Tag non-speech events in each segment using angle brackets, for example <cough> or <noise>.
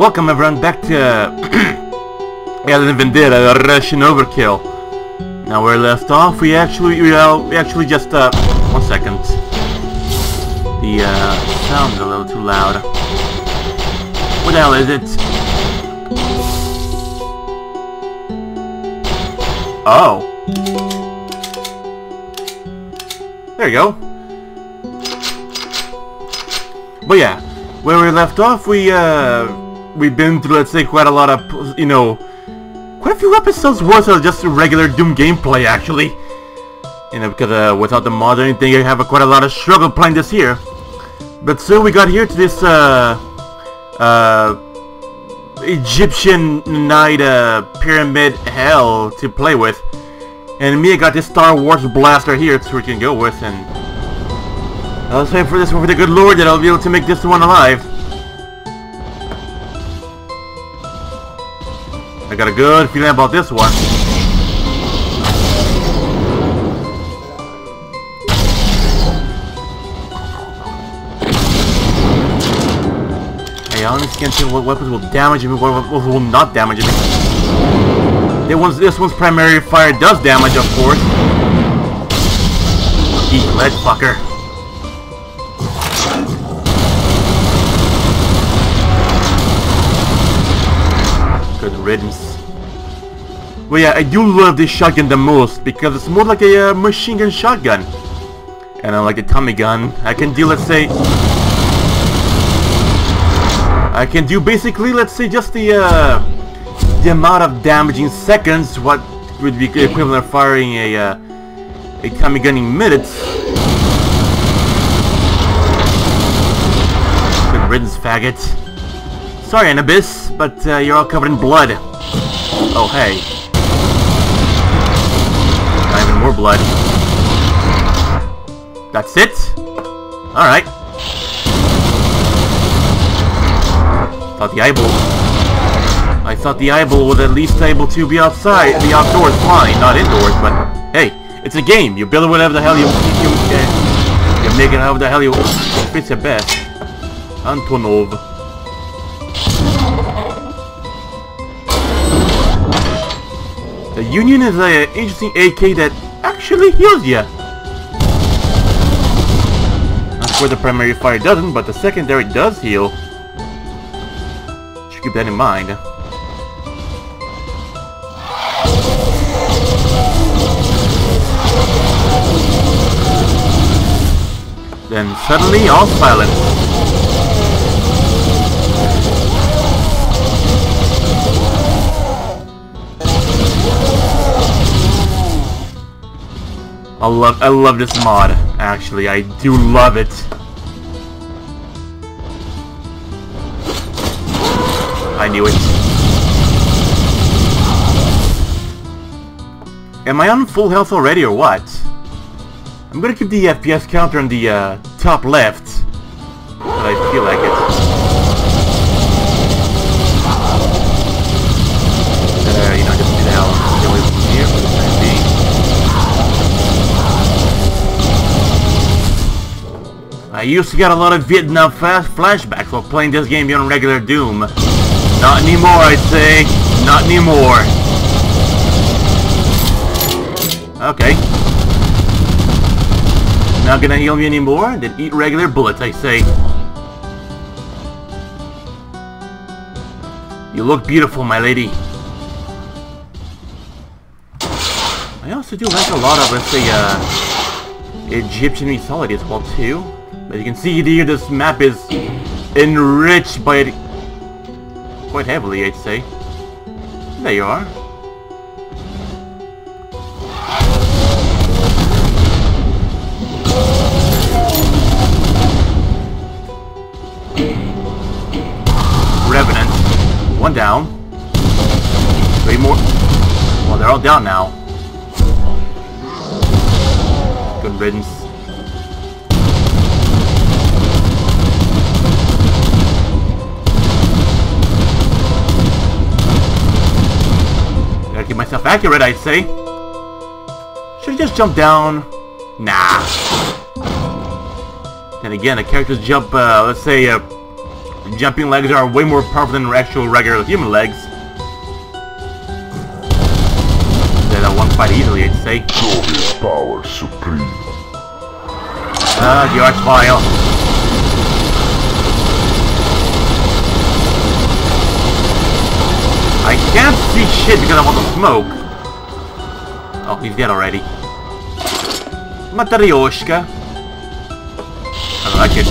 Welcome everyone back to <clears throat> Alien Vendetta, Russian Overkill. Now where we left off, we actually, we, uh, we actually just, uh, one second. The, uh, sound's a little too loud. What the hell is it? Oh. There you go. But yeah, where we left off, we, uh, we've been through, let's say, quite a lot of, you know, quite a few episodes worth of just regular Doom gameplay, actually. You know, because, uh, without the mod or anything, I have quite a lot of struggle playing this here. But so we got here to this, uh, uh, Egyptian night, uh, pyramid hell to play with. And me, I got this Star Wars blaster here, so we can go with, and I'll say for this one for the good lord that I'll be able to make this one alive. Got a good feeling about this one. I honestly can't tell what weapons will damage me, what will not damage me. This one's, this one's primary fire does damage, of course. Eat lead, fucker. Good riddance. Well, yeah, I do love this shotgun the most because it's more like a uh, machine gun shotgun. And unlike a Tommy gun, I can do, let's say... I can do basically, let's say, just the, uh, the amount of damage in seconds, what would be equivalent of firing a, uh, a Tommy gun in minutes. Good riddance, faggot. Sorry, Anubis, but uh, you're all covered in blood. Oh, hey. More blood. That's it? Alright. Thought the eyeball... I thought the eyeball was at least able to be outside, be outdoors fine, not indoors, but... Hey, it's a game. You build it whatever the hell you... You, uh, you make it however the hell you... Fits your best. Antonov. The Union is an interesting AK that actually heals you. That's where the primary fire doesn't, but the secondary does heal. Should keep that in mind. Then suddenly all silence. I love I love this mod, actually. I do love it. I knew it. Am I on full health already or what? I'm gonna keep the FPS counter on the uh, top left. But I feel like it. I used to get a lot of Vietnam flashbacks while playing this game on regular Doom. Not anymore, I'd say. Not anymore. Okay. Not gonna heal me anymore? Then eat regular bullets, I say. You look beautiful, my lady. I also do like a lot of, let's say, uh, Egyptian mythology as well, too. As you can see here, this map is enriched by it quite heavily, I'd say. There you are. Revenant. One down. Three more. Well, they're all down now. Good riddance. Keep myself accurate, I'd say. Should I just jump down? Nah. Then again, the characters jump, uh, let's say, uh, Jumping legs are way more powerful than actual regular human legs. That one fight easily, I'd say. Show his power supreme. Ah, the Archvile. I can't see shit because of all the smoke. Oh, he's dead already. Matryoshka. I like it.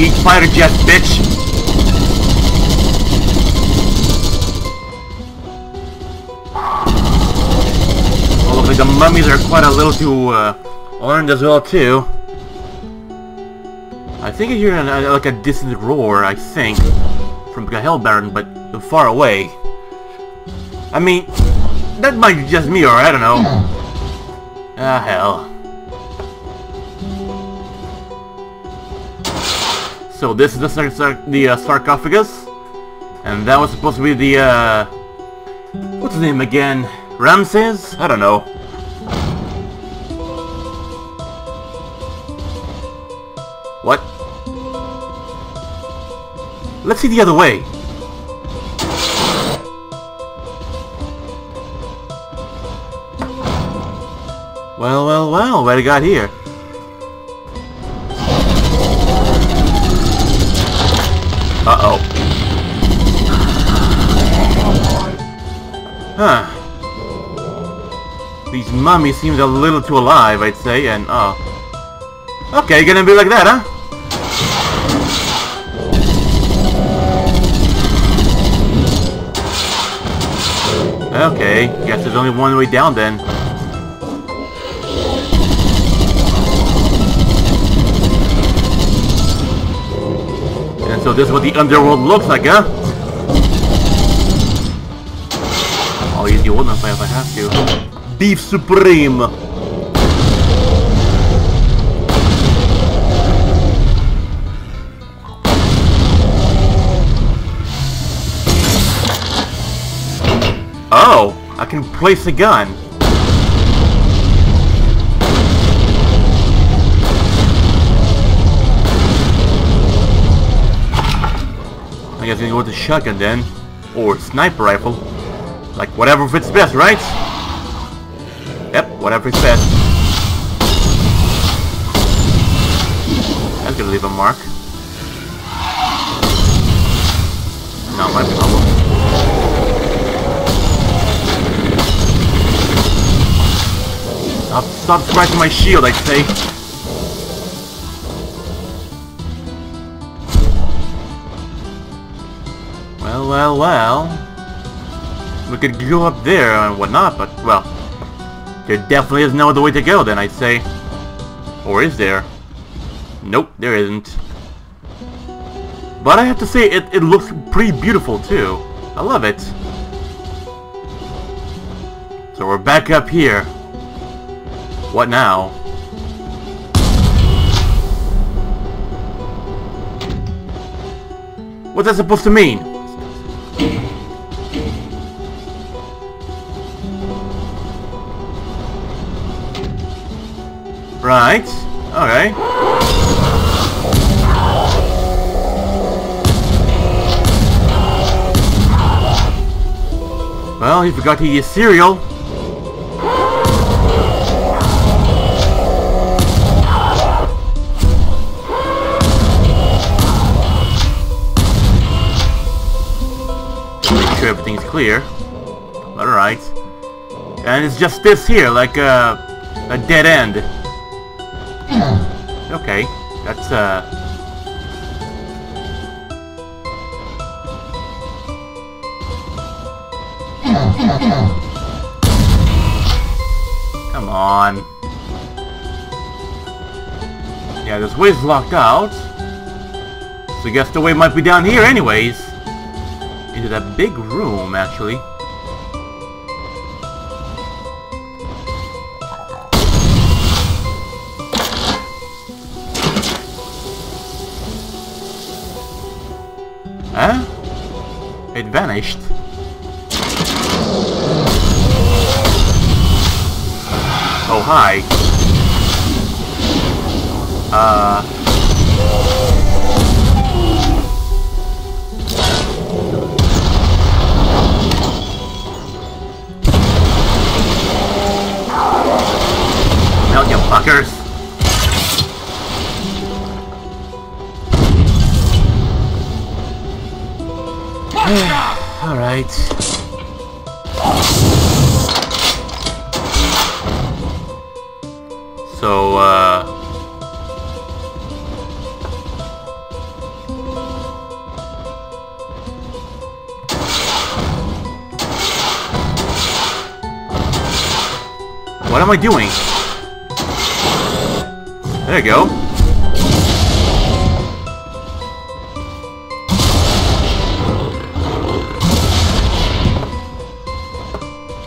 Eat fighter jet, bitch! Oh, looks like the mummies are quite a little too, uh, learned as well, too. I think I hear an, uh, like a distant roar, I think, from the Hell Baron, far away. I mean, that might be just me, or I don't know. Ah, hell. So this is the, sar sar the uh, sarcophagus, and that was supposed to be the, uh, what's his name again? Ramses? I don't know. What? Let's see the other way. Well, well, well, what we got here? Uh-oh. Huh. These mummies seemed a little too alive, I'd say, and, oh. Okay, you're gonna be like that, huh? Okay, guess there's only one way down then. So this is what the underworld looks like, huh? I'll use the old one if I have to. Beef Supreme! Oh! I can place a gun! Gonna go with the shotgun then. Or sniper rifle. Like whatever fits best, right? Yep, whatever fits best. That's gonna leave a mark. Not my problem. Stop, stop scratching my shield, I say. Well, well. We could go up there and whatnot, but, well, there definitely is no other way to go then, I'd say. Or is there? Nope, there isn't. But I have to say, it, it looks pretty beautiful, too. I love it. So we're back up here. What now? What's that supposed to mean? Right. Okay. Well, he forgot to eat his cereal. Make sure everything's clear. Alright. And it's just this here, like a, a dead end. Okay, that's uh... Come on. Yeah, this way's locked out. So I guess the way might be down here anyways. Into that big room, actually. high. Uh... Fuckers! <sighs> Alright. Am I doing? There you go.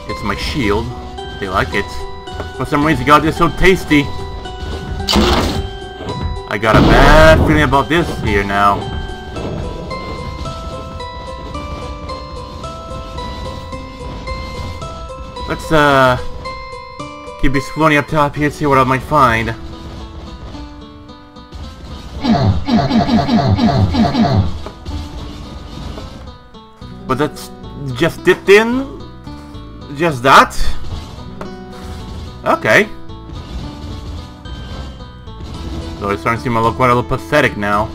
It's my shield. They like it. For some reason, God, this so tasty. I got a bad feeling about this here now. Let's, uh... Keep exploring up top here, to see what I might find. But that's just dipped in? Just that? Okay. So it's starting to seem a little, quite a little pathetic now.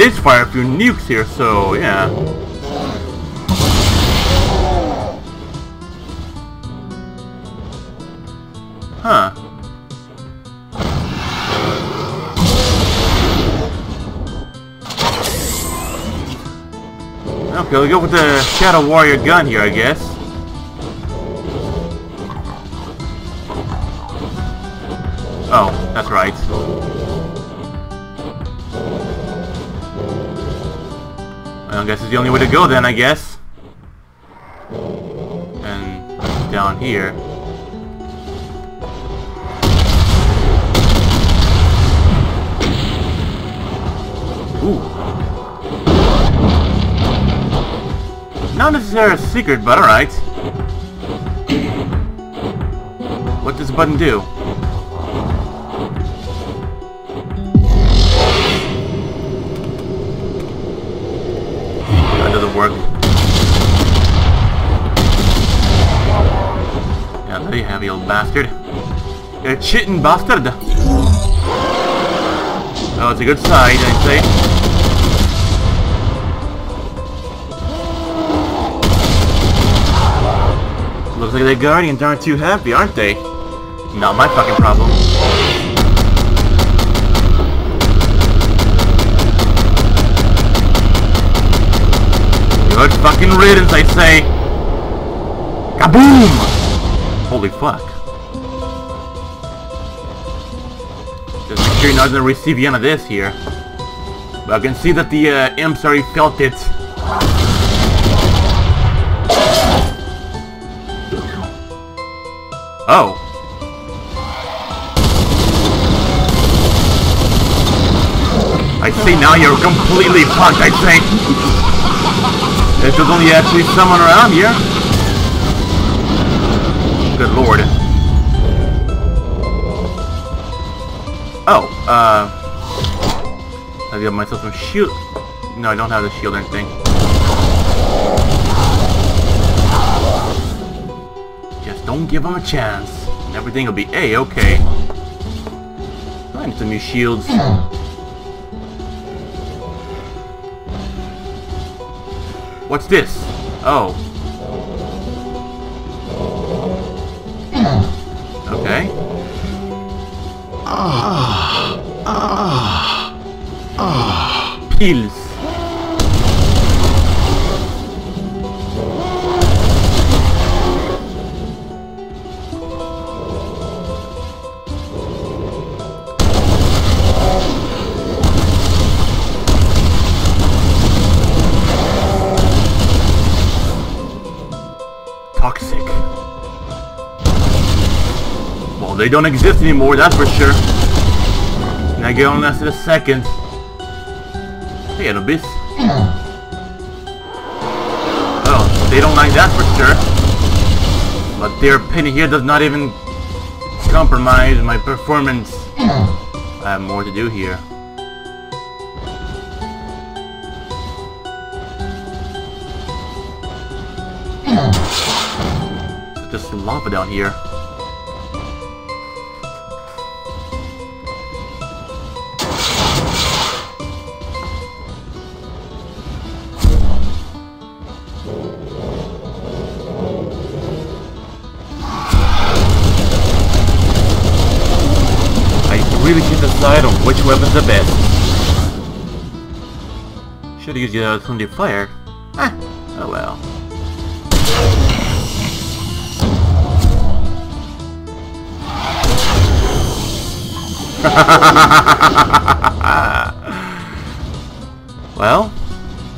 Did fire a few nukes here, so yeah. Huh. Okay, we'll go with the Shadow Warrior gun here, I guess. Oh, that's right. Guess it's the only way to go then, I guess. And down here. Ooh. Not necessarily a secret, but alright. What does the button do? Bastard. You're a cheating bastard! Oh, it's a good side, I'd say. Looks like the Guardians aren't too happy, aren't they? Not my fucking problem. Good fucking riddance, I say! Kaboom! Holy fuck. Sure you're not gonna receive any of this here. But I can see that the uh, imps already felt it. Oh. I see now you're completely fucked, I think. There's only actually someone around here. Good lord. I give myself some shield. No, I don't have the shield or anything. Just don't give them a chance. And everything will be A-okay. I need some new shields. What's this? Oh. Pills. Toxic. Well, they don't exist anymore, that's for sure. And I get on lasted a second. Hey, Anubis. Oh, they don't like that for sure. But their opinion here does not even compromise my performance. I have more to do here. just lava down here. Decide on which weapon's the best. Should've used the uh, fire. Eh, oh well. <laughs> well,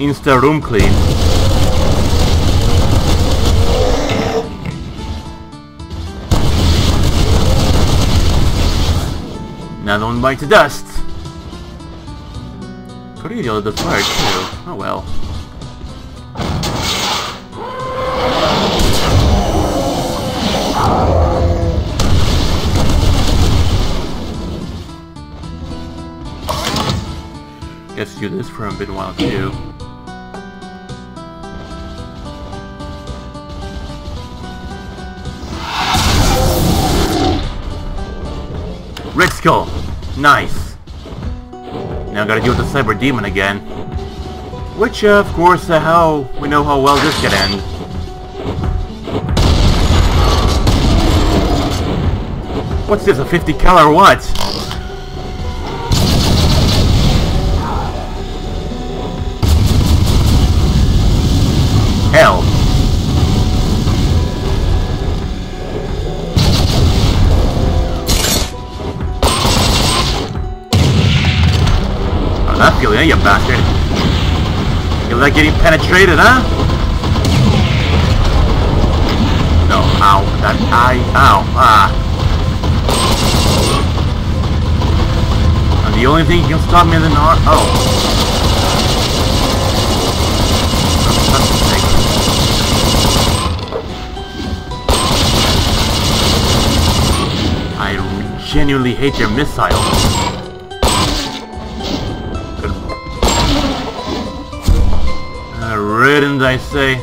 insta room clean. Another one bites the dust. Corillo the fire too. Oh well. Guess do this for a bit while too. Red Skull! Nice. Now I gotta deal with the Cyber Demon again. Which, uh, of course, uh, how we know how well this could end. What's this, a 50 cal or what? Eh, you bastard? You like getting penetrated, huh? No, ow, that, I, ow, ah. And the only thing you can stop me is an R, oh. I genuinely hate your missile. I say.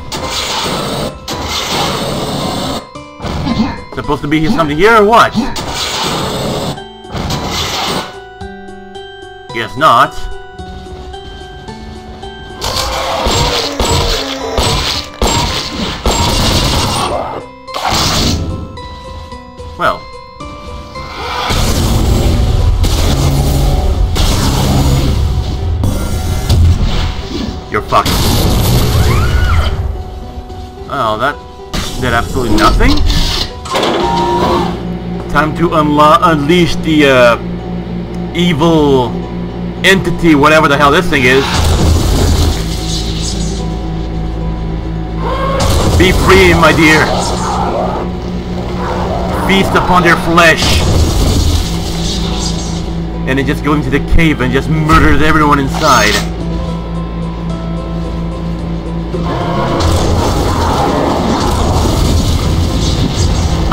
Supposed to be here something here or what? Guess not. Unleash the uh, evil entity, whatever the hell this thing is. Be free, my dear. Feast upon their flesh. And it just goes into the cave and just murders everyone inside.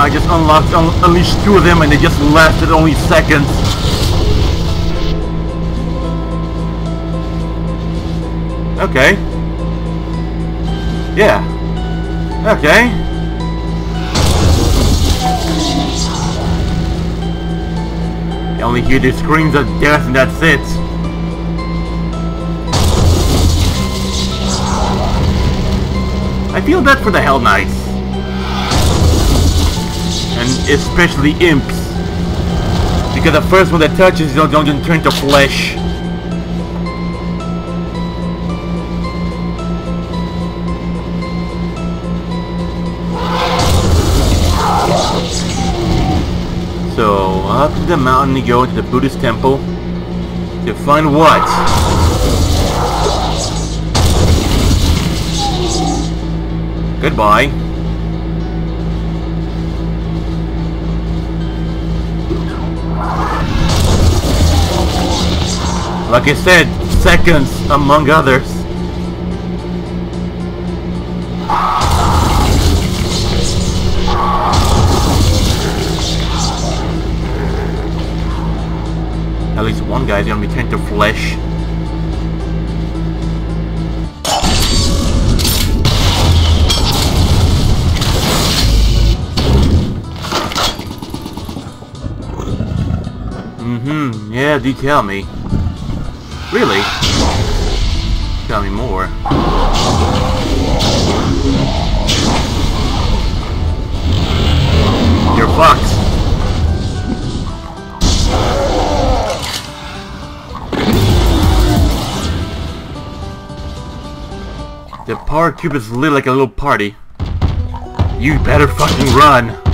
I just unlocked, un unleashed two of them and they just lasted only seconds. Okay. Yeah. Okay. You only hear the screams of death and that's it. I feel bad for the Hell Knights especially imps. Because the first one that touches you don't turn to flesh. So, up to the mountain you go into the Buddhist temple to find what? Goodbye. Like I said, seconds among others. At least one guy's gonna be turned to flesh. Mm-hmm, yeah, do tell me. Really? Tell me more. You're fucked. The power cube is lit like a little party. You better fucking run.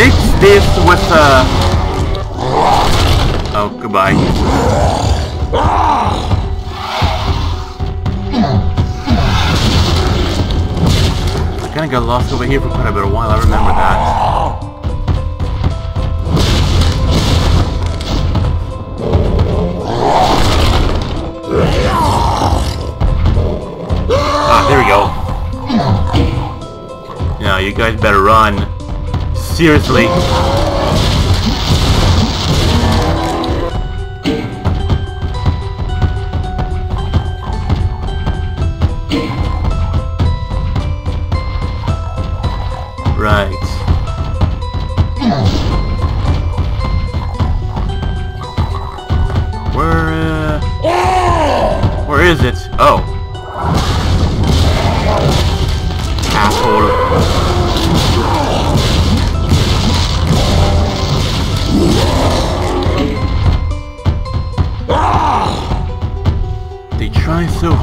Mix this with uh Oh, goodbye. I kinda got lost over here for quite a bit of while, I remember that. Ah, there we go. Now, you guys better run. Seriously.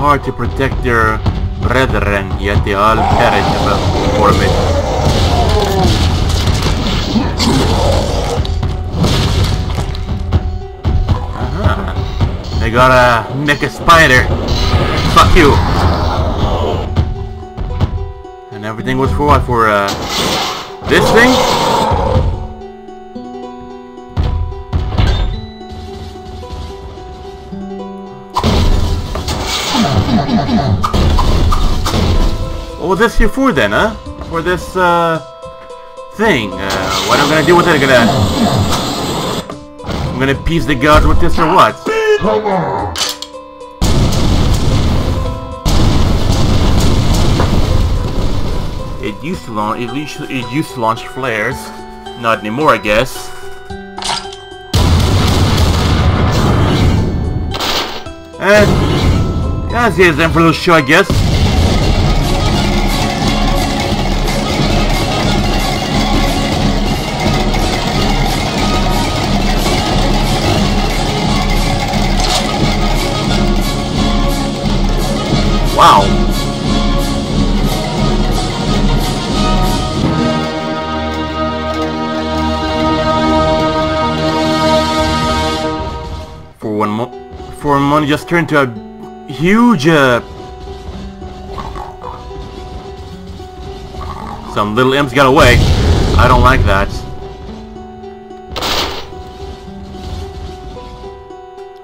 Hard to protect their brethren, yet they all perish before it. Uh-huh. They gotta make a spider. Fuck you. And everything was for what? For, uh, this thing? This here for then, huh? For this, uh, thing. Uh, what am I'm gonna do with it? I'm gonna... I'm gonna piece the gods with this or what? It used to launch. It used it used to launch flares. Not anymore, I guess. And yeah, see them for a little show, I guess. For one mo for a moment just turned to a huge uh Some little imps got away. I don't like that.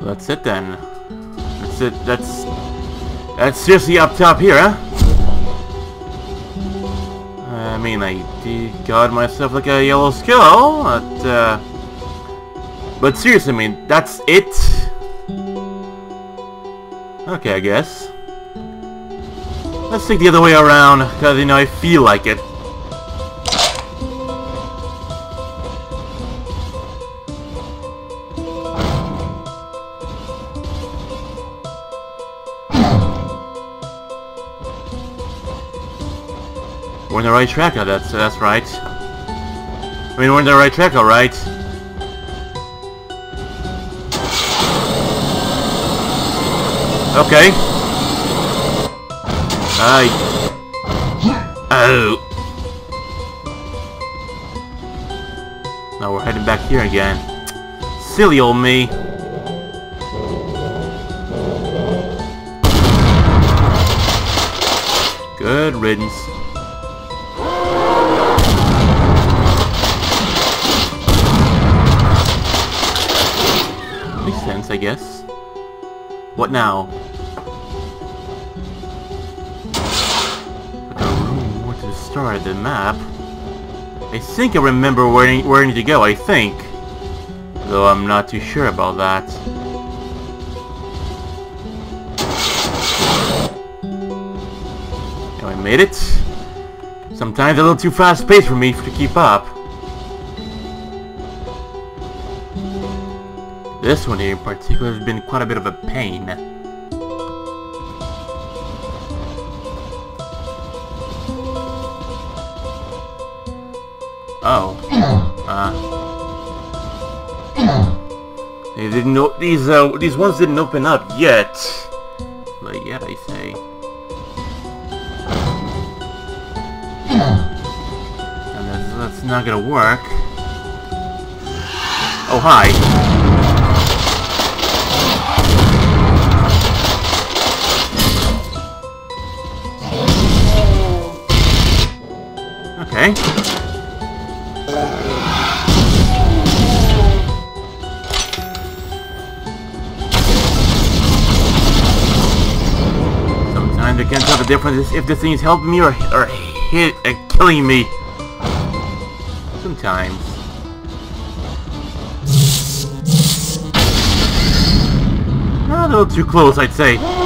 That's it then. Seriously up top here, huh? I mean, I did got myself like a yellow skull, but, uh... But seriously, I mean, that's it? Okay, I guess. Let's take the other way around, because, you know, I feel like it. Right track that's, that's right. I mean, we're on the right track, alright. Okay. I... Oh. Now we're heading back here again. Silly old me. Good riddance. Guess. What now? The room where to start the map. I think I remember where, where I need to go, I think. Though I'm not too sure about that. I made it. Sometimes a little too fast paced for me to keep up. This one here in particular has been quite a bit of a pain. Oh. Uh. They didn't know these uh these ones didn't open up yet. But yet I say. And that's, that's not gonna work. Oh hi. Okay. Sometimes I can't tell the difference if this thing is helping me or, or hit, uh, killing me. Sometimes. A little too close, I'd say.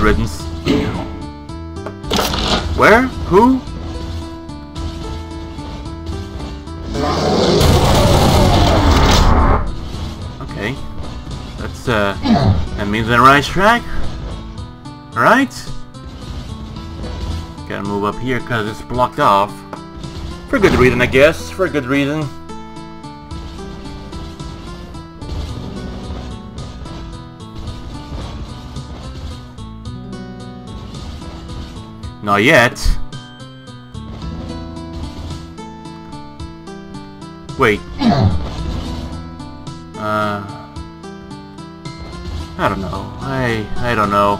Good riddance. Where? Who? Okay. That's, uh, that means the right track. Alright? Gotta move up here because it's blocked off. For good reason, I guess. For a good reason. Not yet. Wait. Uh... I don't know. I... I don't know.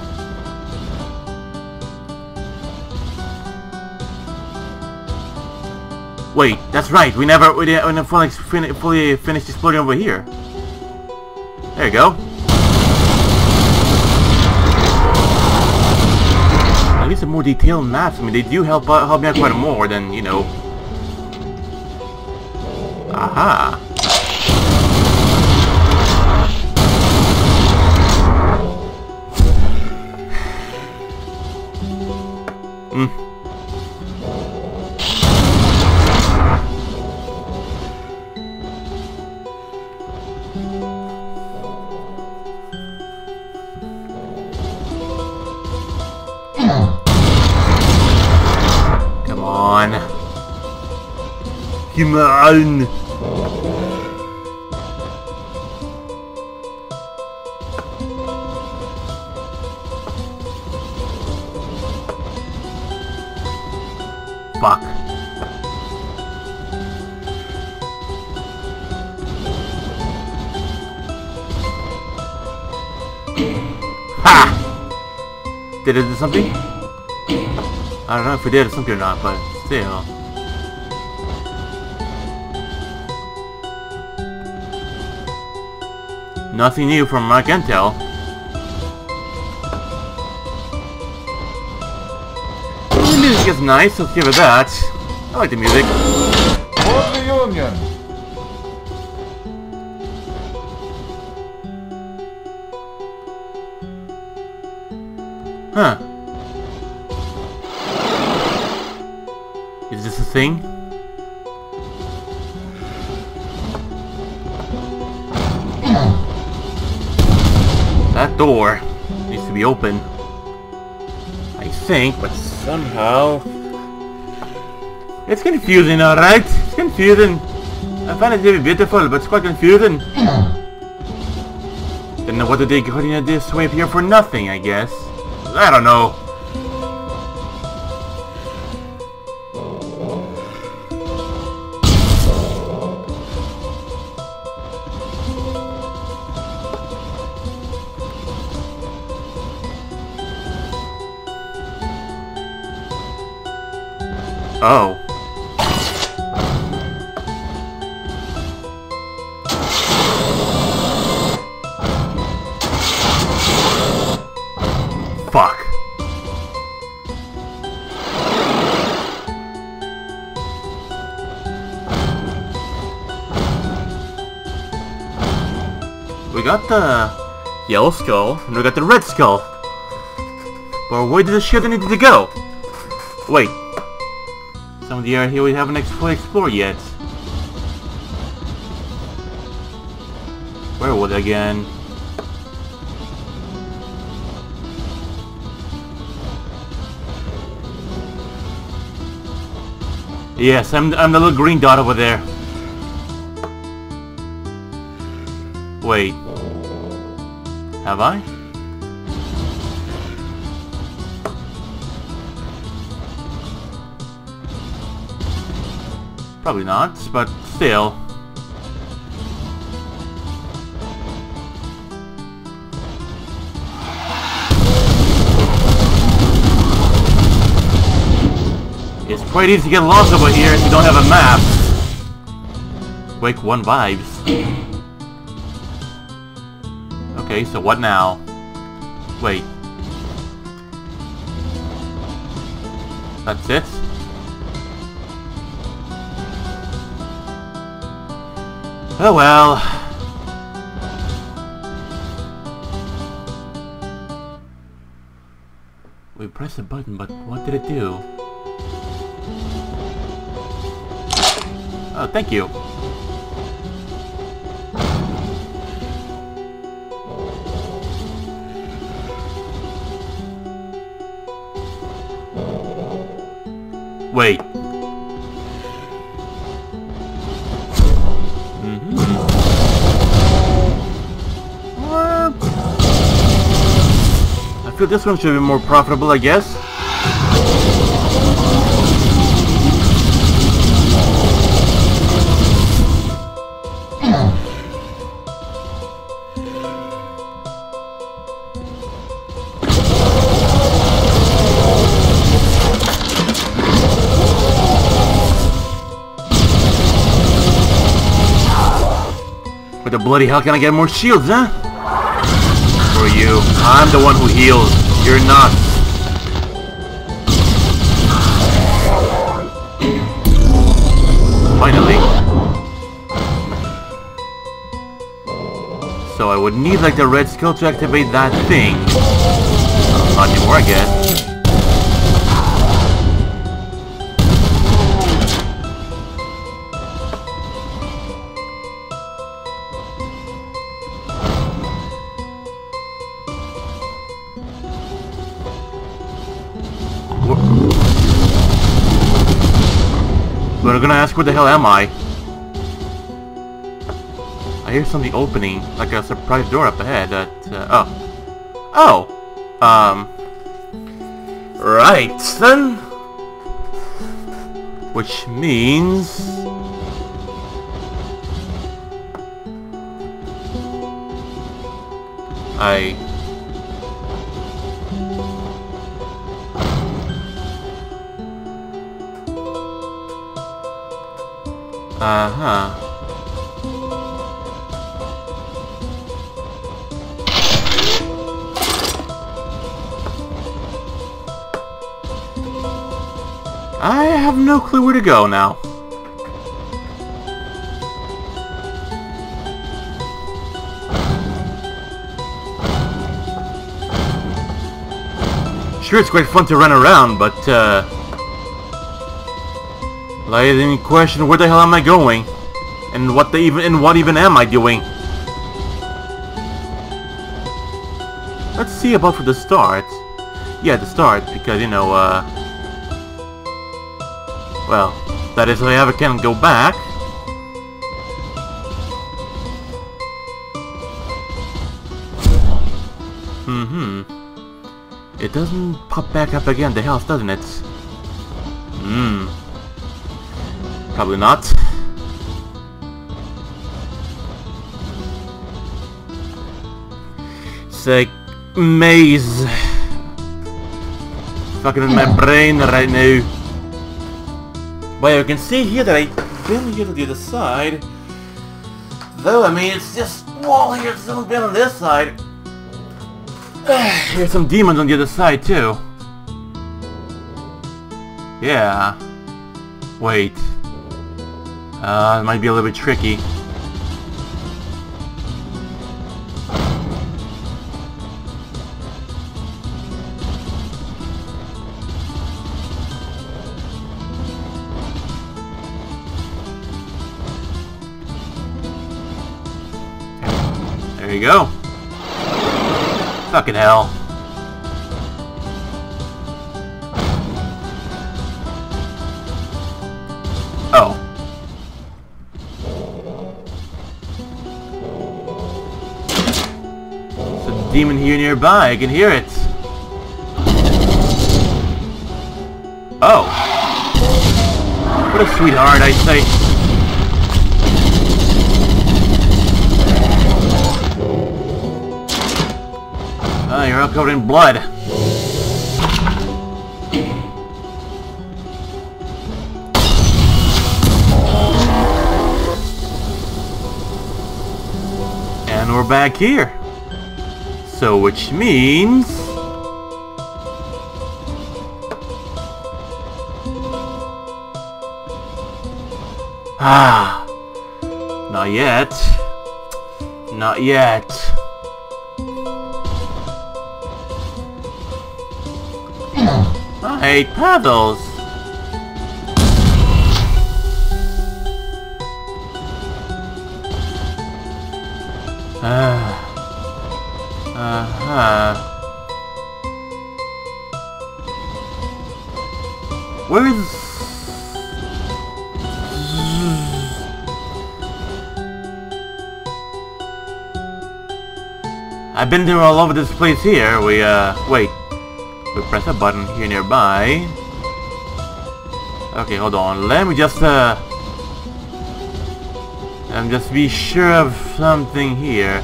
Wait, that's right. We never... We didn't fully, fully finished exploring over here. There you go. Least more detailed maps. I mean, they do help uh, help me out quite a more than, you know... Aha! <sighs> Hmm. Come. Fuck. Ha! Did it do something? I don't know if it did something or not, but still. Nothing new from what I can tell. The music is nice, let's give it that. I like the music. For the Union! Huh. Is this a thing? Door needs to be open. I think, but somehow... It's confusing, alright? It's confusing. I find it really beautiful, but it's quite confusing. Know what they got in this way here for nothing, I guess. I don't know. Oh. Fuck. We got the yellow skull, and we got the red skull. But where did the shit need to go? Wait. Of here we haven't explored, explored yet. Where was it again? Yes, I'm, I'm the little green dot over there. Wait. Have I? Probably not, but still. It's quite easy to get lost over here if you don't have a map. Quake 1 vibes. Okay, so what now? Wait. That's it? Oh well. We pressed a button, but what did it do? Oh, thank you. Wait. This one should be more profitable, I guess. What the bloody hell can I get more shields, huh? You, I'm the one who heals. You're not. Finally. So I would need like the red skull to activate that thing. Not anymore, I guess. Ask where the hell am I? I hear something opening, like a surprise door up ahead that, uh, oh. Oh! Um... Right, then. Which means... I... Uh-huh. I have no clue where to go now. Sure, it's quite fun to run around, but, uh... I didn't question where the hell am I going? And what the even and what even am I doing? Let's see about for the start. Yeah, the start, because you know, uh Well, that is if I ever can go back. Mm-hmm. It doesn't pop back up again, the house, doesn't it? Probably not. It's like maze. Fucking in my hmm. brain right now. But you can see here that I've been here to the other side. Though, I mean, it's just wall here, it's still been on this side. <sighs> Here's some demons on the other side, too. Yeah. Wait. Uh, it might be a little bit tricky. There you go. Fucking hell. Here nearby, I can hear it. Oh. What a sweetheart, I say. Oh, you're all covered in blood. And we're back here. So, which means... Ah. Not yet. Not yet. I hate paddles. I've been there all over this place here. We, uh, wait. We press a button here nearby. Okay, hold on. Let me just, uh... I'm just be sure of something here.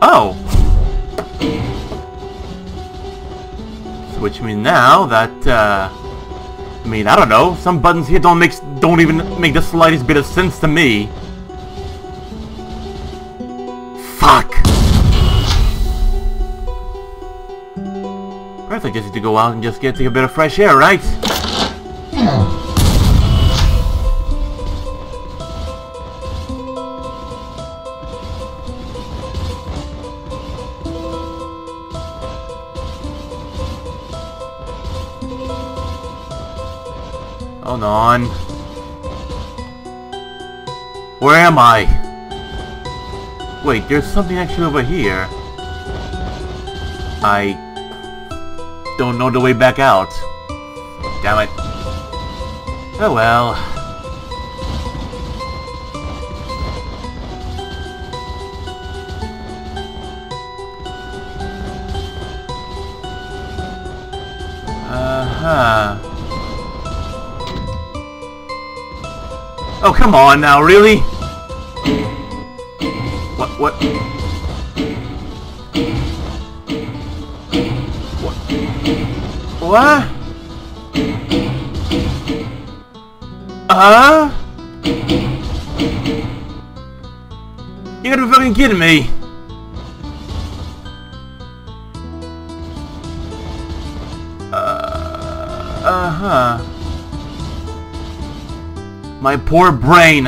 Oh! So which means now that, uh... I mean, I don't know. Some buttons here don't make don't even make the slightest bit of sense to me. Fuck! Perhaps I just need to go out and just get a bit of fresh air, right? I? Wait, there's something actually over here. I don't know the way back out. Damn it. Oh well. Uh-huh. Oh, come on now, really? What? What? Uh? You gotta be fucking kidding me. Uh, uh-huh. My poor brain.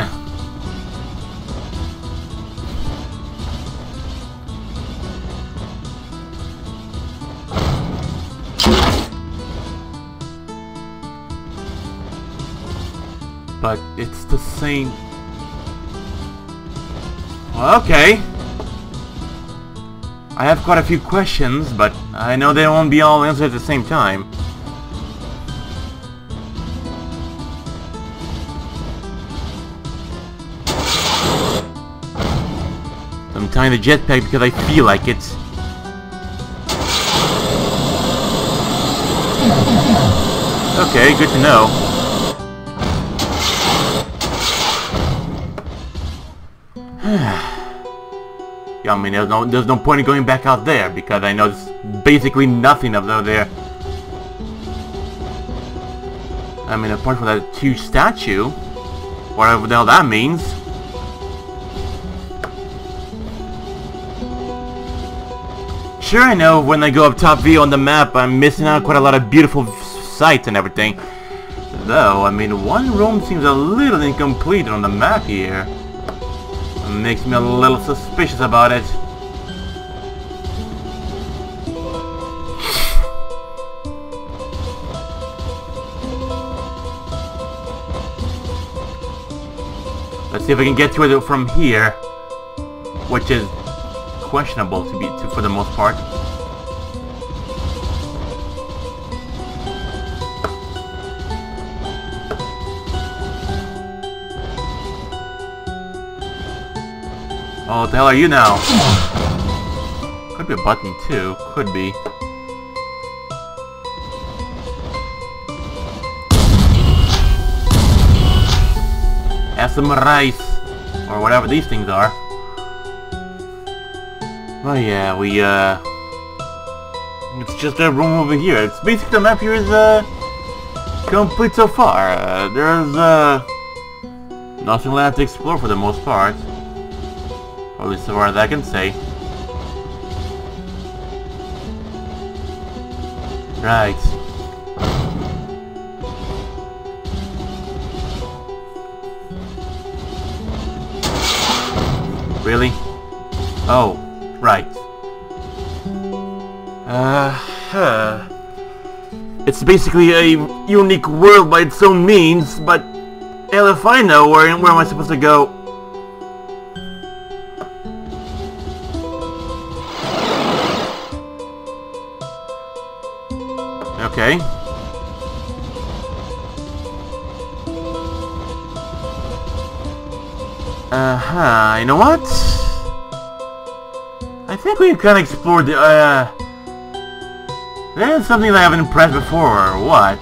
Well, okay. I have quite a few questions, but I know they won't be all answered at the same time. I'm tying the jetpack because I feel like it. Okay, good to know. I mean, there's no there's no point in going back out there because I know there's basically nothing of there. I mean, apart from that huge statue, whatever the hell that means. Sure, I know when I go up top view on the map, I'm missing out quite a lot of beautiful sights and everything. Though, I mean, one room seems a little incomplete on the map here. Makes me a little suspicious about it. Let's see if I can get to it from here, which is questionable to be to for the most part. Oh, what the hell are you now? Could be a button too. Could be. Some rice. Or whatever these things are. Oh yeah, we uh... It's just a room over here. It's basically the map here is uh... Complete so far. Uh, there's uh... Nothing left to explore for the most part. At least so far as I can say. Right. Really? Oh, right. Uh, huh. It's basically a unique world by its own means, but hell if I know where, where am I supposed to go? You know what? I think we've kind of explored the, uh... There's something that I haven't impressed before, or what?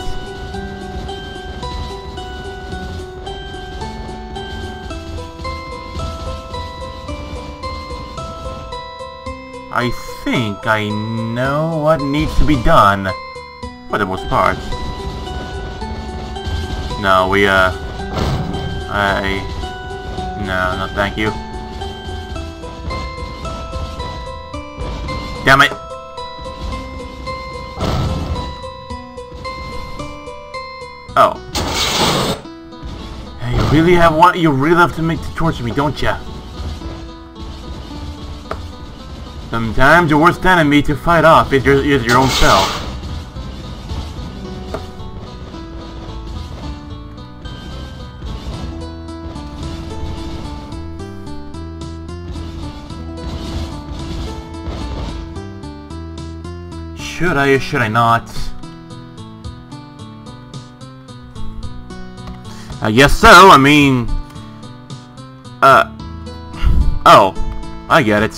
I think I know what needs to be done. For the most part. No, we, uh... I... No, no thank you. Damn it! Oh. Hey, you really have one- you really have to make the torture me, don't ya? Sometimes your worst enemy to fight off is your, is your own self. Should I should I not? I guess so, I mean... Uh... Oh, I get it.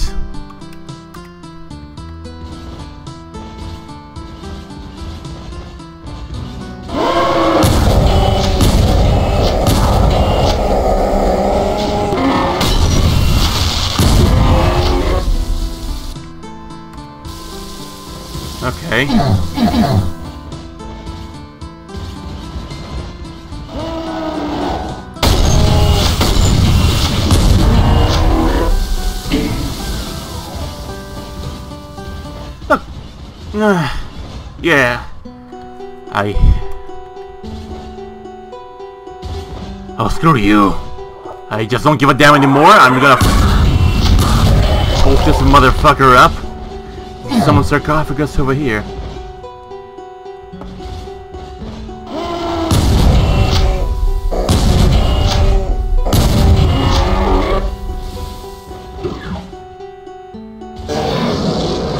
Screw you. I just don't give a damn anymore. I'm gonna... Poke this motherfucker up. Someone's sarcophagus over here.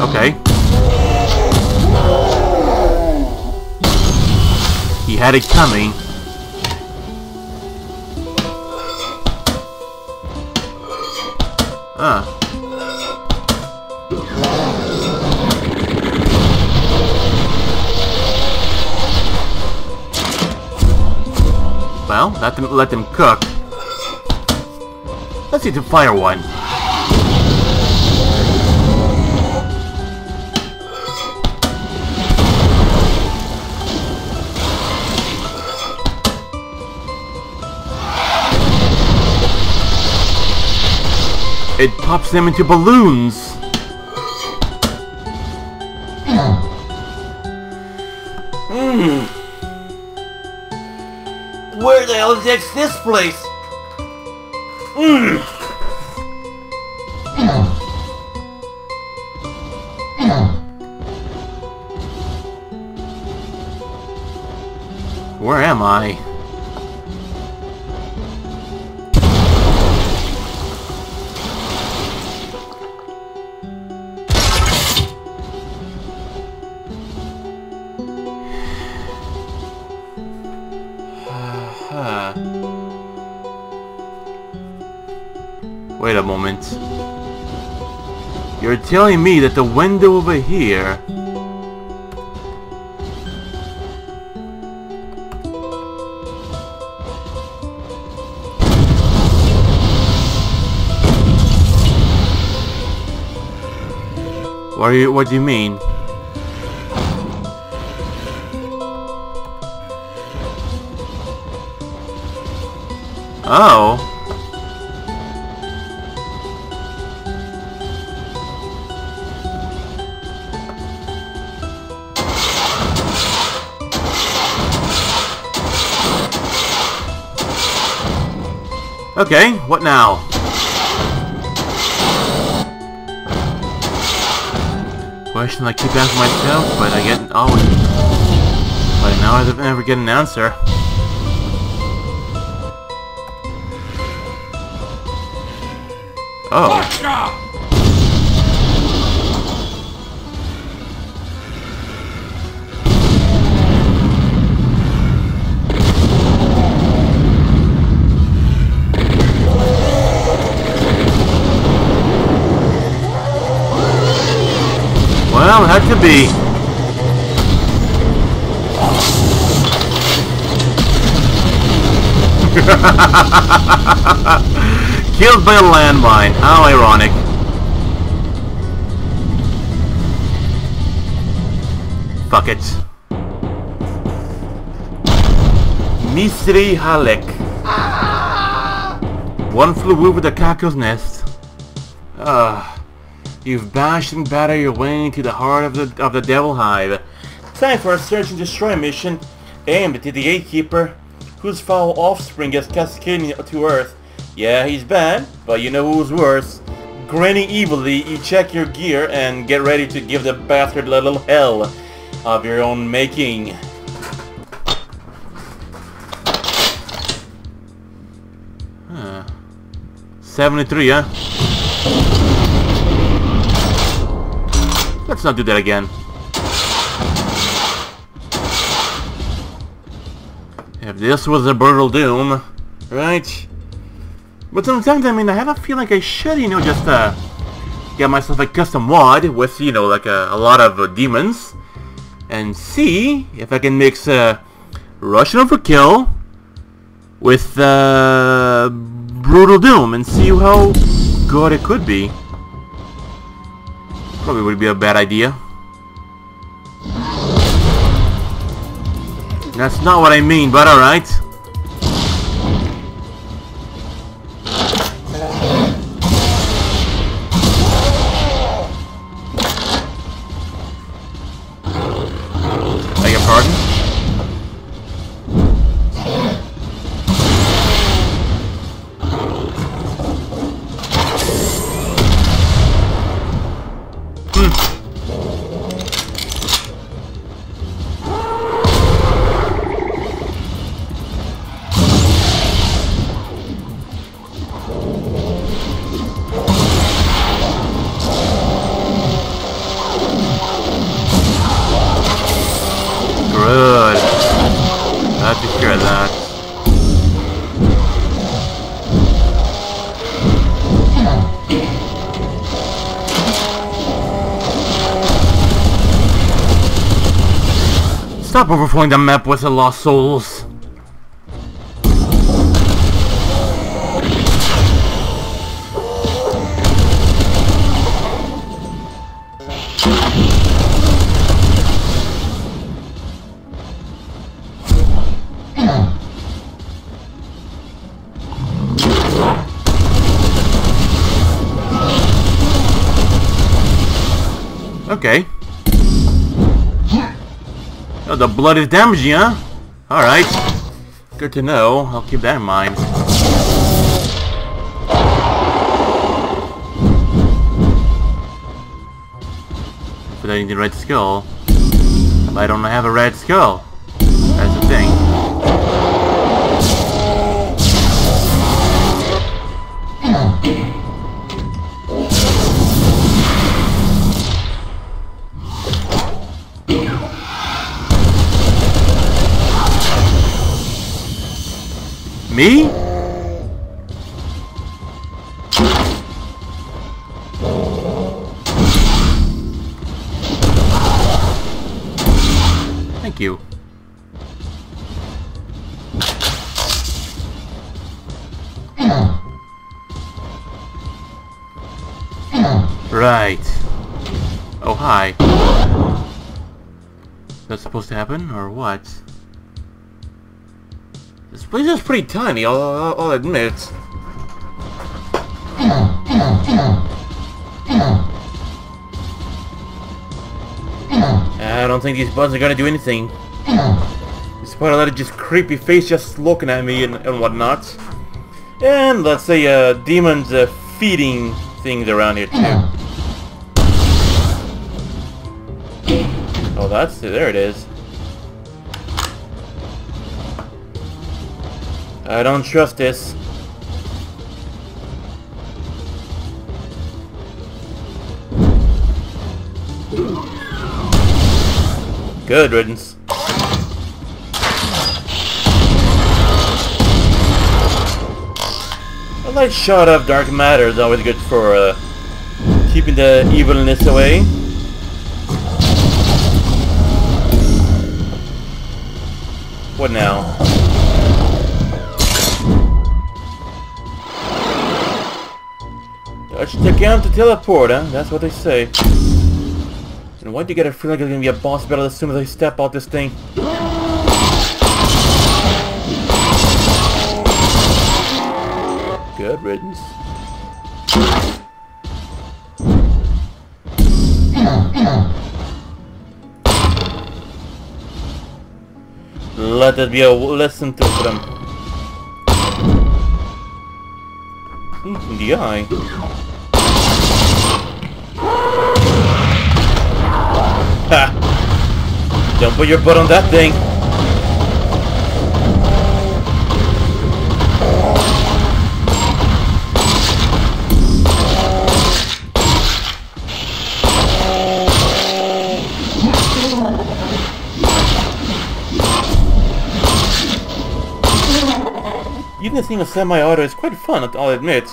Okay. He had it coming. them, let them cook. Let's see to fire one. It pops them into balloons! This place? Telling me that the window over here... What, are you, what do you mean? Oh. Okay, what now? Question I keep asking myself, but I get always. But now I never get an answer. Oh. Well, to be. <laughs> Killed by a landmine. How ironic. Fuck it. Misri Halek. One flew over the cuckoo's nest. Ah, you've bashed and battered your way into the heart of the of the Devil Hive. Time for a search and destroy mission aimed at the Gatekeeper, whose foul offspring has cascaded to Earth. Yeah, he's bad, but you know who's worse. Grinning evilly, you check your gear and get ready to give the bastard a little hell of your own making. Huh. 73, huh? Let's not do that again. If this was a brutal doom, right? But sometimes, I mean, I have a feeling like I should, you know, just, uh, get myself a custom mod with, you know, like a, a lot of uh, demons. And see if I can mix, uh, Russian Overkill with, uh, Brutal Doom and see how good it could be. Probably would be a bad idea. That's not what I mean, but alright. Overflowing the map with the lost souls. Blood is damaging, huh? Alright. Good to know. I'll keep that in mind. But I need the red skull. I don't have a red skull. Me? Thank you. Right. Oh, hi. That's supposed to happen, or what? This place is pretty tiny, I'll, I'll, I'll admit. I don't think these buttons are gonna do anything. Despite a lot of just creepy face just looking at me and, and whatnot. And let's say uh, demons feeding things around here too. Oh, that's there it is. I don't trust this. Good riddance. A light shot of dark matter is always good for uh, keeping the evilness away. What now? Touch the count to teleport, huh? That's what they say. And why do you get a feeling there's gonna be a boss battle as soon as I step out this thing? Good riddance. Let it be a lesson to them. In the eye. Don't put your butt on that thing. Using of semi-auto is quite fun, I'll admit.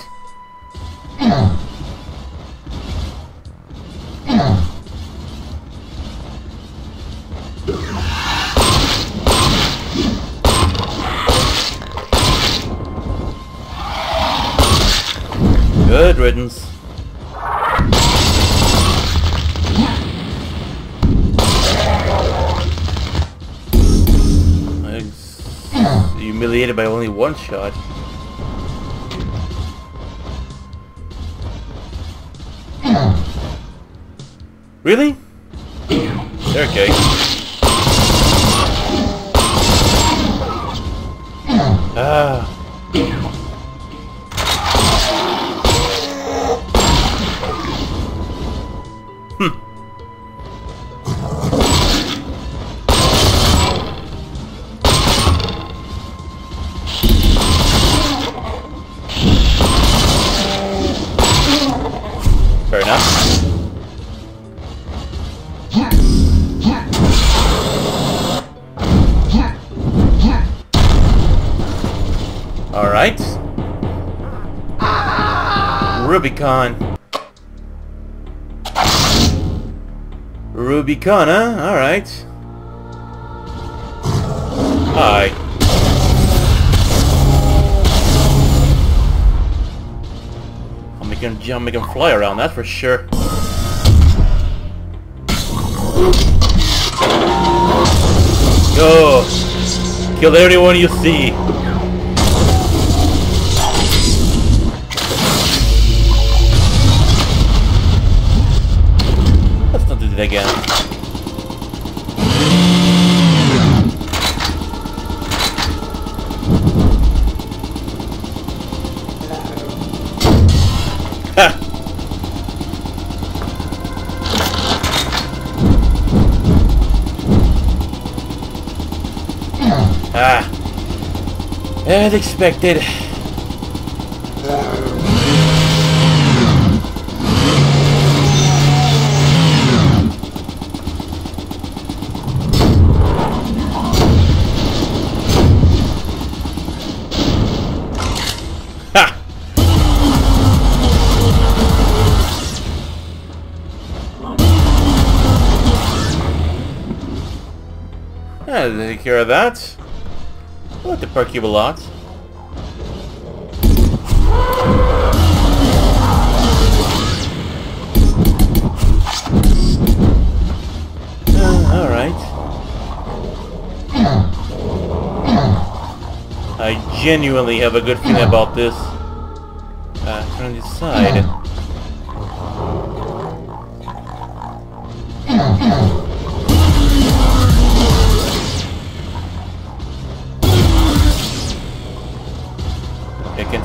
Shot. Really? Okay. Rubicon. Rubicon, huh? Alright. Hi. Make him jump, make him fly around, that's for sure. Go! Kill everyone you see! It again. <laughs> Ah. As expected. Care of that. I like the Parcube a lot. Uh, Alright. I genuinely have a good feeling about this. Uh, turn this side.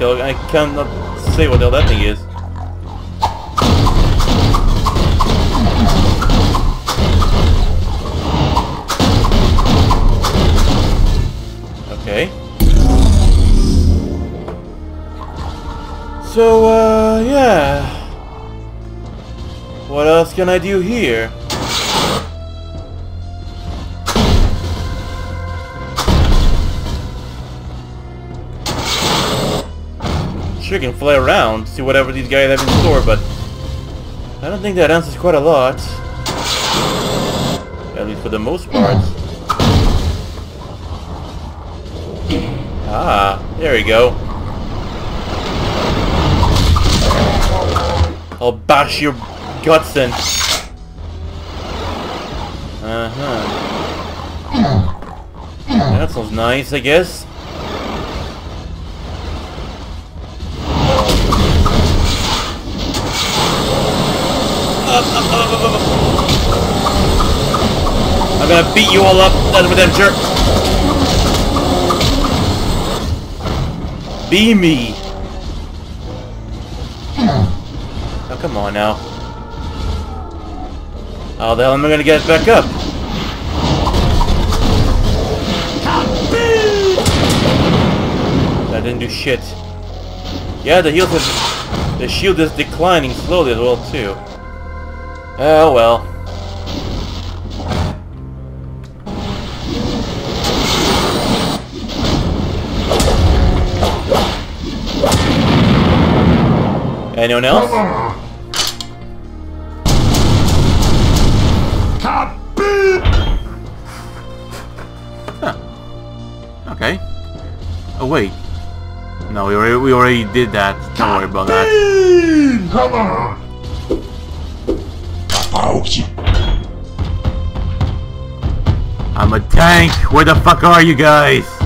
I. I cannot say what the hell that thing is. Okay. So, uh, yeah. What else can I do here? Fly around, see whatever these guys have in store, but I don't think that answers quite a lot. At least for the most part. Ah, there we go. I'll bash your guts in. Uh-huh. That sounds nice, I guess. I'm gonna beat you all up, with them jerk. Be me. Oh, come on now. How the hell am I gonna get back up? That didn't do shit. Yeah, the health is, the shield is declining slowly as well too. Oh well. Anyone else? Okay. Oh wait. No, we already, we already did that. Don't worry about that. Come on! I'm a tank. Where the fuck are you guys?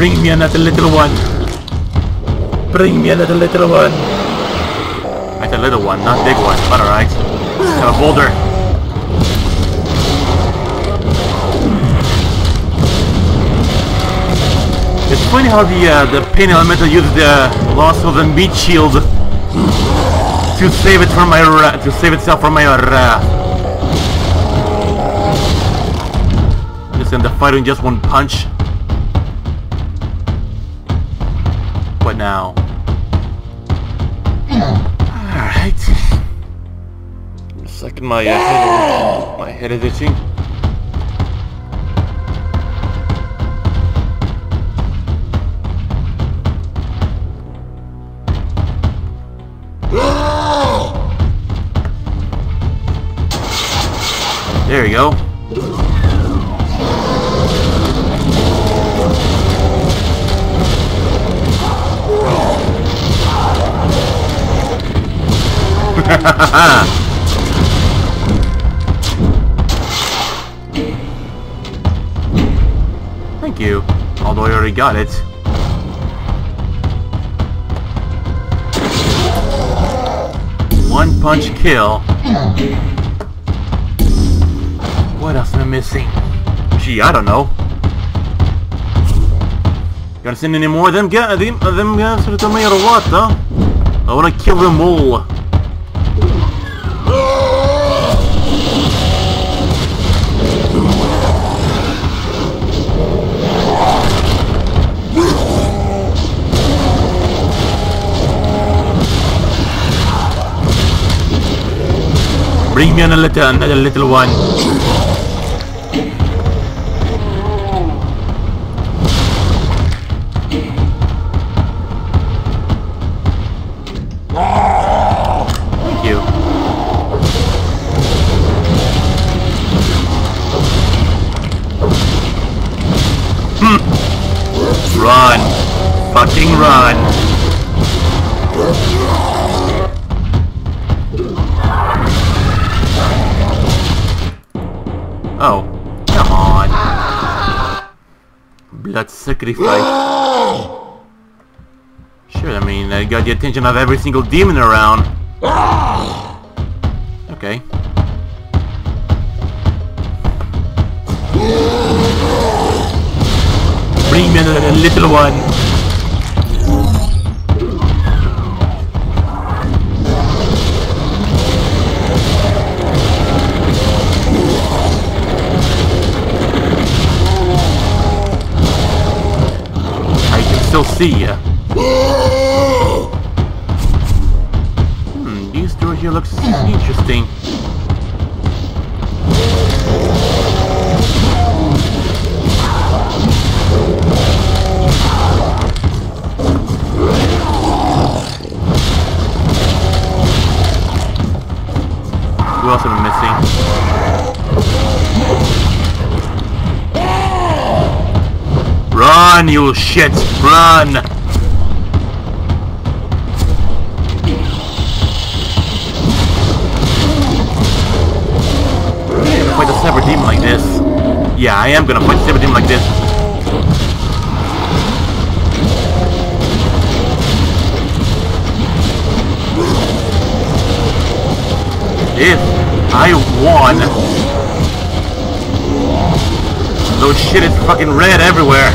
Bring me another little one. Bring me another little one. That's a little one, not big one, but alright. Kind of boulder. It's funny how the uh, the pain elemental uses the loss of the meat shield to save it from my ra to save itself from my wrath. Just the fight in just one punch. Now? Alright. Second my uh, head, my head is <gasps> itching. There you go. <laughs> Thank you. Although I already got it. One punch kill. What else am I missing? Gee, I don't know. Gonna send any more of them guys? Them guys tell me, matter what, though? I wanna kill them all. Bring me another another little one. The attention of every single demon around. Okay. Bring me another little one. I can still see you. Looks interesting. Who else am I missing? Run, you shit! Run! Yeah, I am gonna the Cyber like this. If I won, those shit is fucking red everywhere.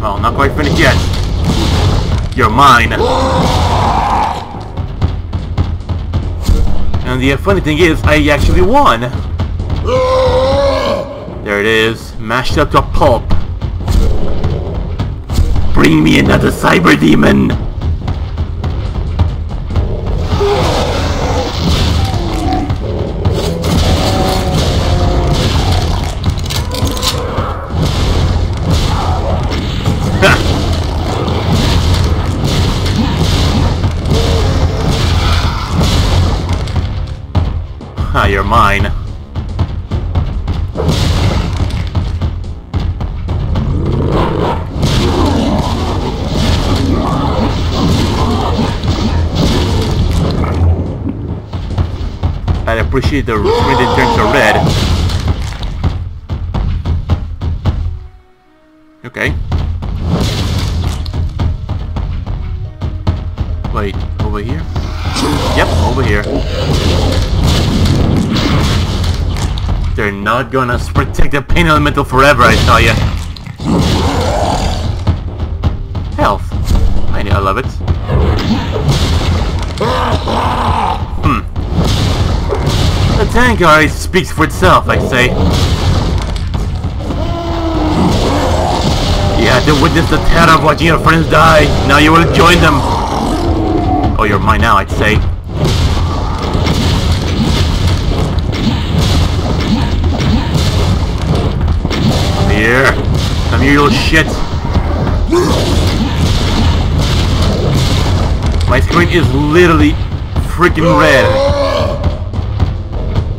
Well, not quite finished yet. You're mine. And the funny thing is, I actually won. <gasps> There it is, mashed up to a pulp. Bring me another cyber demon. Mine. I'd appreciate the it turns to red. Gonna protect the pain elemental forever, I tell ya. Health. I know, I love it. Hmm. The tank already speaks for itself, I say. You had to witness the terror of watching your friends die. Now you will join them. Oh, you're mine now, I'd say. Here. Come here, you little shit. My screen is literally freaking red.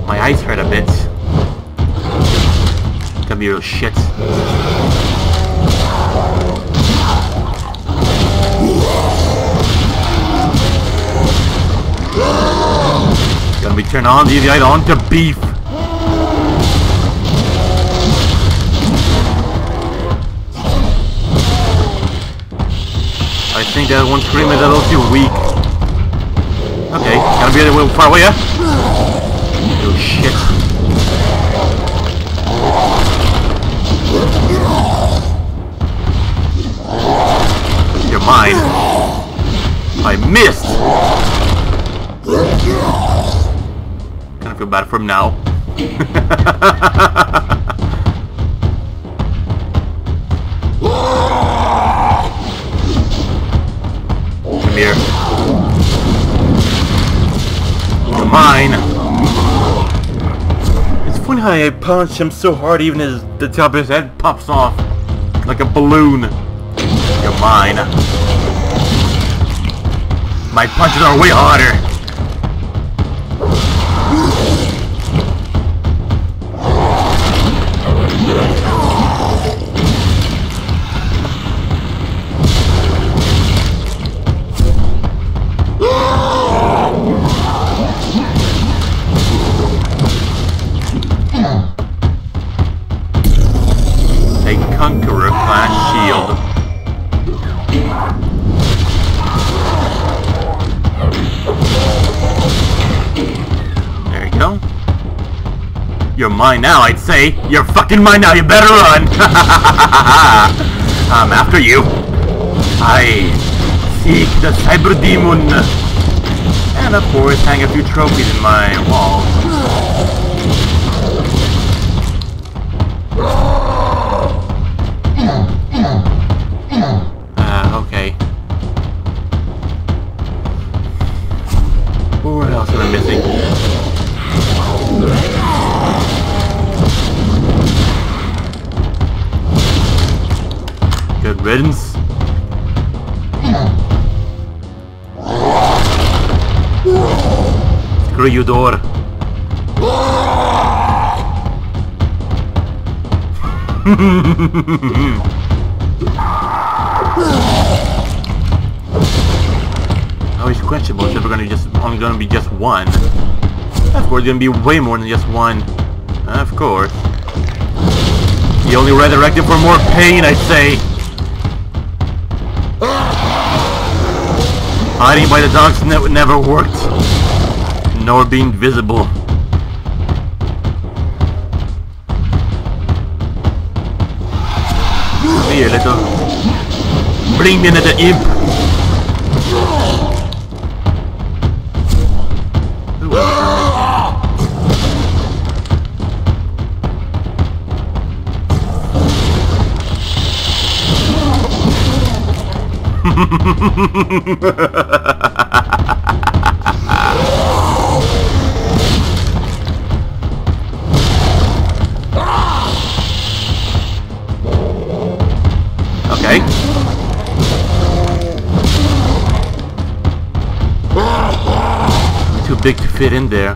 My eyes hurt a bit. Come here, you little shit. Gonna be turned on the other onto beef. Think that one scream is a little too weak. Okay, gotta be a little far away, yeah? Oh shit. You're mine. I missed! Kinda feel bad for him now. <laughs> I punch him so hard even as the top of his head pops off. Like a balloon. You're mine. My punches are way harder. A mine now, I'd say. You're fucking mine now, you better run! <laughs> I'm after you. I seek the Cyber Demon. And of course, hang a few trophies in my wall. Door. <laughs> Oh, it's questionable if we're gonna just only gonna be just one. Of course, it's gonna be way more than just one. Of course. You only resurrected for more pain, I'd say. Hiding by the dogs ne never worked. Nor being visible. Here, little. Bring me another imp. Who <laughs> fit in there.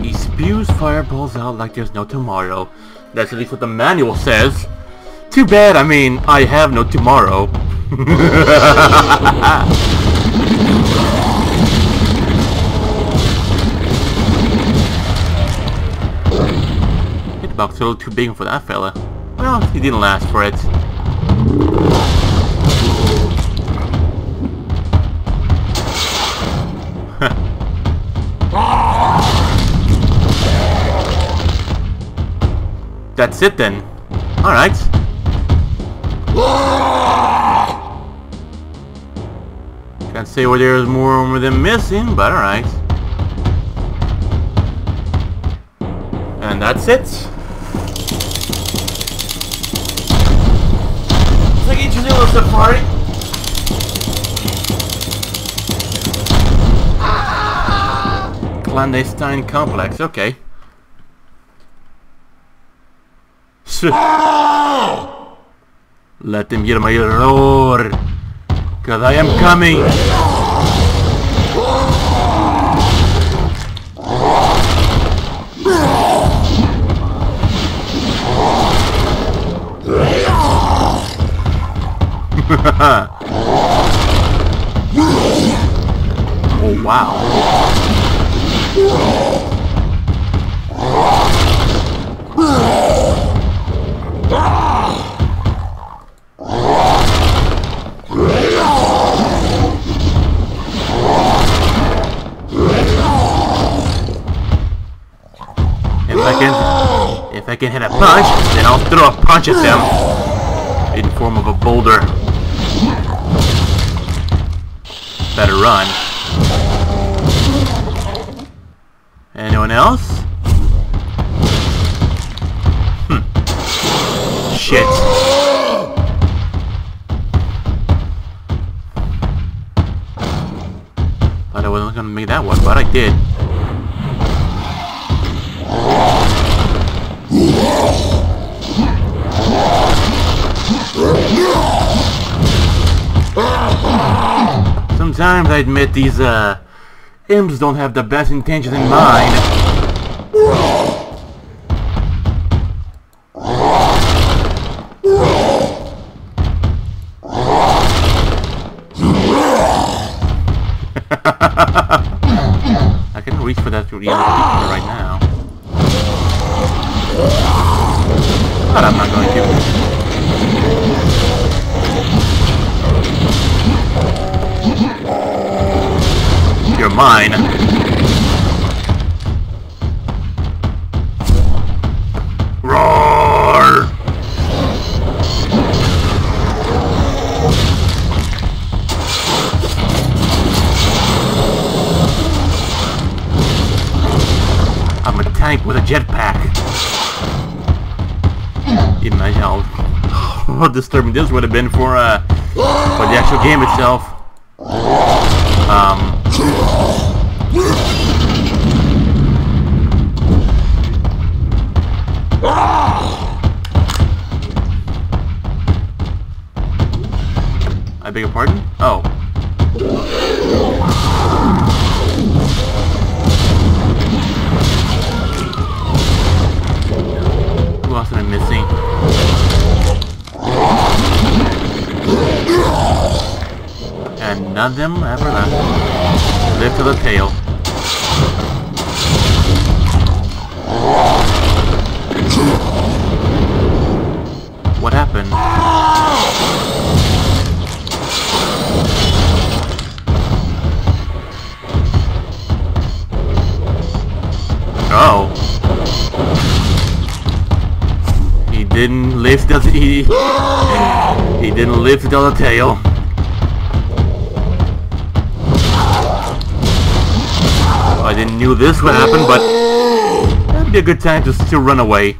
He spews fireballs out like there's no tomorrow. That's at least what the manual says. Too bad, I mean, I have no tomorrow. Hitbox a little too big for that fella. Well, he didn't last for it. <laughs> That's it then. Alright. Say where there's more than missing, but alright. And that's it. It's like each little safari. Clandestine complex, okay. Let them hear my roar. Cause I am coming. <laughs> oh wow. If I can, if I can hit a punch, then I'll throw a punch at them in form of a boulder. Better run. I admit these, uh, imps don't have the best intentions in mind. <laughs> I can reach for that right now. Mine. Roar! I'm a tank with a jetpack. Imagine how, <laughs> disturbing this would have been for uh for the actual game itself. Um, none of them ever left. Live to the tail. What happened? Oh. He didn't lift the <laughs> he he didn't lift the tail. Didn't knew this would happen, but that'd be a good time to still run away.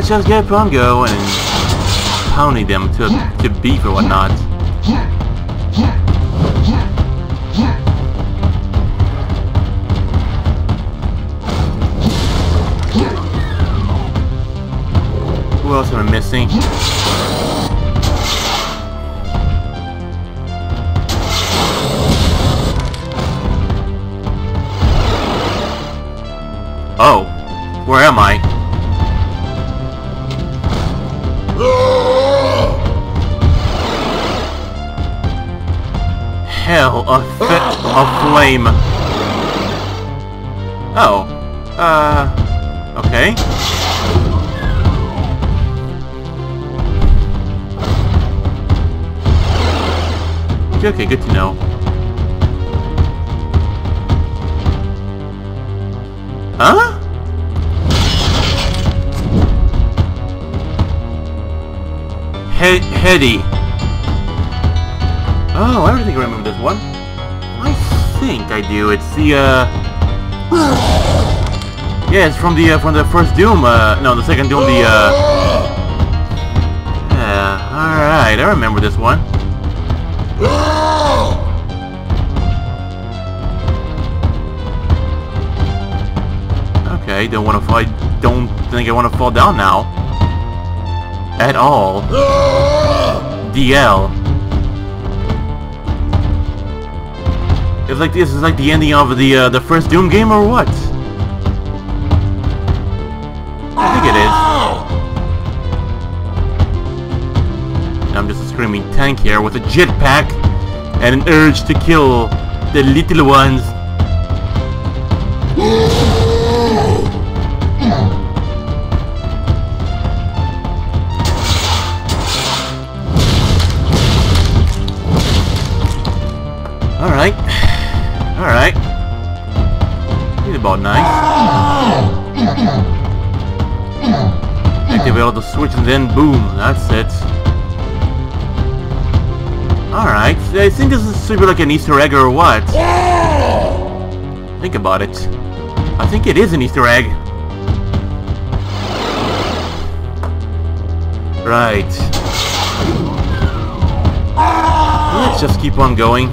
Let's just get going and pounding them to, to beef or whatnot. Who else am I missing? Heady. Oh, I don't think I remember this one. I think I do. It's the, uh... <sighs> Yeah, it's from the, uh, from the first Doom, uh... No, the second Doom, the, uh... Yeah, alright, I remember this one. Okay, don't want to fight. Don't think I want to fall down now. At all. DL. It's like this is like the ending of the uh, the first Doom game or what? I think it is. I'm just a screaming tank here with a jetpack and an urge to kill the little ones. Then boom, that's it. Alright, I think this is super like an Easter egg or what? Think about it. I think it is an Easter egg. Right. Let's just keep on going.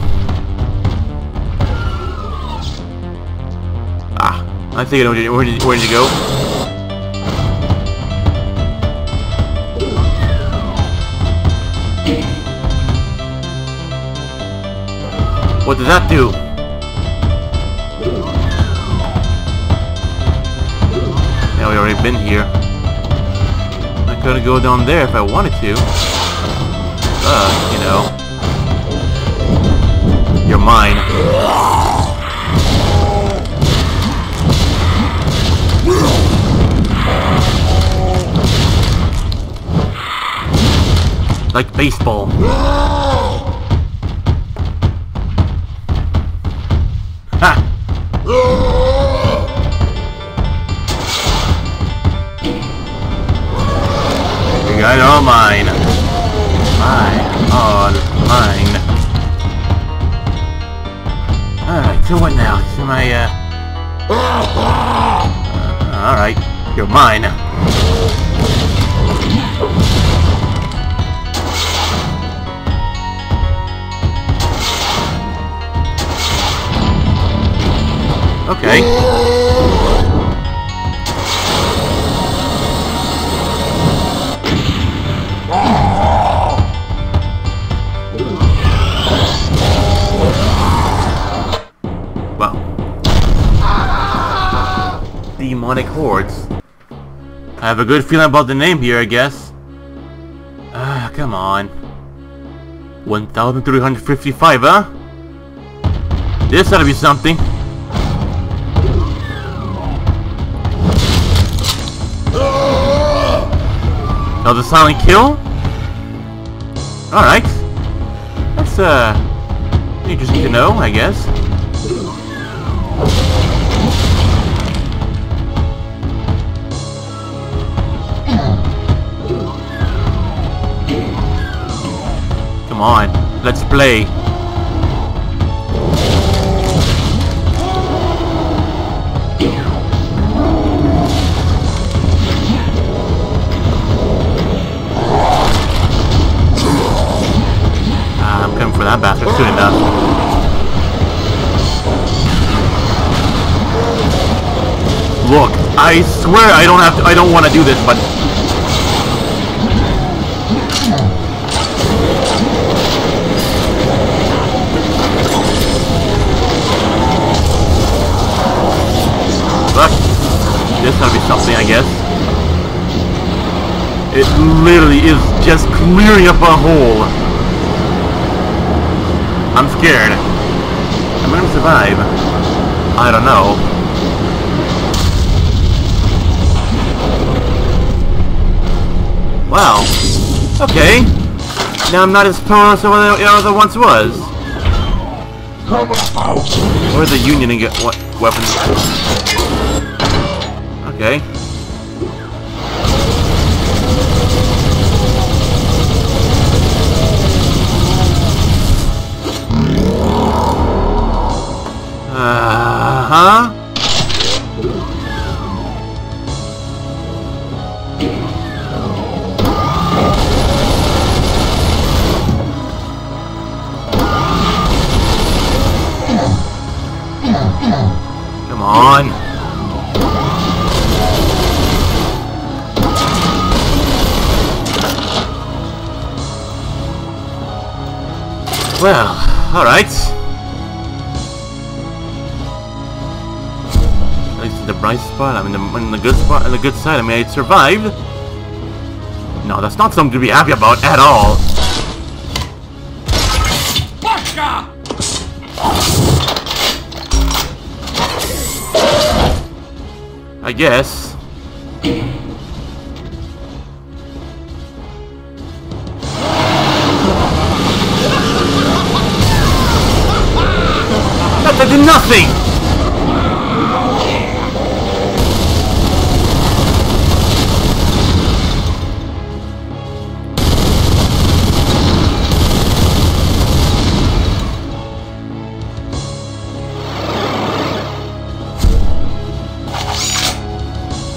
Ah, I think I know where, where, where to go. What does that do? Yeah, we already been here. I could go down there if I wanted to. Uh, you know. You're mine. Like baseball. All mine. Mine. All mine. Alright, so what now? To my, uh... uh Alright, you're mine. Okay. Demonic hordes. I have a good feeling about the name here, I guess. Ah, come on. 1,355, huh? This ought to be something. Another silent kill? Alright. That's, uh, interesting to know, I guess. Come on, let's play. Ah, I'm coming for that bastard soon enough. Look, I swear I don't have to, I don't want to do this, but this gotta be something, I guess. It literally is just clearing up a hole. I'm scared. Am I gonna survive? I don't know. Wow. Okay. Now I'm not as powerless as I once was. Where's the Union and get what weapons? Okay. Uh Well, alright. At least in the bright spot, I'm in the, in the good spot, on the good side. I mean, I survived. No, that's not something to be happy about at all. I guess. Nothing!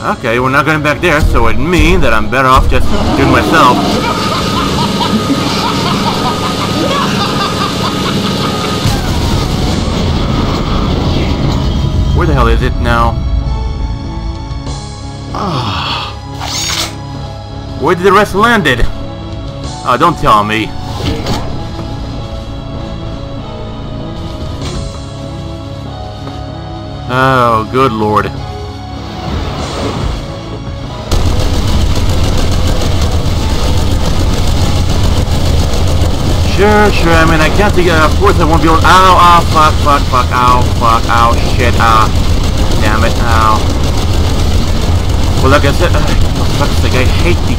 Okay, we're not going back there, so it means that I'm better off just doing myself. The hell is it now? Ah. Where did the rest landed? Oh, don't tell me. Oh, good lord. Sure, sure, I mean, I can't think, of course I won't be able- Ow, ow, fuck, fuck, fuck, ow, fuck, ow, shit, ah. Damn it, ow. Well, like I said, uh, for fuck's sake, I hate the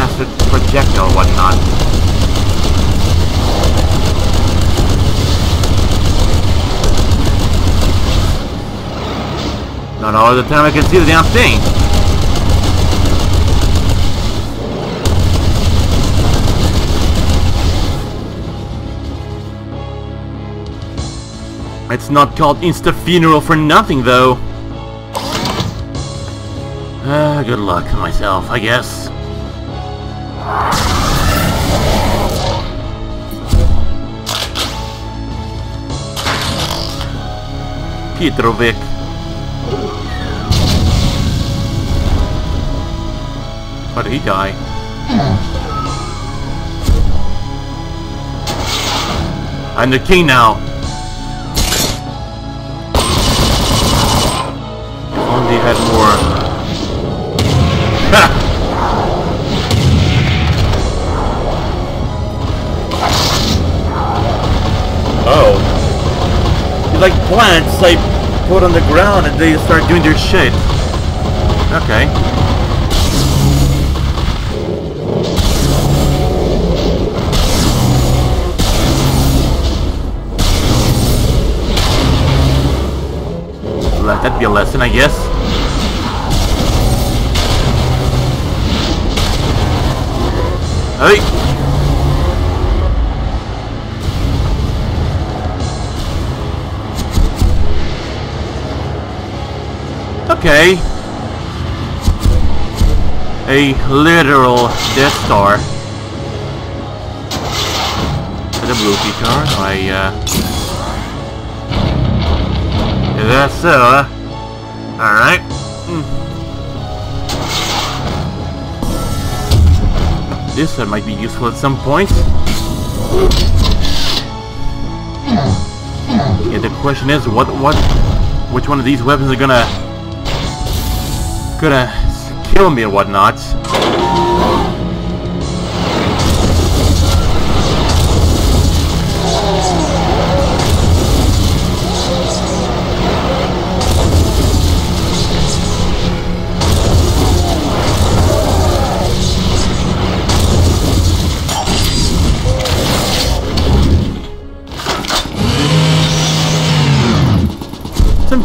acid projectile whatnot. Not all the time I can see the damn thing. It's not called insta-funeral for nothing, though. Ah, good luck myself, I guess. Petrovic. How did he die? I'm the king now. had more. Ha! Oh. It's like plants I put on the ground and they start doing their shit. Okay. Let that be a lesson, I guess. Hey! Okay. A literal Death Star. A blue key card. I, uh... Is that so, huh? Alright. Hmm. This might be useful at some point. Yeah, the question is, what, what, which one of these weapons are gonna, gonna kill me or whatnot?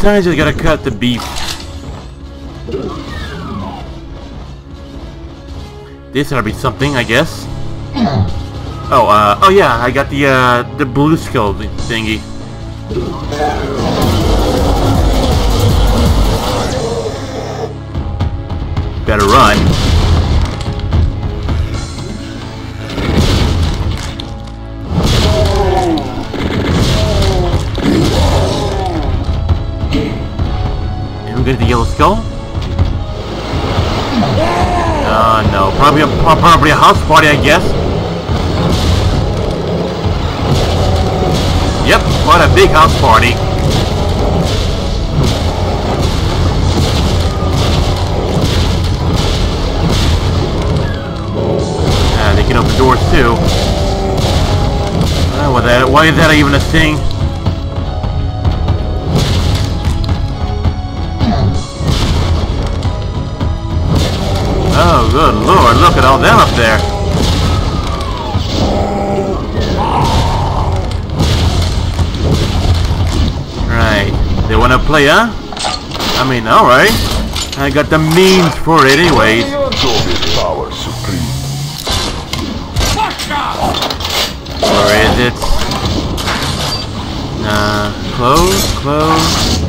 Sometimes you gotta cut the beef. This ought to be something, I guess. Oh, uh, oh yeah, I got the, uh, the blue skull thingy. Better run. And get the yellow skull? Uh, no. Probably a, probably a house party, I guess. Yep, what a big house party. Ah, they can open doors too. Oh, that, why is that even a thing? Oh, good lord, look at all them up there. Right. They wanna play, huh? I mean, alright. I got the means for it anyways. Or is it? Nah. Close, close.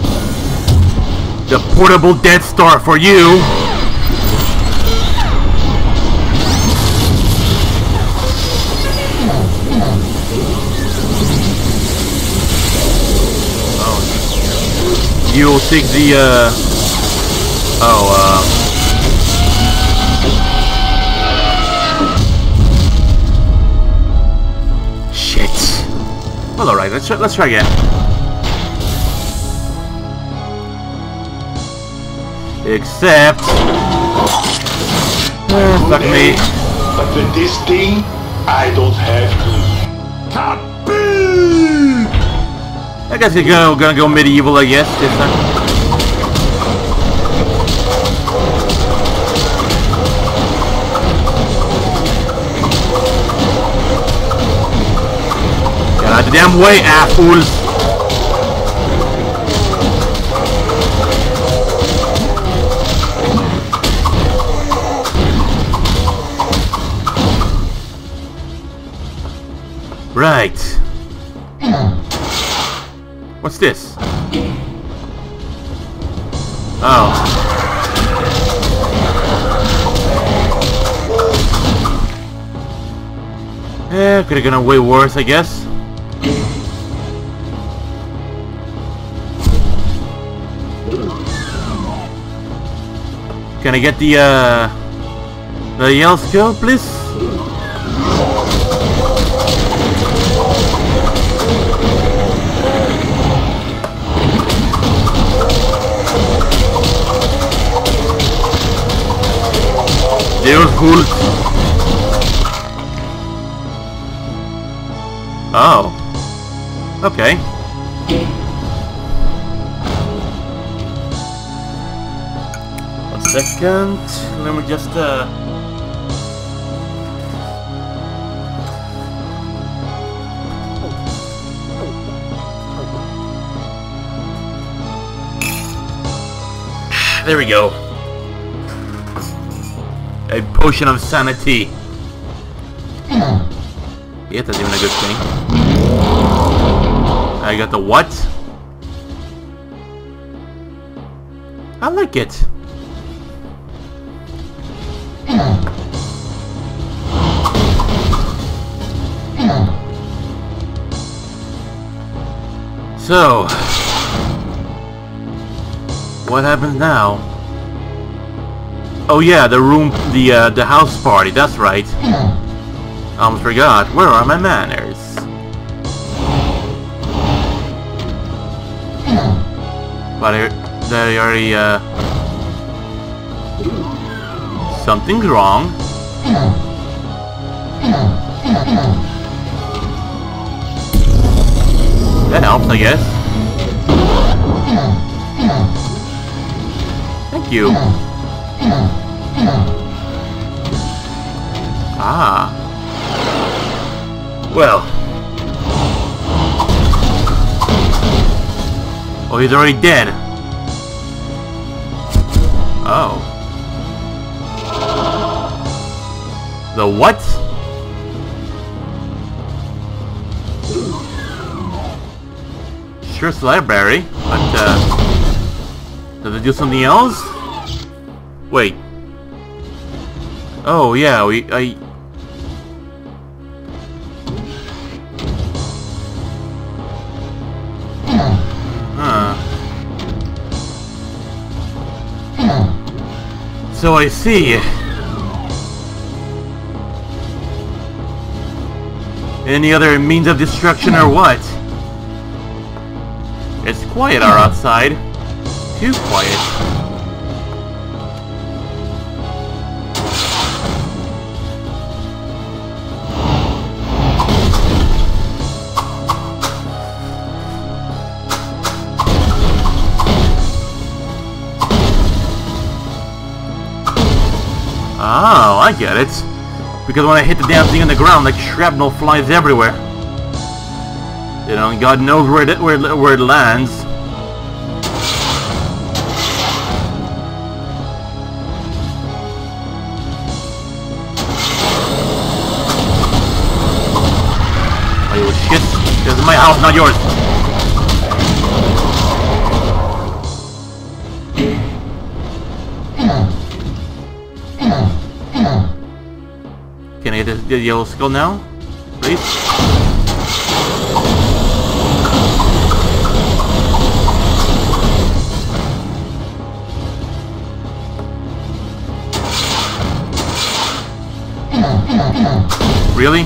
The portable Death Star for you! You'll take the, uh... Oh, uh... Shit. Well, alright, let's try, let's try again. Except... Uh, fuck me. But with this thing, I don't have to. Kaboo! I guess you're gonna, gonna go medieval, I guess, this uh, time. Get out the damn way, assholes! Could have gone way worse, I guess. Can I get the, uh... The yellow skull, please? There's Hulk. Oh. Okay. One second. Let me just, uh... <sighs> there we go. A potion of sanity. Yeah, that's even a good thing. I got the what? I like it. So, what happens now? Oh yeah, the room, the uh, the house party. That's right. Almost forgot. Where are my manners? But they already. Uh, something's wrong. That helps, I guess. Thank you. Well. Oh, he's already dead. Oh. The what? Sure, it's library, but, uh... Does it do something else? Wait. Oh, yeah, we... I... So I see. Any other means of destruction or what? It's quiet out outside. Too quiet. Oh, I get it. Because when I hit the damn thing on the ground, like shrapnel flies everywhere. You know, God knows where it where it, where it lands. Oh, shit! This is my house, not yours. The, yellow skull now? Please? Really?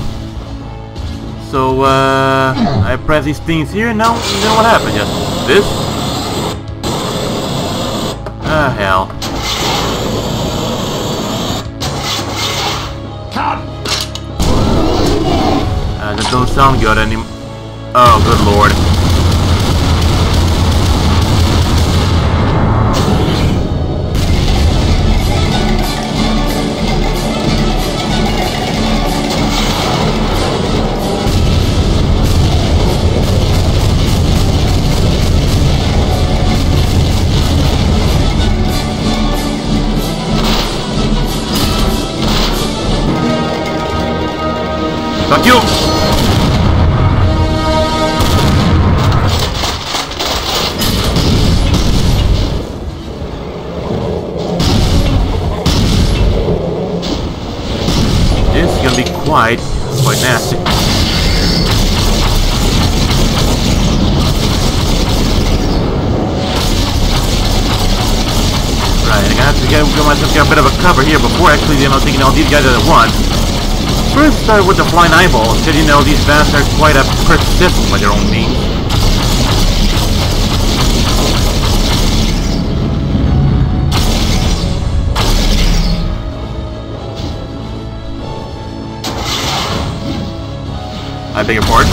So, uh, I press these things here, and now, then what happened? Just this? Ah, hell. Don't sound good anymore. Oh, good lord. Fuck you! Is gonna quite, nasty. Right, have to get, get myself get a bit of a cover here before actually, you know, taking all these guys at once. First start with the flying eyeball, because you know these bastards are quite a persistent by their own means. I beg your pardon?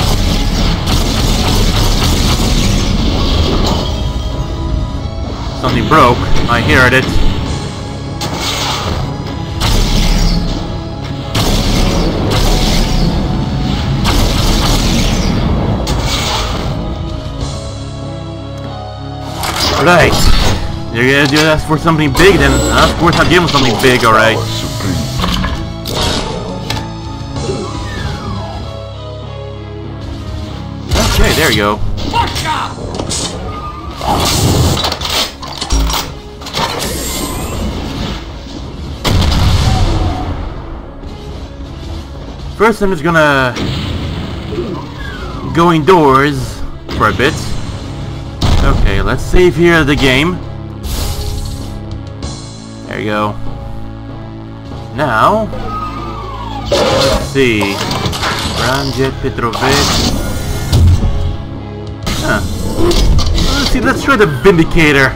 Something broke. I heard it. Right. You're gonna do ask for something big, then of course I'll give him something big, alright. There you go. First, I'm just gonna go indoors for a bit. Okay, let's save here the game. There you go. Now, let's see. Ranjet Petrovic. Let's try the Vindicator.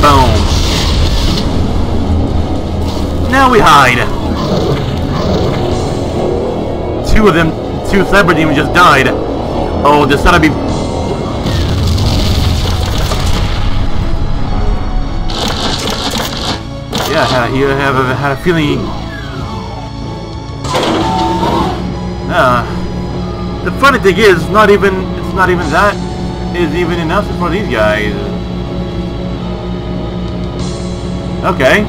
Boom. Now we hide. Two of them, two cyber demons just died. Oh, this gotta be Yeah, you have a, had a feeling. Uh, the funny thing is, not even it's not even that is even enough for these guys. Okay.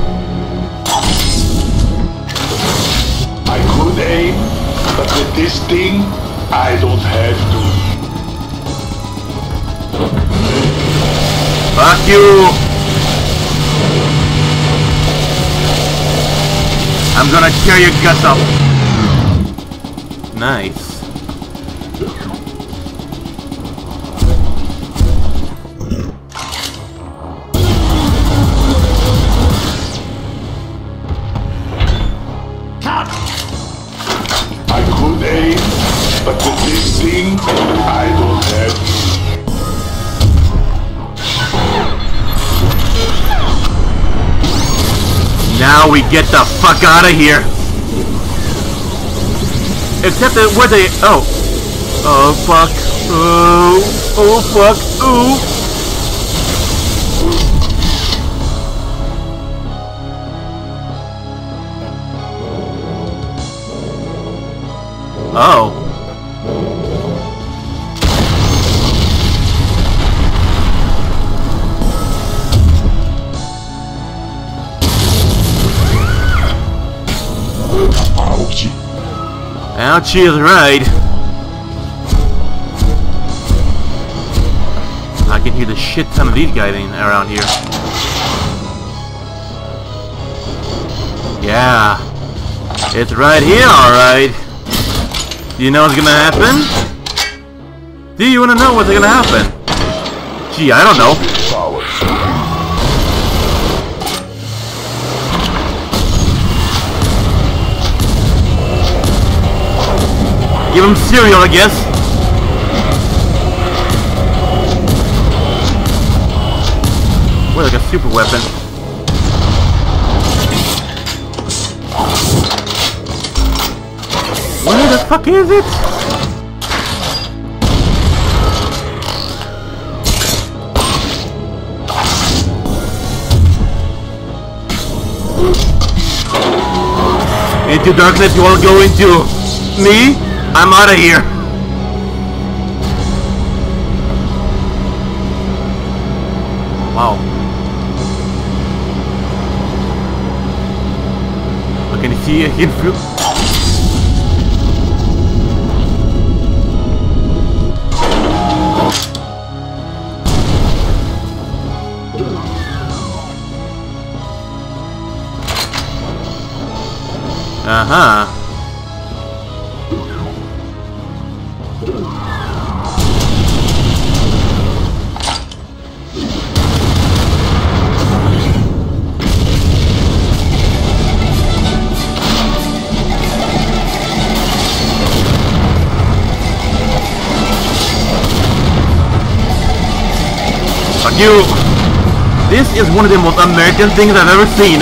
I could aim, but with this thing, I don't have to. Fuck you! I'm gonna tear your guts up. Nice. Now we get the fuck out of here. Except that where they oh. Oh fuck. Oh oh fuck. Ooh. Oh. Ouchie is right. I can hear the shit ton of these guys around here. Yeah. It's right here, alright. Do you know what's gonna happen? Do you wanna know what's gonna happen? Gee, I don't know. Give him cereal, I guess. Boy, like a super weapon. Where the fuck is it? Into darkness you wanna go into me? I'm out of here. Wow. I can see I can feel Uh-huh. You! This is one of the most American things I've ever seen.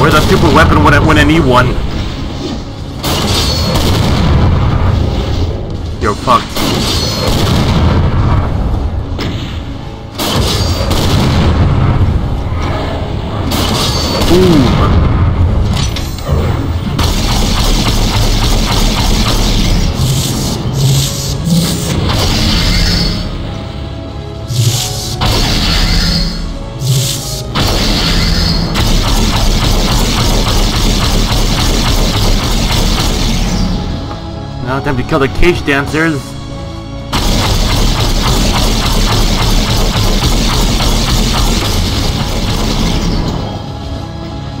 Where's a super weapon when I, when I need one? so fucked. Ooh. Time to kill the cage dancers.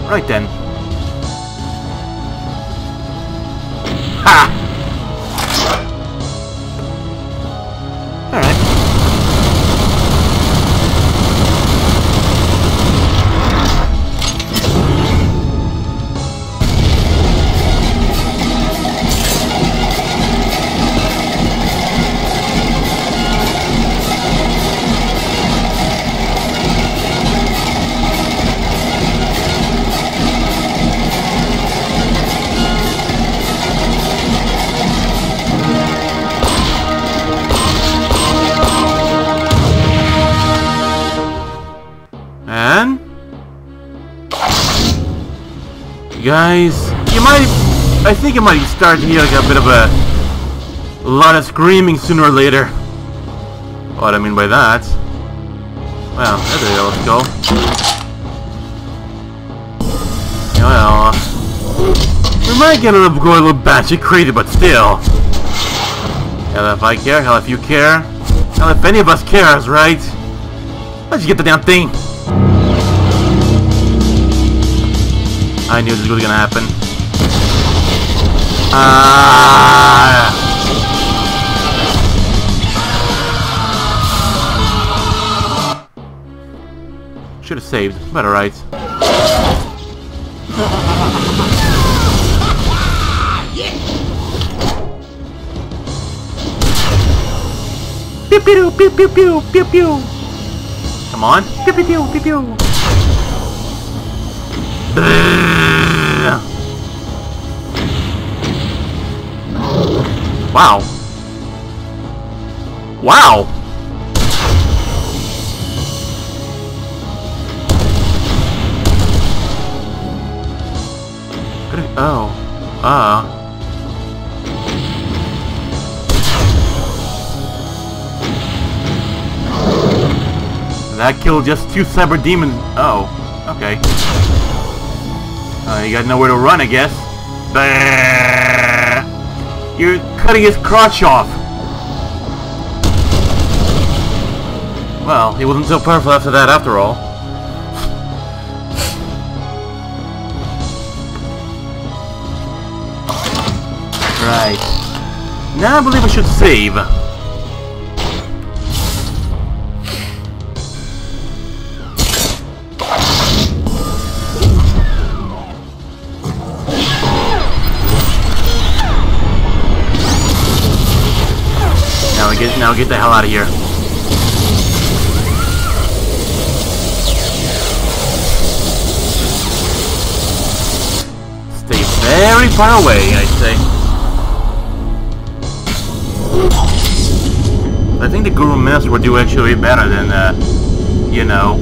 Right then. Guys, you might I think it might start to hear like a bit of a, a lot of screaming sooner or later. What I mean by that. Well, there we go, let's go. Well, we might get a little, go a little batshit crazy, but still. Hell if I care, hell if you care, hell if any of us cares, right? Let's get the damn thing. I knew this was gonna happen. Ah! Should have saved, but alright. Pew pew pew pew pew pew pew. Come on. Pew pew pew pew pew. Wow. Wow. Oh. Ah. That killed just two cyber demons. Oh. Okay. Uh, you got nowhere to run, I guess. Bah! You're cutting his crotch off. Well, he wasn't so powerful after that, after all. Right. Now I believe I should save. Now get now get the hell out of here. Stay very far away, I say. I think the Guru Master would do actually better than, uh, you know.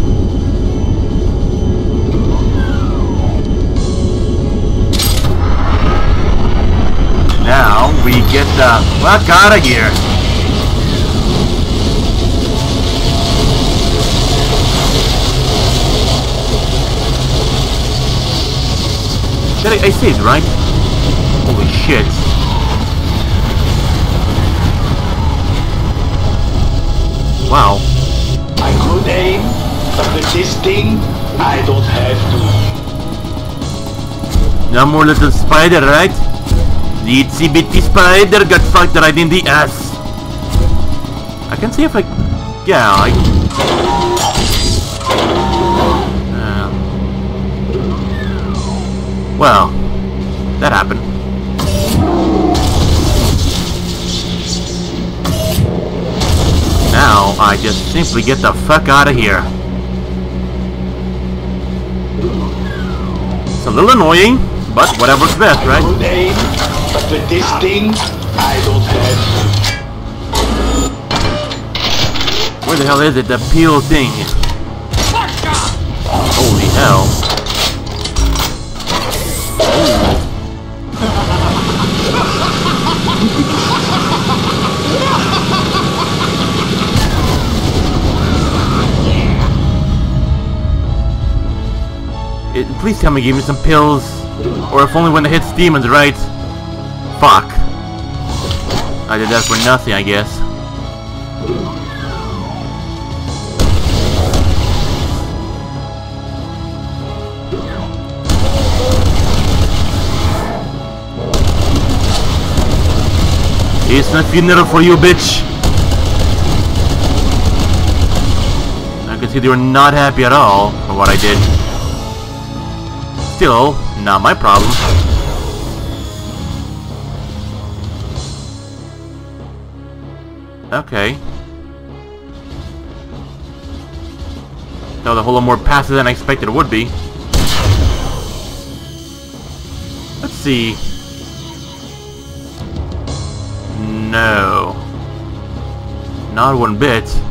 Now we get the fuck out of here. Did I, I saved, right? Holy shit. Wow. I could aim, but with this thing, I don't have to. No more little spider, right? The itsy bitty spider got fucked right in the ass. I can see if I... Yeah, I... well, that happened. Now, I just simply get the fuck out of here. It's a little annoying, but whatever's best, right? but with this thing, I don't have. Where the hell is it? The peel thing. Holy hell. Please tell me give me some pills. Or if only when it hits demons, right? Fuck. I did that for nothing, I guess. It's not funeral for you, bitch. I can see they were not happy at all for what I did. Still, not my problem. Okay. That was a whole lot more passive than I expected it would be. Let's see. No. Not one bit.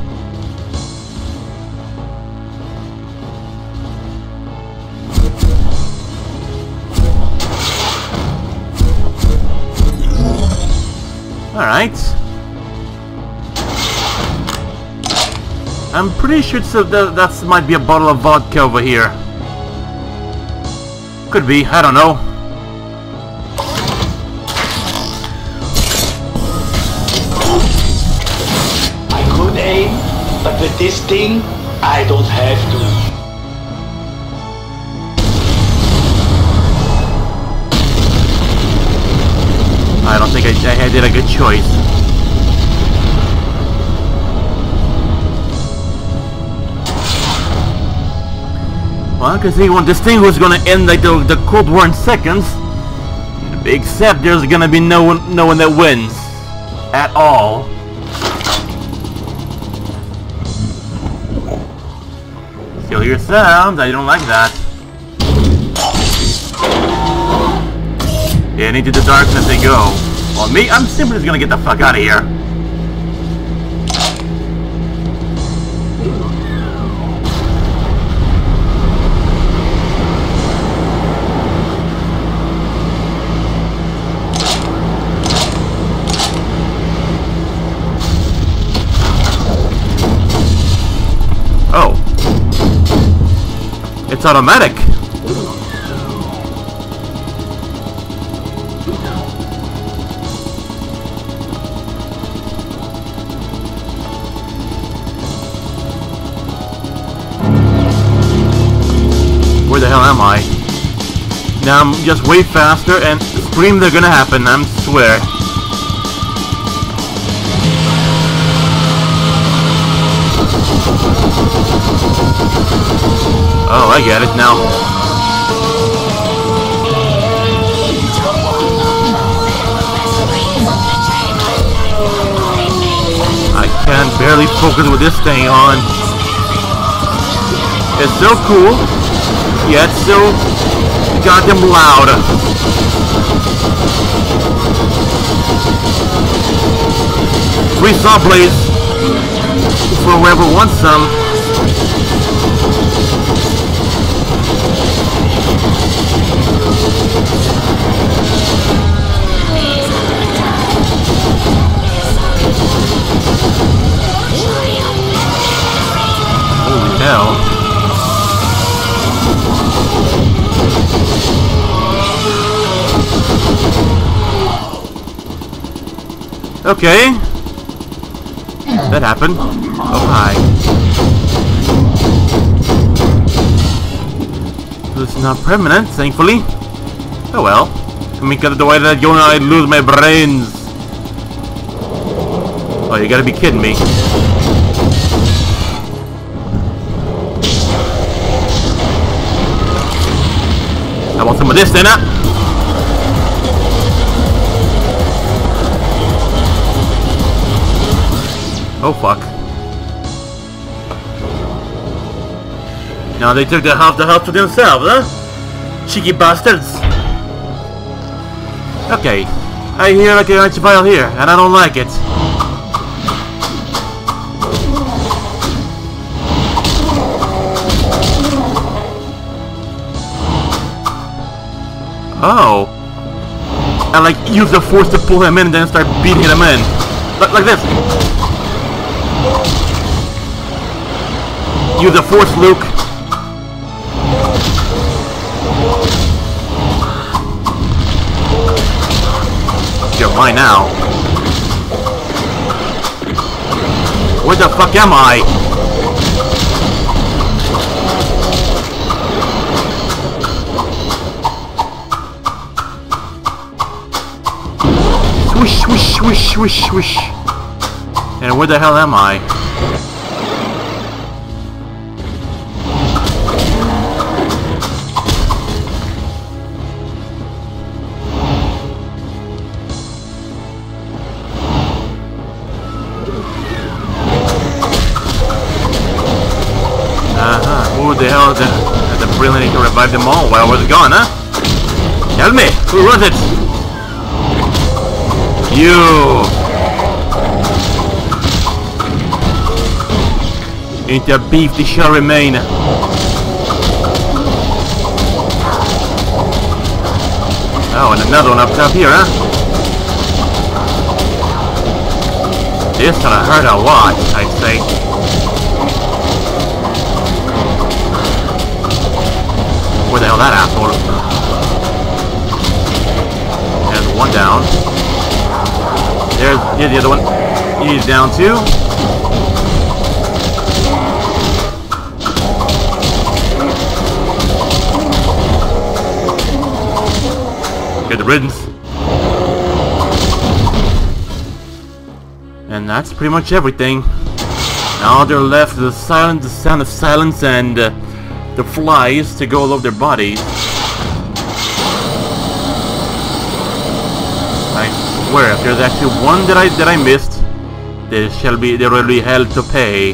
Alright. I'm pretty sure a, that might be a bottle of vodka over here. Could be, I don't know. I could aim, but with this thing, I don't have think I, I did a good choice. Well, I can see when this thing was gonna end like the, the Cold War in seconds, except there's gonna be no one, no one that wins. At all. Still your sounds, I don't like that. Yeah, and into the darkness they go. Well, me, I'm simply just gonna get the fuck out of here. Oh. It's automatic. I'm just way faster and scream they're gonna happen, I'm swear. Oh, I get it now. I can barely focus with this thing on. It's so cool, yet so goddamn loud. Free saw blades for whoever wants some. Okay. That happened. Oh, hi. This is not permanent, thankfully. Oh well. Let me get the way that you and I lose my brains. Oh, you gotta be kidding me. I want some of this, then, Oh fuck. Now they took the half the house to themselves, huh? Cheeky bastards. Okay. I hear like a file here, and I don't like it. Oh. And like use the force to pull him in and then start beating him in. Like this. Use the fourth Luke. You're mine now. Where the fuck am I? Swish, swish, swish, swish, swish. And where the hell am I? Revive them all while I was gone, huh? Tell me, who was it? You! Ain't there beef that shall remain? Oh, and another one up top here, huh? This one I heard a lot, I'd say. Where the hell that asshole? There's one down. There's the other one. He's down too. Good riddance. And that's pretty much everything. Now they're left the silence, the sound of silence, and uh, the flies to go all over their bodies. I swear, if there's actually one that I that I missed, there shall be there will be hell to pay.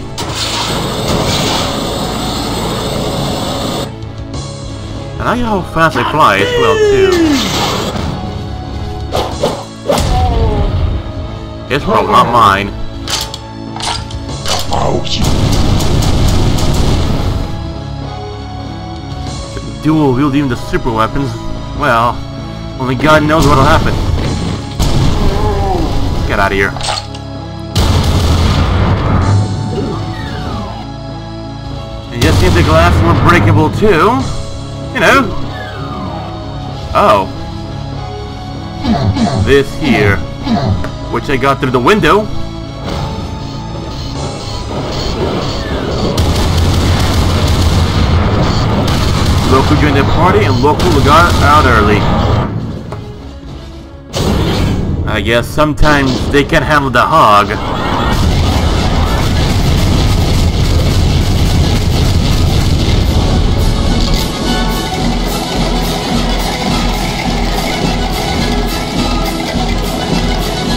And I know how fast I fly as well too. It's probably not mine. Dual wielding the super weapons. Well, only God knows what'll happen. Get out of here. And seems the glass were breakable too. You know. Oh. This here. Which I got through the window. Local joined the party and local got out early. I guess sometimes they can handle the hog.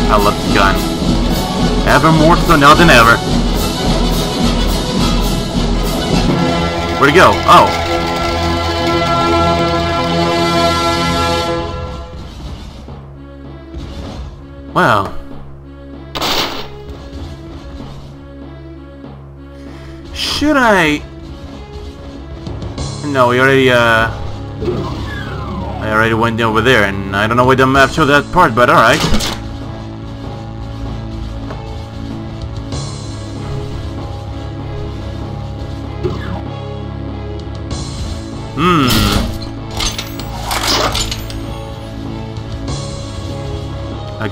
I love the gun. Ever more so now than ever. Where'd he go? Oh. Well. Should I... No, we already, uh... I already went over there, and I don't know why the map showed that part, but alright.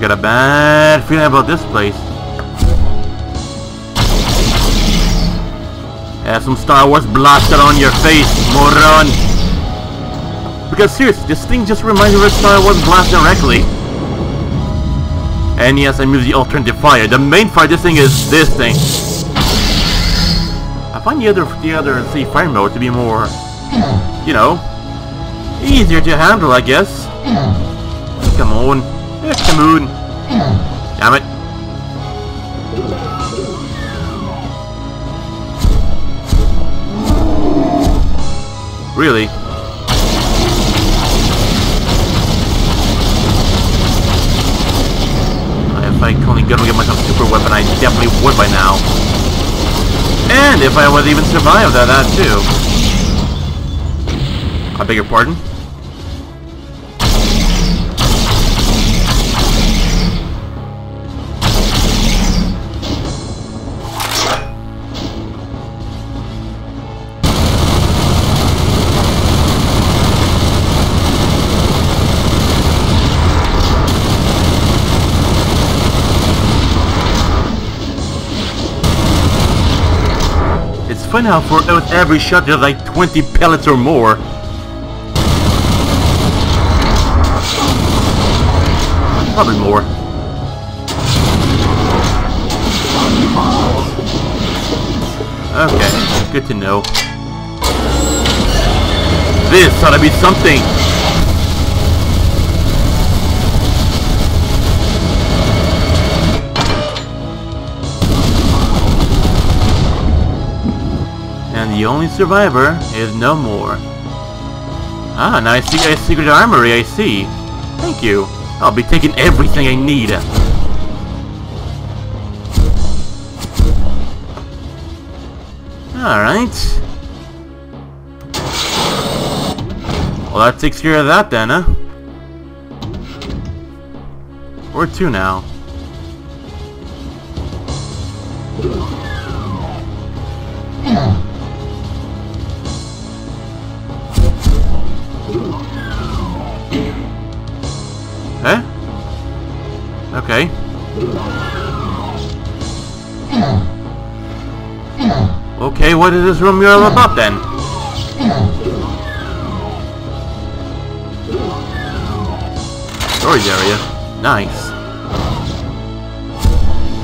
Got a bad feeling about this place. Have some Star Wars blaster on your face, moron! Because seriously, this thing just reminds me of Star Wars blast directly. And yes, I'm using the alternative fire. The main fire this thing is this thing. I find the other the other say fire mode to be more you know, easier to handle, I guess. Come on. Eh, Come on. Would even survive that, that too. I beg your pardon? Funny how for every shot there's like 20 pellets or more. Probably more. Okay, good to know. This ought to be something! The only survivor is no more. Ah, now I see a secret armory, I see. Thank you. I'll be taking everything I need. Alright. Well, that takes care of that then, huh? Or two now. What is this room you're all about then? Storage area. Nice.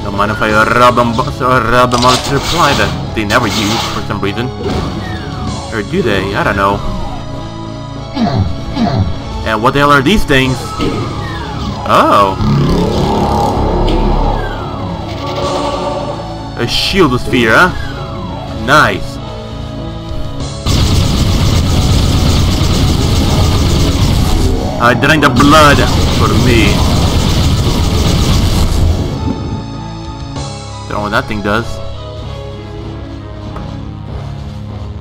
Don't mind if I rob them, so uh, rob them on supply that they never use for some reason. Or do they? I don't know. And what the hell are these things? Oh. A shield of sphere, huh? Nice. I drank the blood for me. Don't know what that thing does.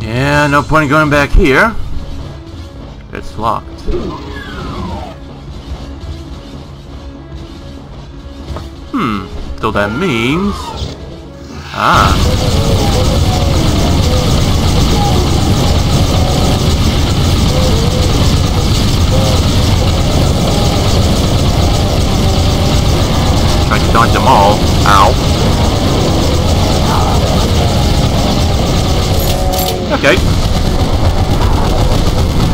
Yeah, no point in going back here. It's locked. Hmm, so that means... Ah. Okay.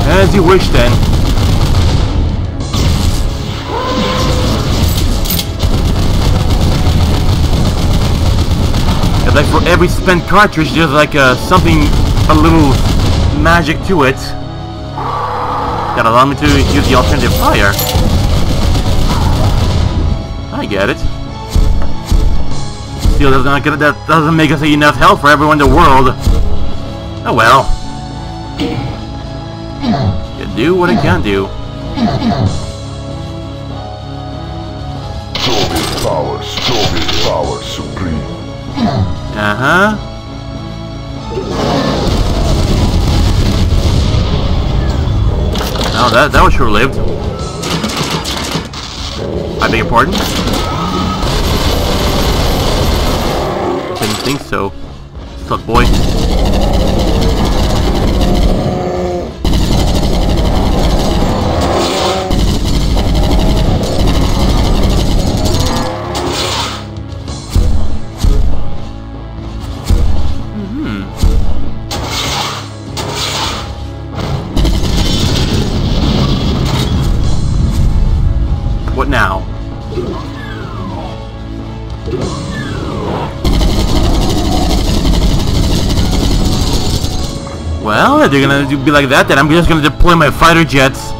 As you wish then. Like for every spent cartridge, there's like uh, something, a little magic to it. That allow me to use the alternative fire. I get it. Still does not get that doesn't make us enough health for everyone in the world. Oh well. You do what it can do. Me power, me power supreme. Uh-huh. Oh, that, that was short-lived. I beg your pardon? Didn't think so. Suck boy. If they're gonna be like that, then I'm just gonna deploy my fighter jets.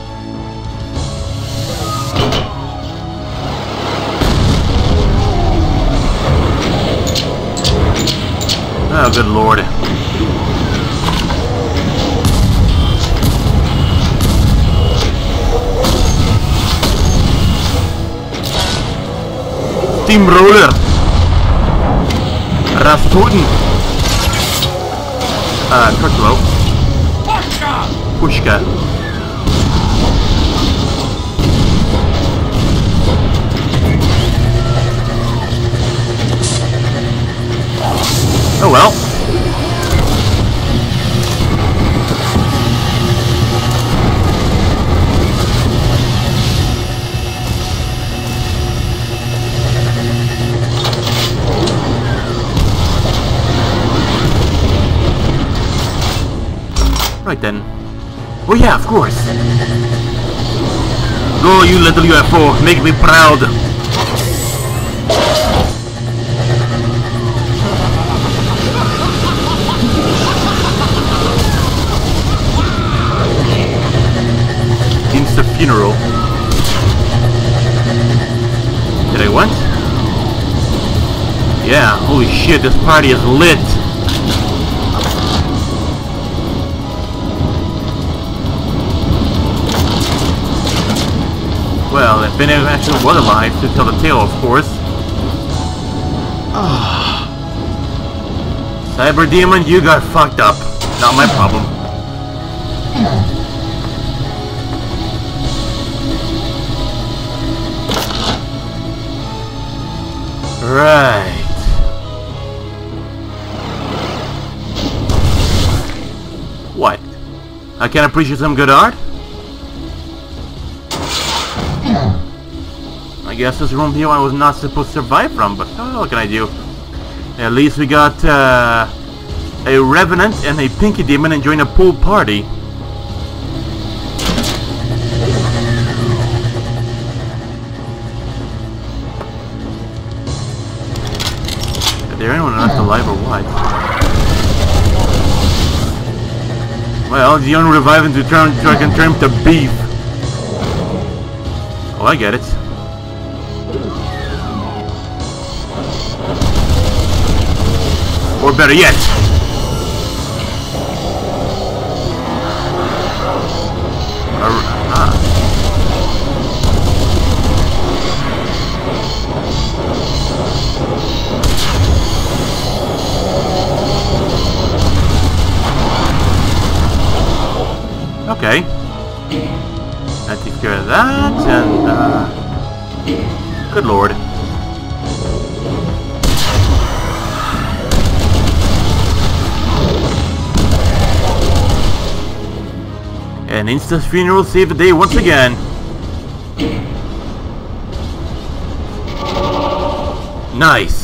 Oh, good lord. Steamroller. Rasputin. Uh, Kurtlo. Pushka. Oh well. Oh yeah, of course. Go, you little UFO. Make me proud. Insta funeral. Did I want? Yeah, holy shit, this party is lit. Well, if anyone actually was alive to tell the tale, of course. Ah. Cyber Demon, you got fucked up. Not my problem. Right. What? I can appreciate some good art? Guess this room here I was not supposed to survive from, but oh, what can I do? At least we got uh, a Revenant and a Pinky Demon enjoying a pool party. There anyone left alive or what? Well, the only reviving to turn so I can turn to beef. Oh, I get it. Or better yet. Instant funeral saved the day once again. Nice.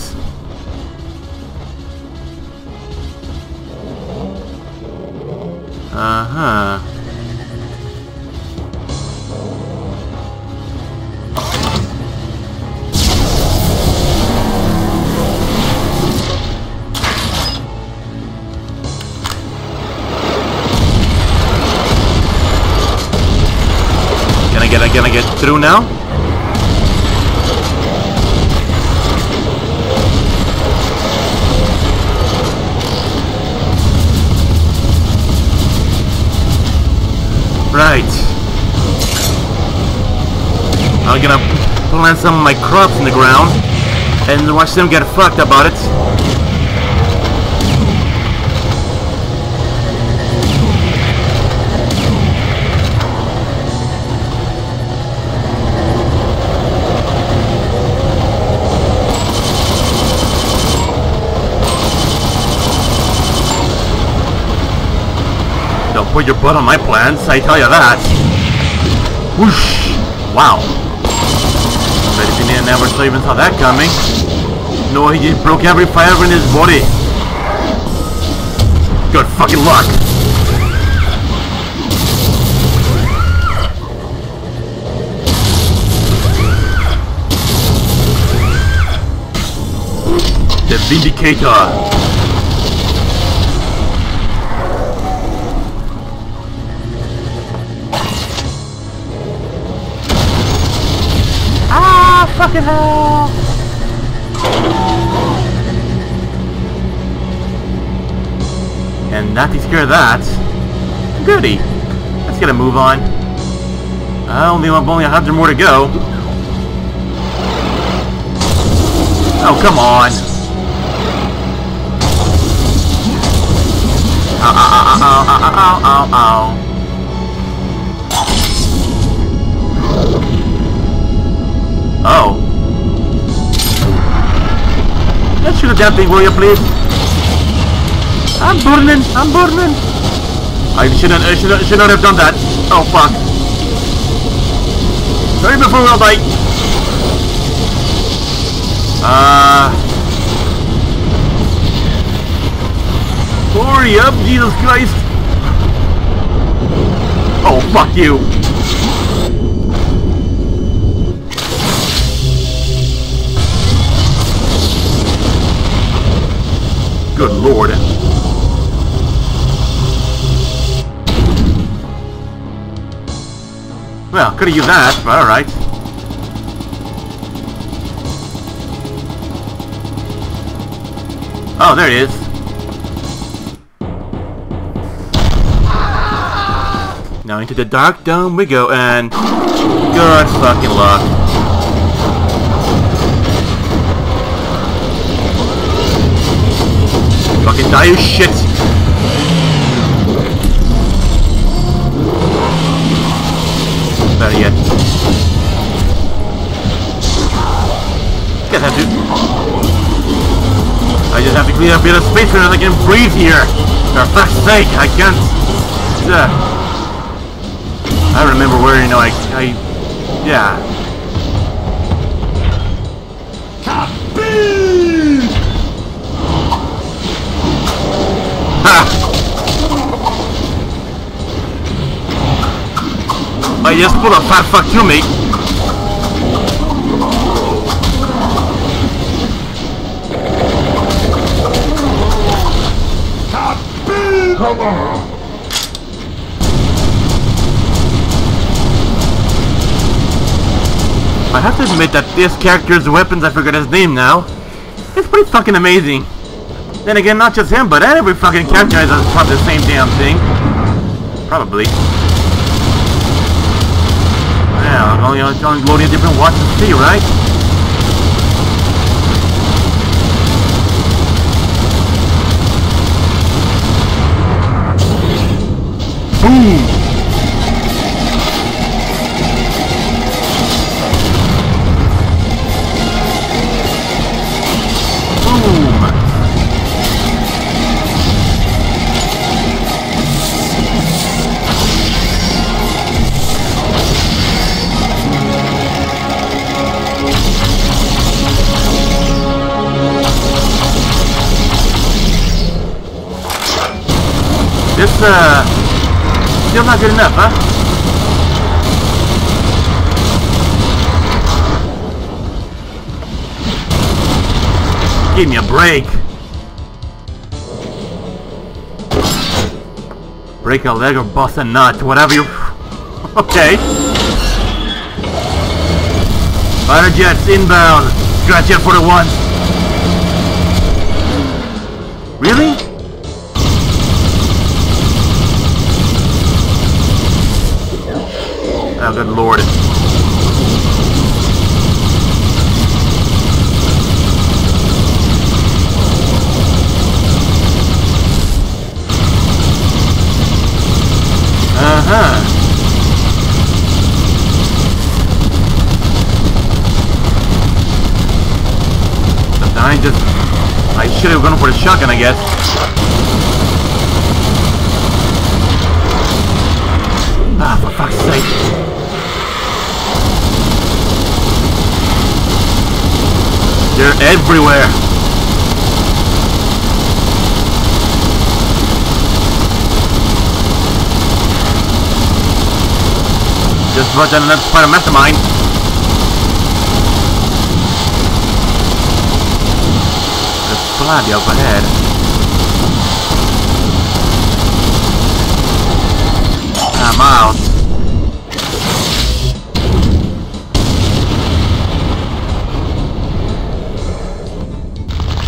Right. I'm gonna plant some of my crops in the ground and watch them get fucked about it. Put your butt on my plans, I tell you that. Whoosh! Wow. Medicine never saw even saw that coming. No, he just broke every fiber in his body. Good fucking luck. The Vindicator. Fucking hell! And takes care of that. Goody. Let's get a move on. I only have only a hundred more to go. Oh, come on. Ow, ow, ow, ow, ow, ow, ow. Oh. Let's shoot the damn thing, will you, please? I'm burning. I'm burning. I shouldn't. I should, should not have done that. Oh fuck. Sorry before all die. Uh. Hurry up, Jesus Christ! Thank you. Good lord. Well, could've used that, but alright. Oh, there it is. Now into the dark dome we go, and good fucking luck. Fucking die, you shit! Better yet. I have to. I just have to clean up a bit of space so that I can breathe here. For fuck's sake, I can't. Uh, I remember where you know I, I, yeah. I just pulled a fat fuck to me. Come on! I have to admit that this character's weapons, I forgot his name now, it's pretty fucking amazing. Then again, not just him, but every fucking character has probably the same damn thing. Probably. Yeah, only, only loading different watches to see, right? Boom! Uh, still not good enough, huh? Give me a break. Break a leg or bust a nut, whatever you... <laughs> okay. Fighter jets inbound. Scratch it for the one. Really? Oh, good lord. Uh-huh. I just... I should have gone for the shotgun, I guess. Everywhere. Just down another spider mastermind. There's bloody up ahead. I'm out.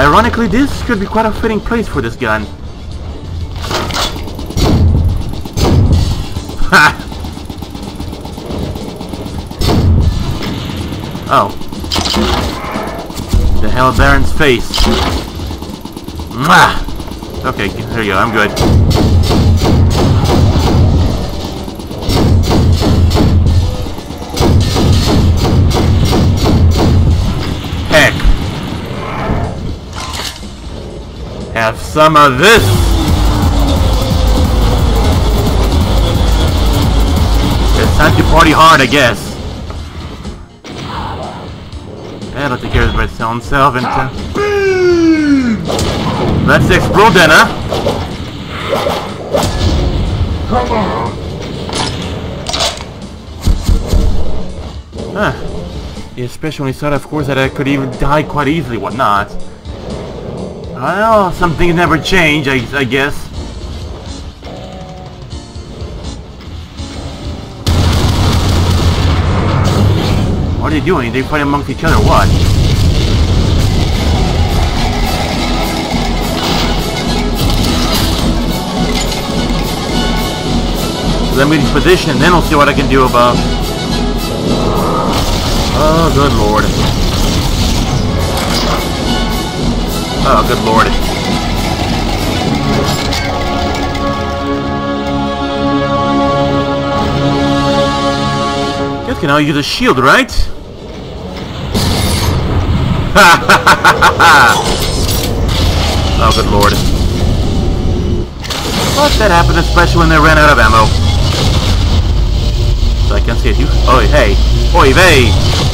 Ironically, this could be quite a fitting place for this gun. Ha! Oh. The hell Baron's face. Mwah! Okay, there you go, I'm good. Some of this! It's time to party hard, I guess. Take care of its own self and Let's explode then, huh? Come on! Huh. Especially when he thought, of course, that I could even die quite easily, whatnot. Well, some things never change, I, I guess. What are they doing? They fighting amongst each other, what? Let me position, then I'll see what I can do about... Oh, good lord. Oh, good lord. Guess can now use a shield, right? <laughs> oh, good lord. But that happened especially when they ran out of ammo. So I can't see it. You. Oh, hey. Oi, vey!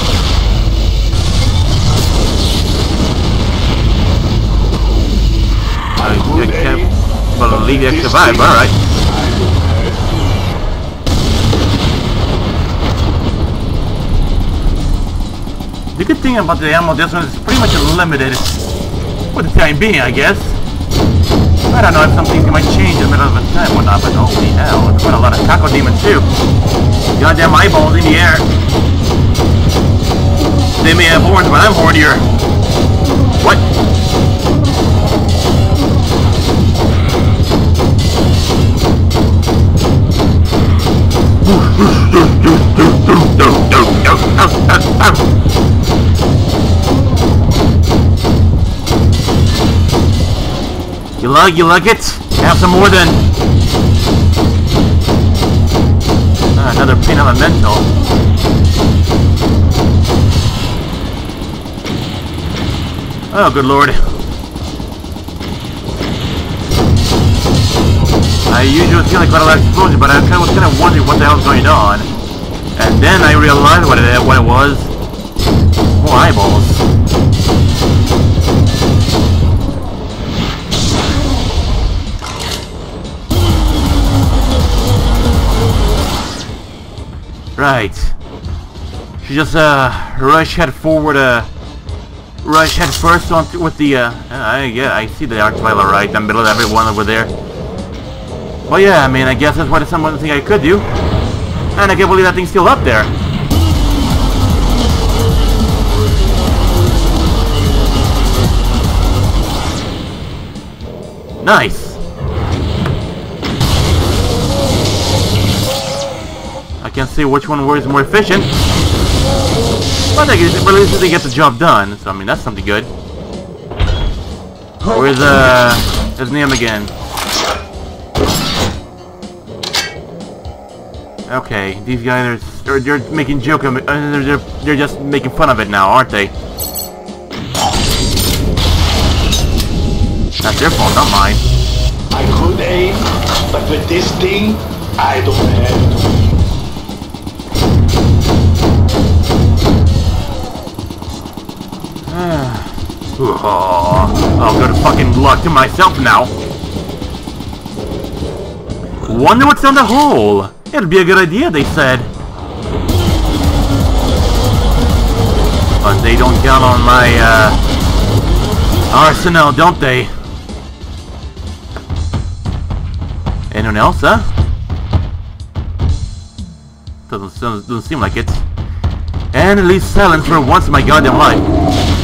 I, I can't believe you survived. Alright. The good thing about the ammo this one is pretty much limited for the time being, I guess. I don't know if something might change in the middle of the time or not, but holy hell, it's quite a lot of Cacodemons too. Goddamn eyeballs in the air. They may have horns, but I'm hornier. You like, you like it? Have some more then. Ah, another Pain Elemental. Oh, good lord. I usually feel like quite a lot of explosion, but I kind of was kind of wondering what the hell's going on. And then I realized what it, what it was. More eyeballs. Right. She just uh rush head forward uh rush head first on with the uh I yeah I see the Archvile right in the middle of everyone over there. Well yeah, I mean I guess that's what someone think I could do. And I can't believe that thing's still up there. Nice. I can't see which one was more efficient. But at least they get the job done. So I mean that's something good. Where's uh his name again? Okay, these guys are they're, they're making joke of it. Uh, they're, they're they're just making fun of it now, aren't they? That's their fault, not mine. I could aim, but with this thing, I don't have to. <sighs> Oh, I'll go to fucking luck to myself now. Wonder what's down the hole. It'd be a good idea, they said. But they don't count on my, uh, arsenal, don't they? Anyone else, huh? Doesn't, doesn't seem like it. And at least silence for once in my goddamn life.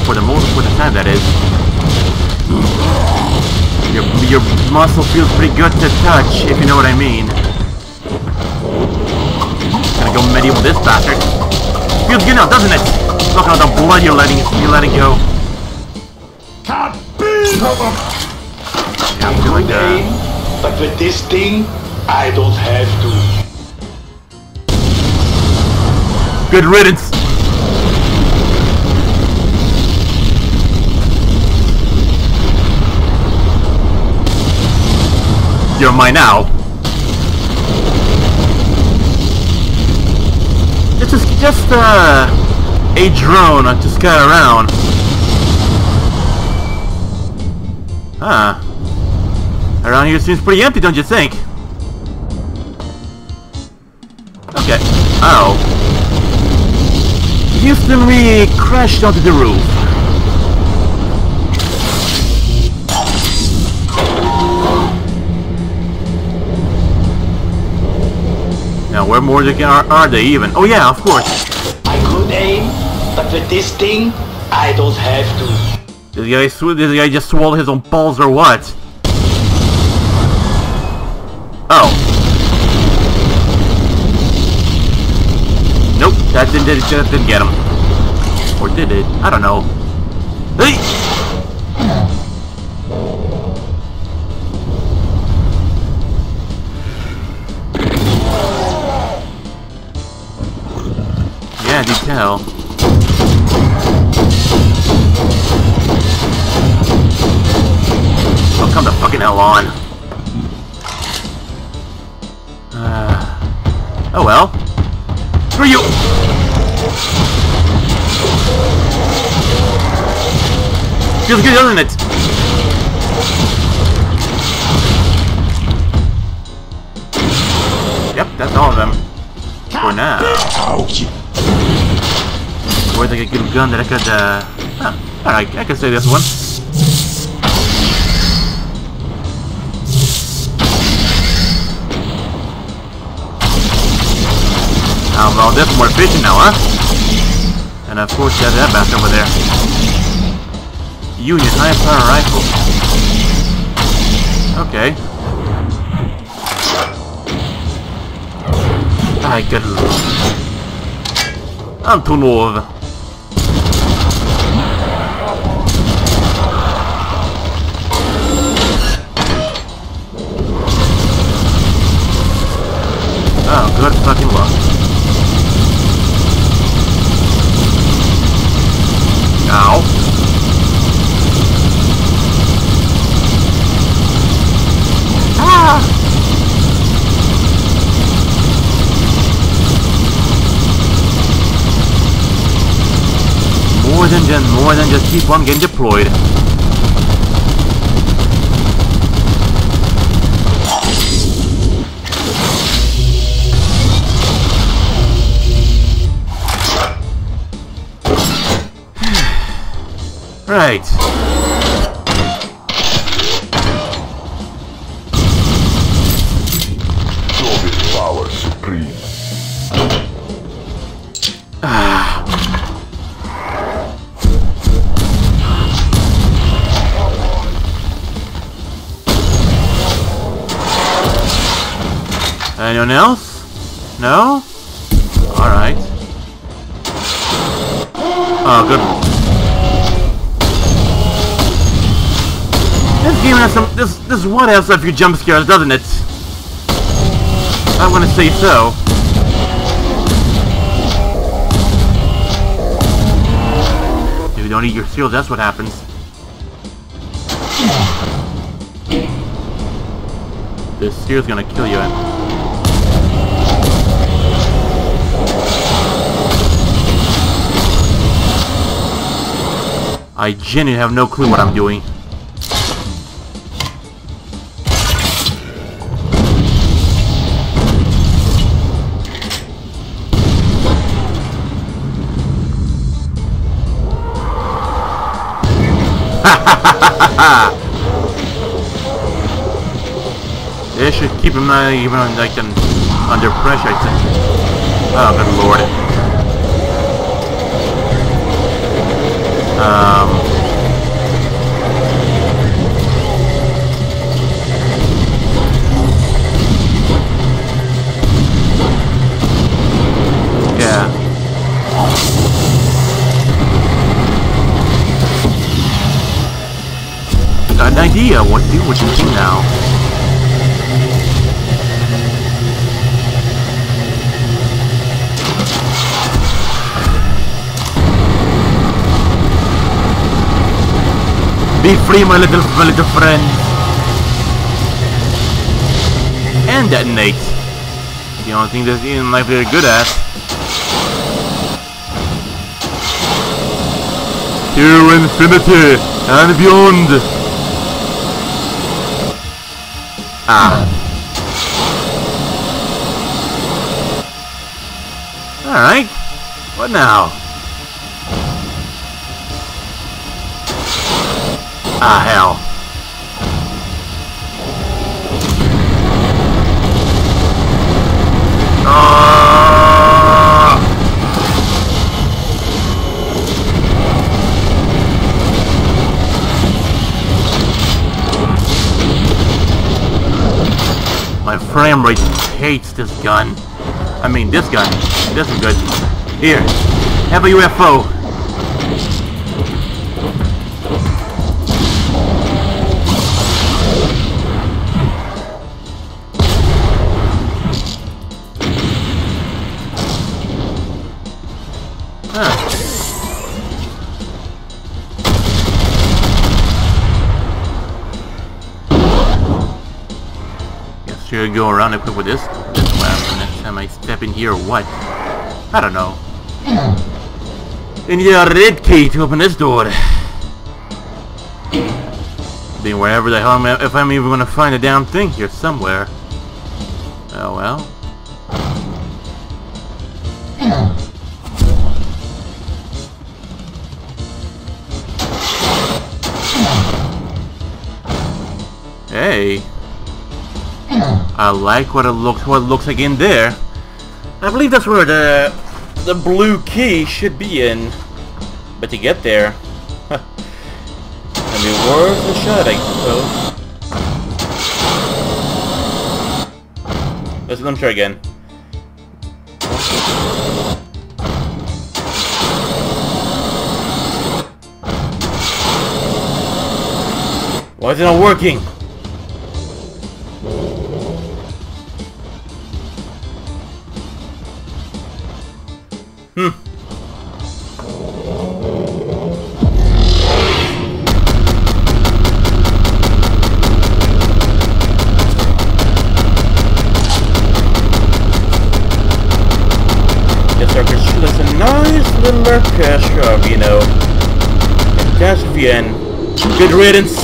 For the most, for the time that is. Your, your muscle feels pretty good to touch, if you know what I mean. Gonna go medieval with this bastard. Feels good now, doesn't it? Look at all the blood you're letting, you're letting go. Can't be! Yeah, I feel like that. Aim, but with this thing, I don't have to. Good riddance. You're mine now. This is just uh, a drone to sky around. Huh. Around here seems pretty empty, don't you think? Okay. Oh. Houston, we crashed onto the roof. Now, where more they- are, are they even? Oh yeah, of course. I could aim, but with this thing, I don't have to. This guy, sw- this guy just swallowed his own balls or what? Oh. Nope, that didn't, that didn't get him. Or did it? I don't know. Hey! Yeah. Oh, come the fucking hell on. Uh, oh well. Screw you! Feels good, doesn't it? Yep, that's all of them. For now. Where's like a good gun that I could, uh... huh, Alright, I can say this one. Oh, well, that's more efficient now, huh? And of course, you have that bastard over there. Union high power rifle. Okay. Ay, good lord. Antonov. Good fucking luck. Ow. More than just, more than just keep on getting deployed. Right. Soviet power supreme. Anyone else? One has a few jump scares, doesn't it? I want to say so. If you don't eat your shield, that's what happens. This seer's gonna kill you. I genuinely have no clue what I'm doing. They should keep him uh, even like um, under pressure. I think. Oh, good lord. Um. Idea what do with this thing now. Be free, my little, my little friend. And detonate. The only thing that in life they're good at. To infinity and beyond. Ah. Alright. What now? Ah, hell. Frame rate hates this gun. I mean, this gun. This is good. Here, have a UFO. Go around equipped with this next time I step in here or what? I don't know. I need a red key to open this door. Being wherever the hell I'm if I'm even gonna find a damn thing here somewhere. I like what it looks what it looks like in there. I believe that's where the the blue key should be in. But to get there, I mean, worth a shot, I suppose. Let's let me try again. Why is it not working? Riddance.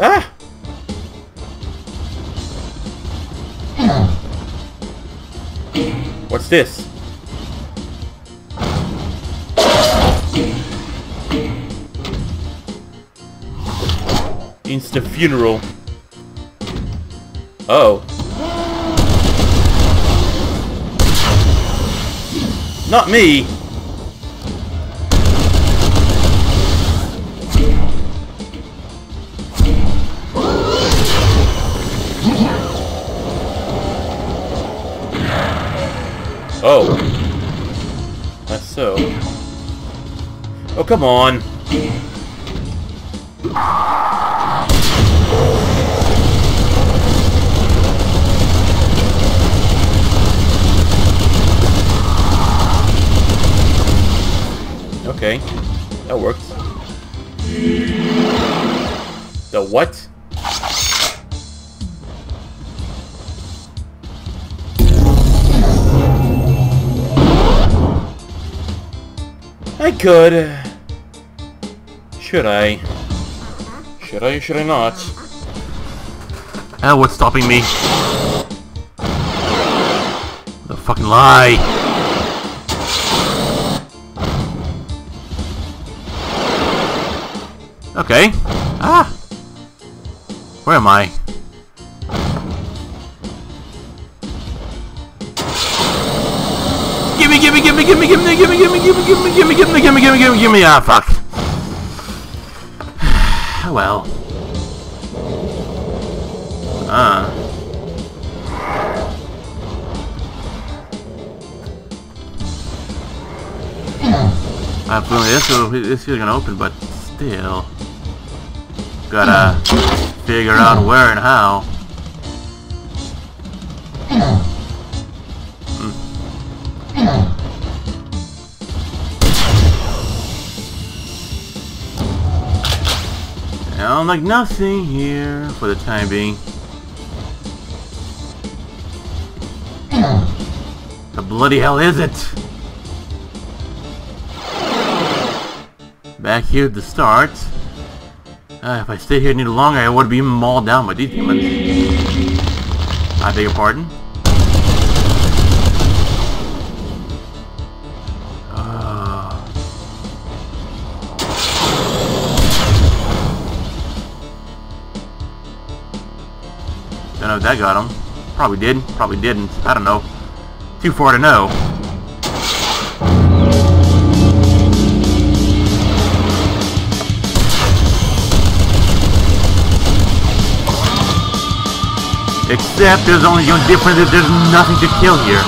Ah! What's this? Insta funeral. Oh. Not me. Oh, come on. Okay. That worked. The what? I could. Should I? Should I? Should I not? Hell, what's stopping me? The fucking lie. Okay. Ah. Where am I? Gimme, gimme, gimme, gimme, gimme, gimme, gimme, gimme, gimme, gimme, gimme, gimme, gimme, gimme, gimme, ah, fuck. Well. Ah. I have this will, this is gonna open, but still. Gotta figure out where and how. Sound like nothing here for the time being. The bloody hell is it? Back here at the start. Uh, if I stayed here any longer, I would be mauled down by these demons. I beg your pardon? Know if that got him. Probably did, probably didn't. I don't know. Too far to know. Except there's only one difference that there's nothing to kill here.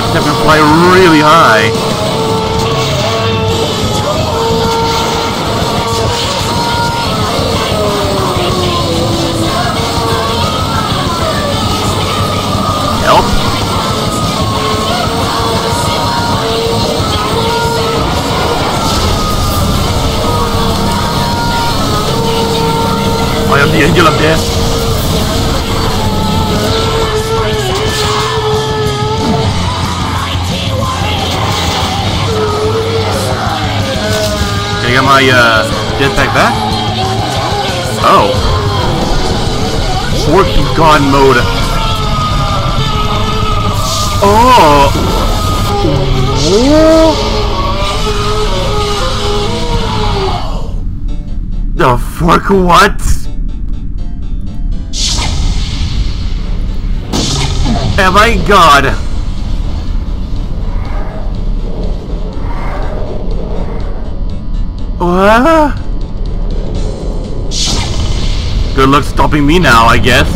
Except can fly really high. The angel of death. Can I get my uh, jetpack back? Oh. Working God mode. Oh. The fuck what? Am I God? What? Good luck stopping me now, I guess.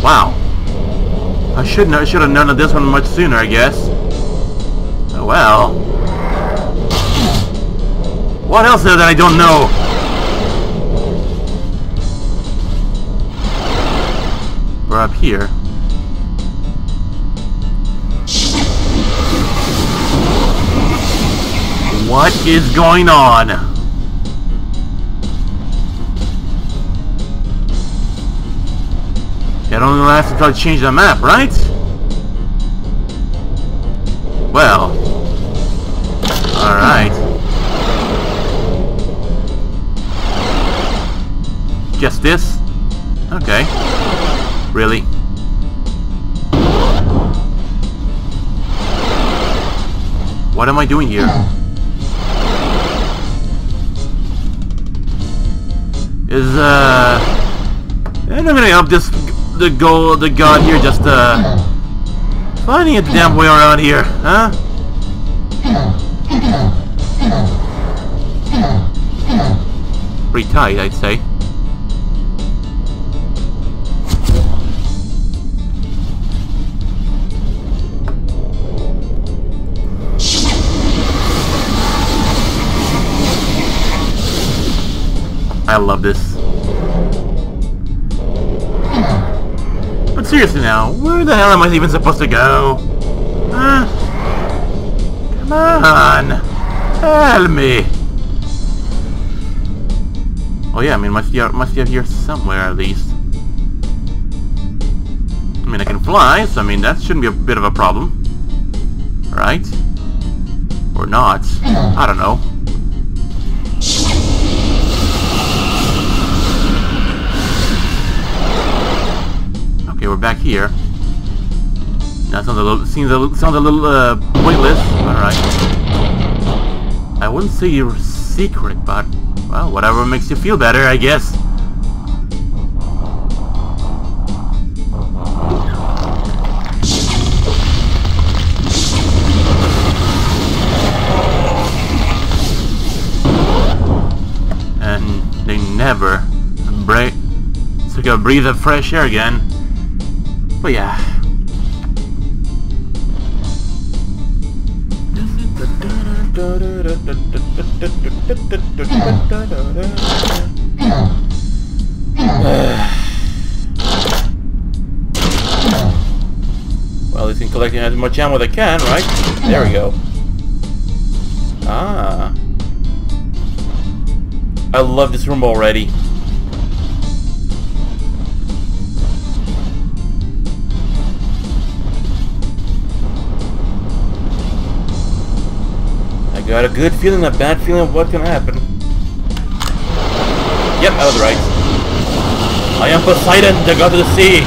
Wow. I should know. Should have known of this one much sooner, I guess. Oh well. What else is there that I don't know? We're up here. What is going on? It only lasts until I change the map, right? Am I doing here? Is, uh... I'm gonna help this, the goal, the god here just, uh... Finding a damn way around here, huh? Pretty tight, I'd say. I love this. But seriously now, where the hell am I even supposed to go? Huh? Come on! Help me! Oh yeah, I mean, must be, must be out here somewhere at least. I mean, I can fly, so I mean, that shouldn't be a bit of a problem. Right? Or not. I don't know. Here. That sounds a little seems a sounds a little uh, pointless. All right. I wouldn't say you're secret, but well, whatever makes you feel better, I guess. And they never break. So I gotta breathe the fresh air again. But yeah. <sighs> well, at least in collecting as much ammo as I can, right? There we go. Ah. I love this room already. Got a good feeling, a bad feeling, what can happen? Yep, I was right. I am Poseidon, the god of the sea!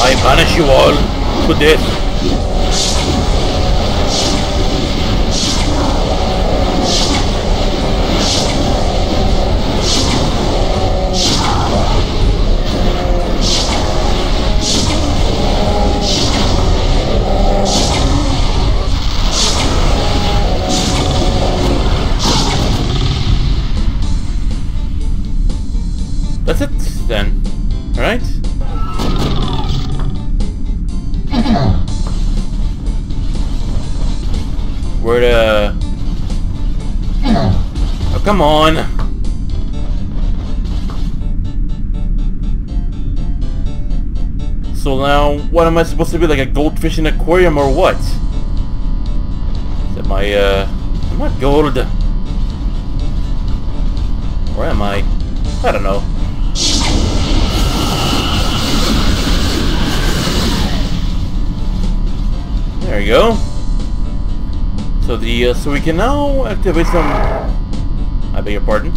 I banish you all to death. Come on! So now, what am I supposed to be, like a goldfish in an aquarium or what? Is that my, uh... Am I gold? Where am I? I don't know. There we go. So the uh, so we can now activate some. Beg your pardon.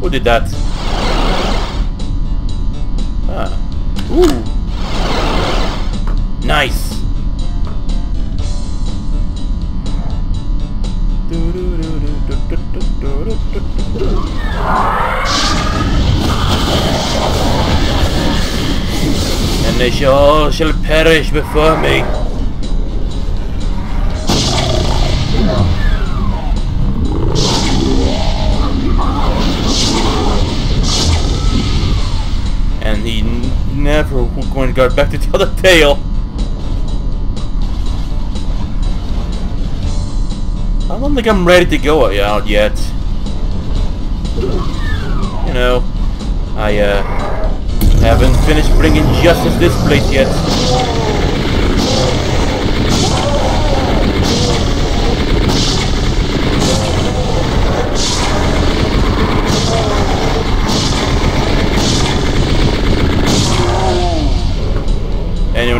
Who did that? Ah. Ooh. Nice. And they shall all shall perish before me. He never going to go back to tell the tale. I don't think I'm ready to go out yet. You know, I uh, haven't finished bringing justice this place yet.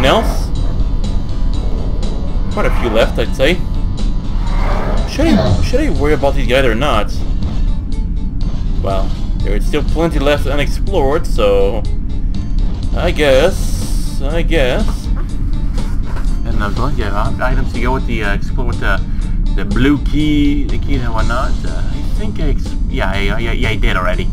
Anyone else? Quite a few left, I'd say. Should I, should I worry about these guys or not? Well, there is still plenty left unexplored, so... I guess... I guess... And I'm going to get items to go with the, uh, explore with the, the blue key, the key and whatnot. Uh, I think I, yeah, yeah, yeah, I did already.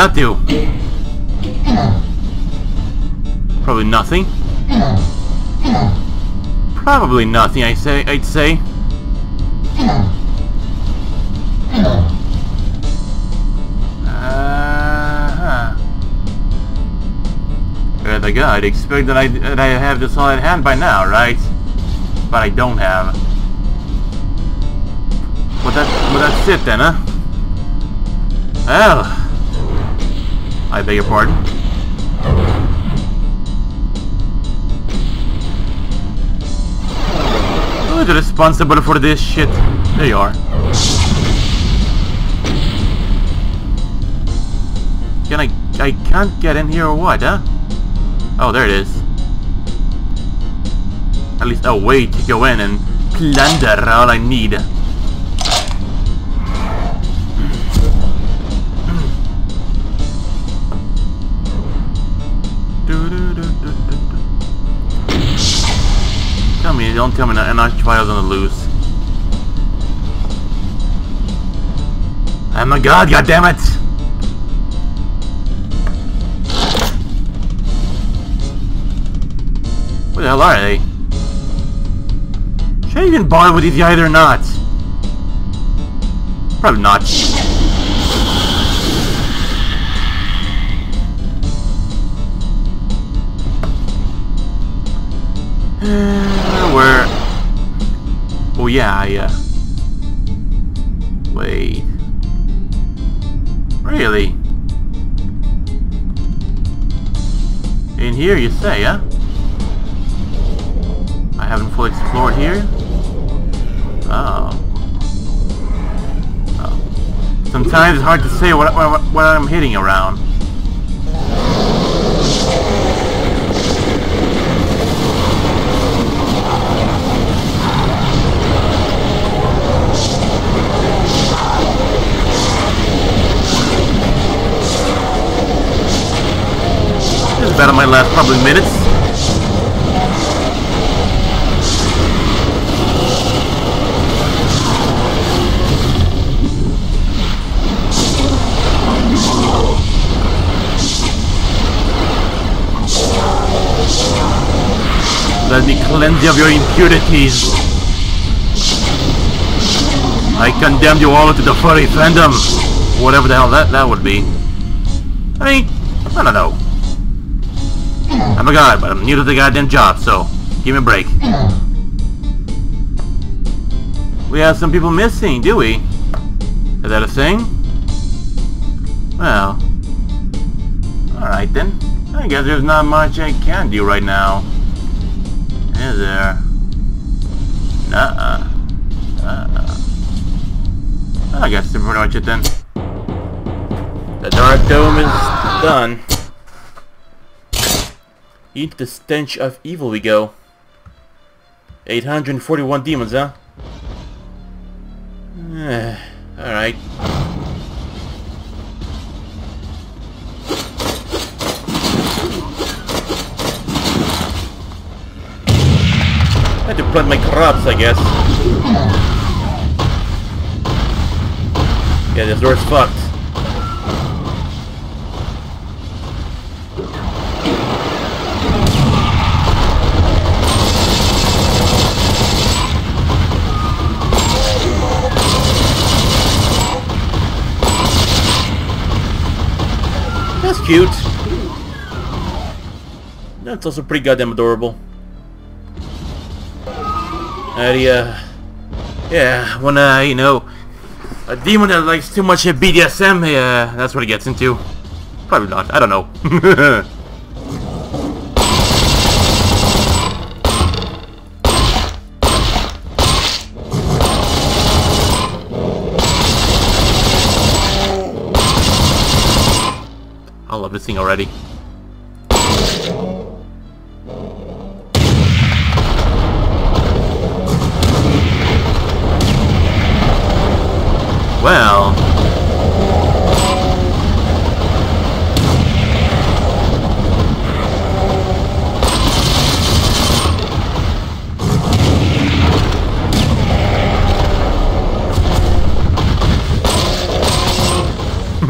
That do? Probably nothing. Probably nothing, I say. I'd say. Uh-huh. Good the God, I'd expect that I that I have this all at hand by now, right? But I don't have. But that but that's it then, huh? Well, I beg your pardon? Who's responsible for this shit? There you are. Can I... I can't get in here or what, huh? Oh, there it is. At least a way to go in and plunder all I need. Tell me, don't tell me an Archvile's on the loose. I'm a god, goddammit! Where the hell are they? Should I even bother with these guys or not? Probably not. <sighs> <sighs> Yeah, uh... Wait. Really? In here, you say, huh? I haven't fully explored here? Oh. oh. Sometimes it's hard to say what, what, what I'm hitting around. Last probably minutes. Let me cleanse you of your impurities. I condemn you all to the furry fandom. Whatever the hell that, that would be. I mean, I don't know. God, but I'm new to the goddamn job, so give me a break. We have some people missing, do we? Is that a thing? Well, alright then. I guess there's not much I can do right now. Is there? Nuh-uh. Uh-uh. I guess that's pretty much it then. The Dark Dome is done. Into the stench of evil we go. 841 demons, huh? Eh, Alright. Had to plant my crops, I guess. Yeah, this door's fucked. That's cute. That's also pretty goddamn adorable. Uh, yeah, yeah, when, uh, you know, a demon that likes too much BDSM, yeah, that's what he gets into. Probably not, I don't know. <laughs> I love this thing already. Well...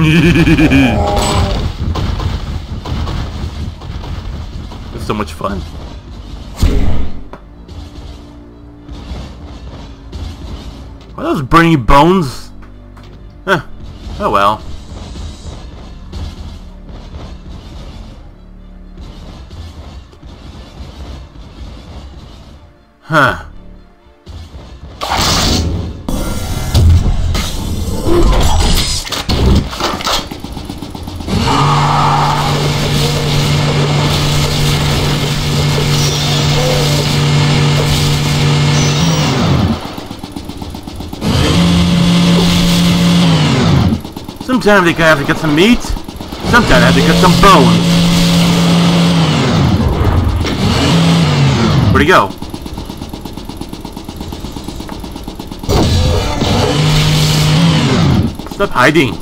It's <laughs> Those burning bones? Huh. Oh well. Huh. Sometimes they have to get some meat. Sometimes they have to get some bones. Where'd he go? Stop hiding.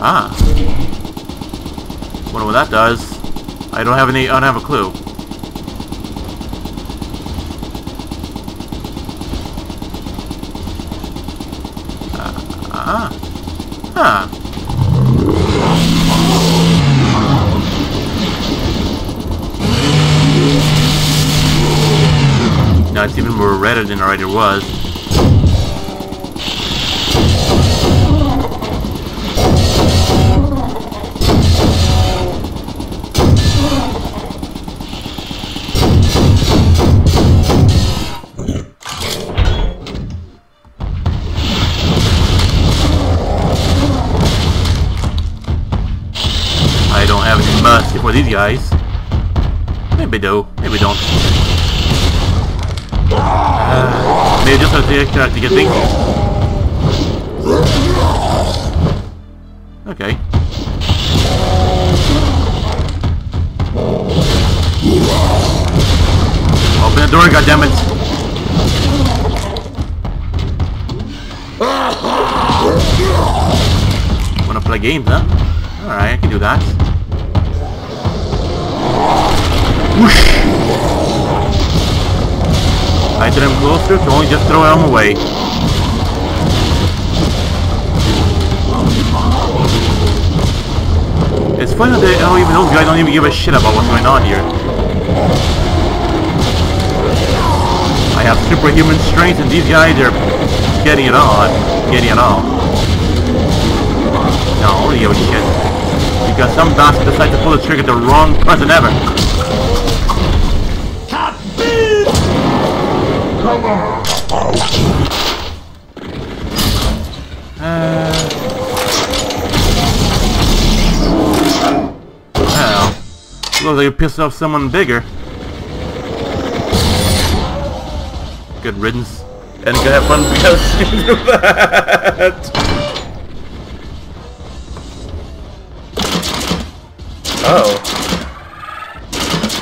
Ah. Wonder what that does. I don't have any I don't have a clue. Ah. Huh. Now it's even more redder than it already was. I don't have any mercy for these guys. Maybe do, to, have to get things. Okay. Open the door, goddammit! Wanna play games, huh? Alright, I can do that. Whoosh! I him closer to only just throw them away. It's funny that they don't even those guys don't even give a shit about what's going on here. I have superhuman strength and these guys are getting it on. Getting it on. No, a shit. Because some bastard decided to pull the trigger the wrong person ever. Uh, well, looks like you pissed off someone bigger. Good riddance. And you can have fun because of that. Oh.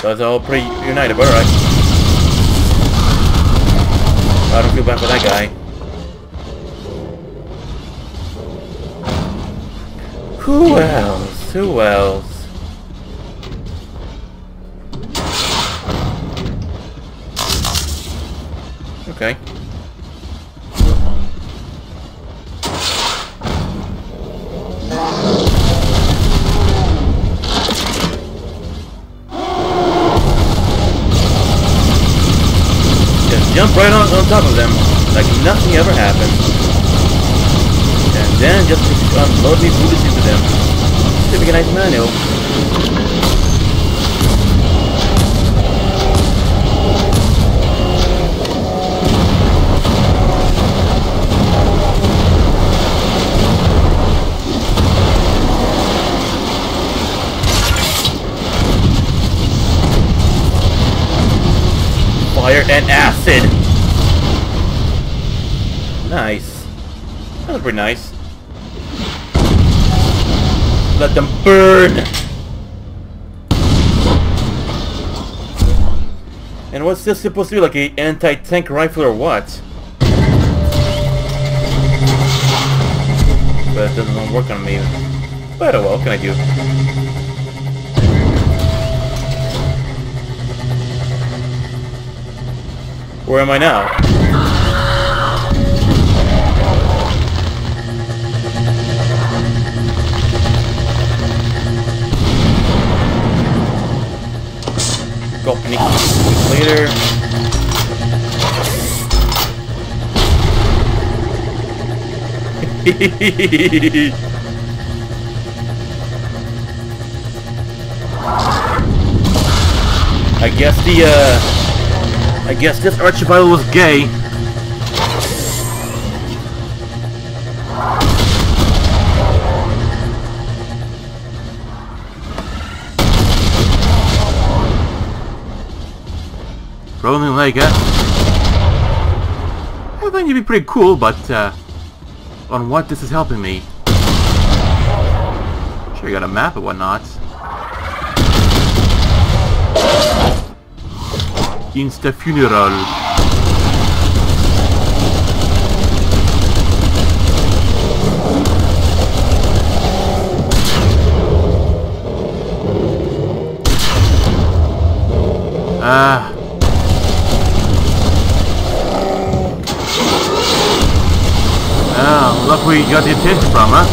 That's all pretty united, alright. I don't feel bad for that guy. Who else? Who else? On, top of them, like nothing ever happened. And then just unload me bullets into them. A nice manual. Fire and acid! Nice. That was pretty nice. Let them burn! And what's this supposed to be, like a anti-tank rifle or what? But it doesn't work on me. But oh well, what can I do? Where am I now? Nick later. <laughs> I guess the uh I guess this Archvile was gay. Like. I think it'd be pretty cool, but uh, on what this is helping me. Sure, you got a map and whatnot. Insta funeral. Ah. You got the attention from, huh?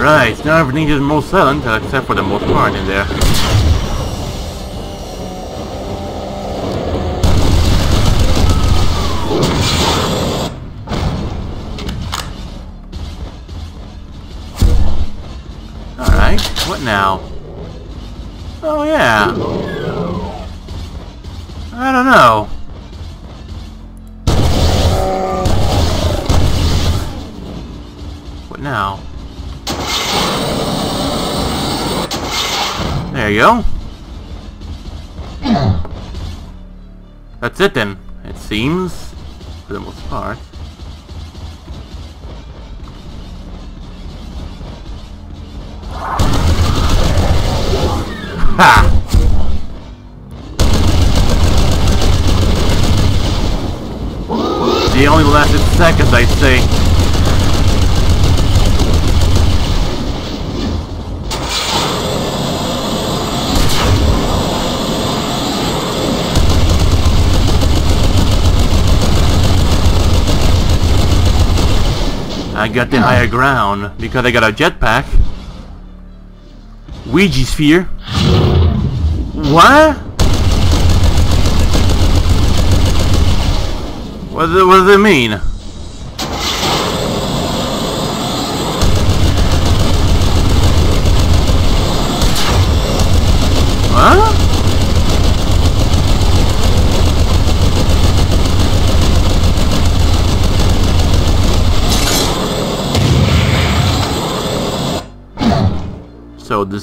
Right, now everything is most silent, uh, except for the most part in there. Alright, what now? Got the higher ground because I got a jetpack. Ouija sphere. What? What does it, mean? Huh?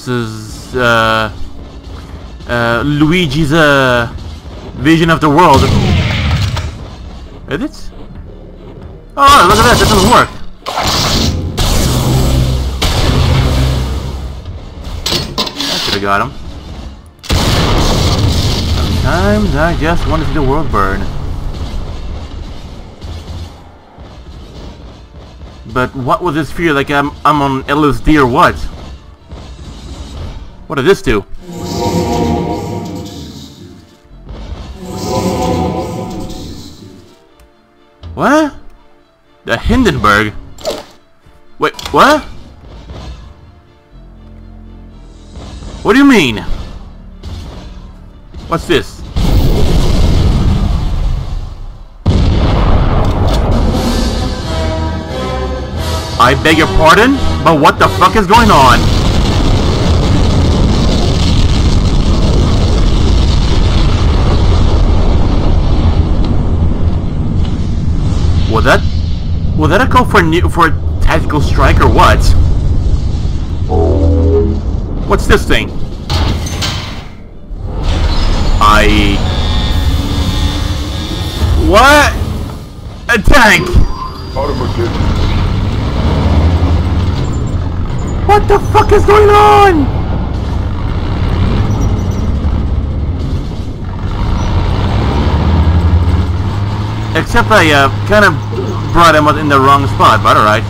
This is uh, uh, Luigi's uh, vision of the world. Is it? Oh, look at that! That doesn't work. I should have got him. Sometimes I just want to see the world burn. But what was this fear? Like I'm I'm on LSD or what? What did this do? What? The Hindenburg? Wait, what? What do you mean? What's this? I beg your pardon, but what the fuck is going on? Was that... Was that a call for new, for a tactical strike or what? What's this thing? I... What? A tank! What the fuck is going on? Except I uh, kind of brought him in the wrong spot, but alright.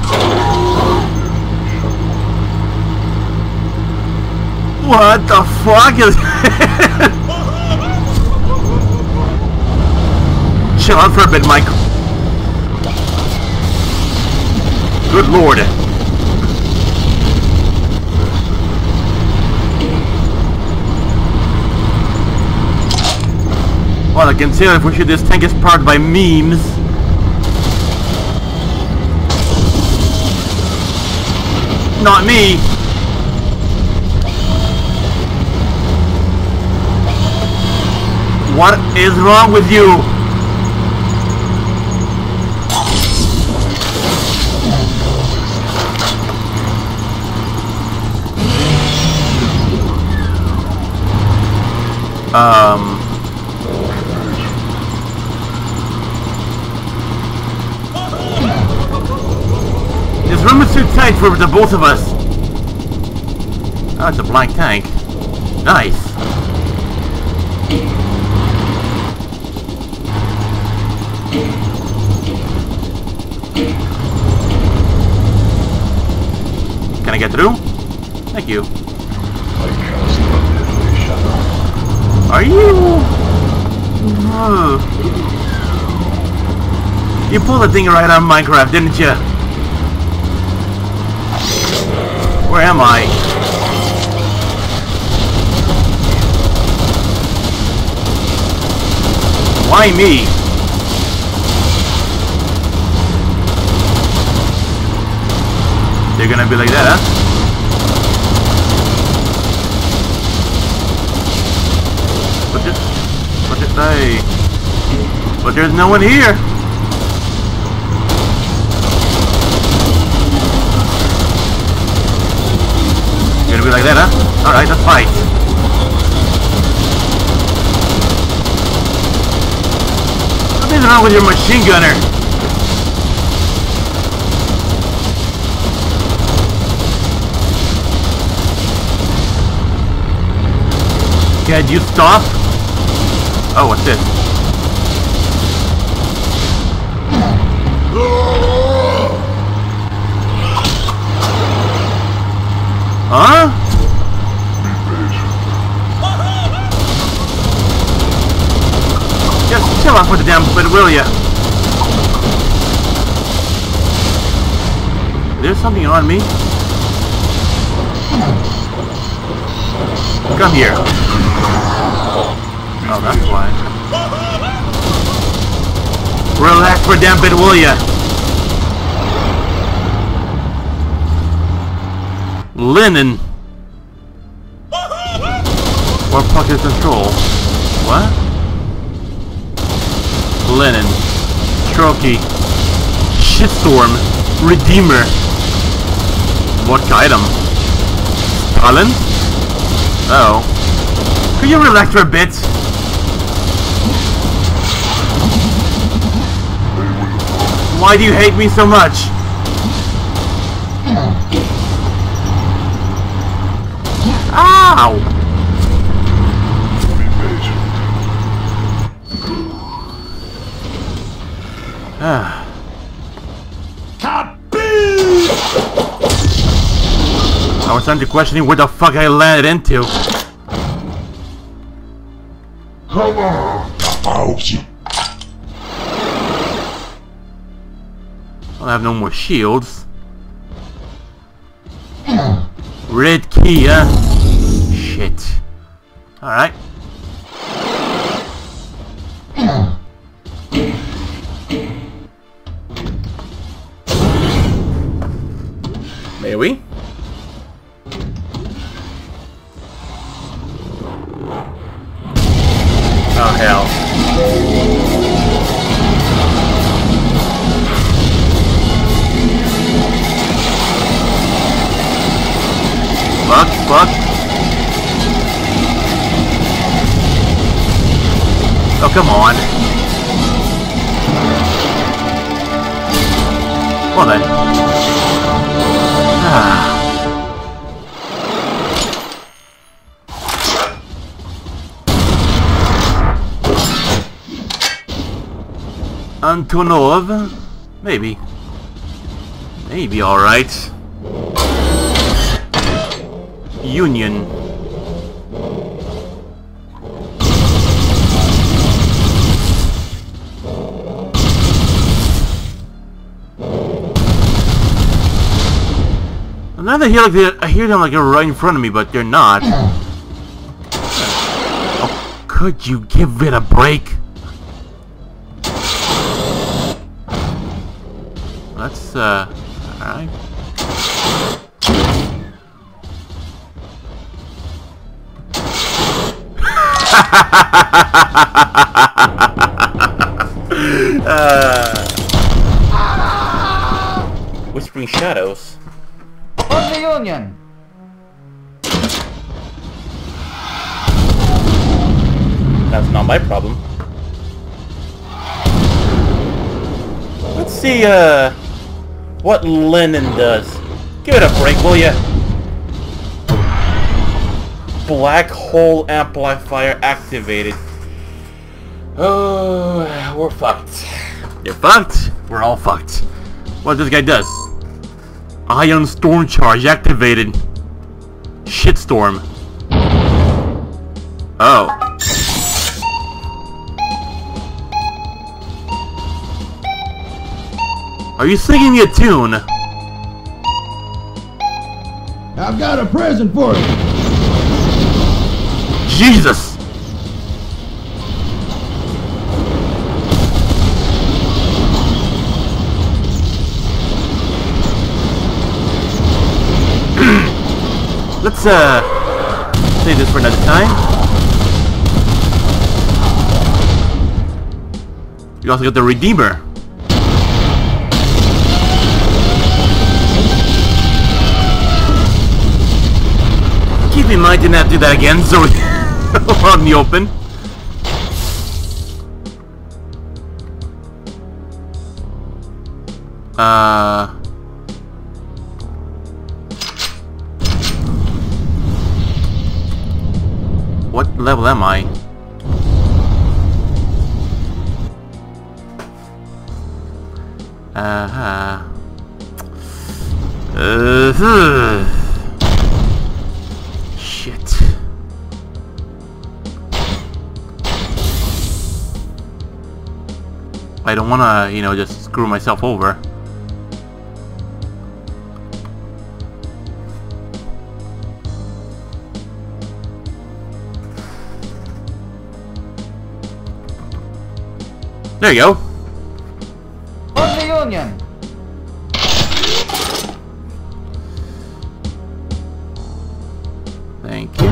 What the fuck is <laughs> Chill out for a bit, Mike. Good lord. Well, I can tell if we shoot this tank is powered by memes. Not me. What is wrong with you? Um... too for the both of us. Oh, it's a blank tank. Nice. Can I get through? Thank you. Are you... You pulled the thing right out of Minecraft, didn't you? Where am I? Why me? They're gonna be like that, huh? But just, but just, hey, but there's no one here. Be like that, huh? Alright, let's fight. Something's wrong with your machine gunner. Can you stop? Oh, what's this? Huh? Just chill off with the damn bit, will ya? There's something on me. Come here. Oh, that's why. Relax for damn bit, will ya? Lenin. Or pocket control. What? Lenin. Strokey. Shitstorm. Redeemer. What item? Stalin? Oh. Could you relax for a bit? Why do you hate me so much? Ow! Ah. I was starting to questioning where the fuck I landed into. Come on, Fauci. I'll have no more shields. Red key, huh? Alright. Antonov? Maybe. Maybe alright. Union. Now they hear like they, I hear them like they're right in front of me, but they're not. Oh, could you give it a break? Whispering Shadows. On the Union! That's not my problem. Let's see, uh, what Lenin does. Give it a break, will ya? Black hole amplifier activated. Oh, we're fucked. You're fucked. We're all fucked. What this guy does? Ion storm charge activated. Shitstorm. Oh. Are you singing me a tune? I've got a present for you. Jesus! Let's uh save this for another time. You also got the Redeemer. Keep in mind to not do that again, so <laughs> we're out in the open. Uh... level am I? Uh-huh. Uh-huh. Shit. I don't wanna, you know, just screw myself over. There you go. On the Union. Thank you.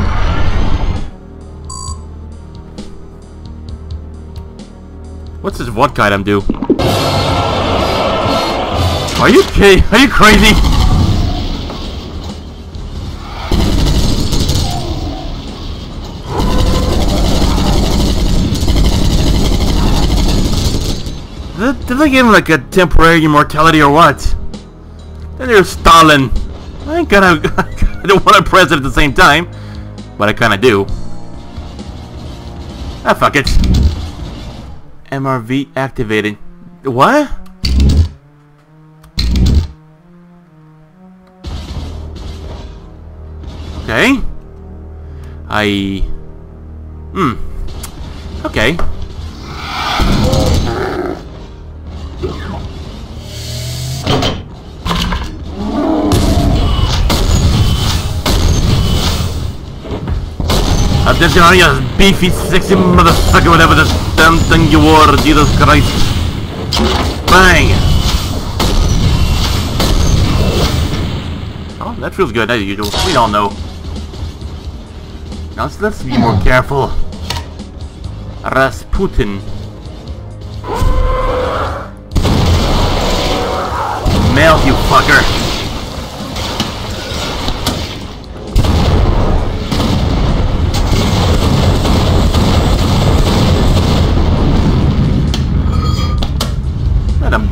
What's this vodka item do? Are you kidding? Are you crazy? They give him like a temporary immortality or what? Then there's Stalin. I ain't gonna. <laughs> I don't want press it at the same time, but I kind of do. Ah, fuck it. MRV activated. What? Okay. I. Hmm. Okay. Attention on you beefy, sexy motherfucker, whatever the damn thing you wore, Jesus Christ. Bang! Oh, that feels good as usual. We all know. Now let's, let's be more careful. Rasputin. Melt, you fucker!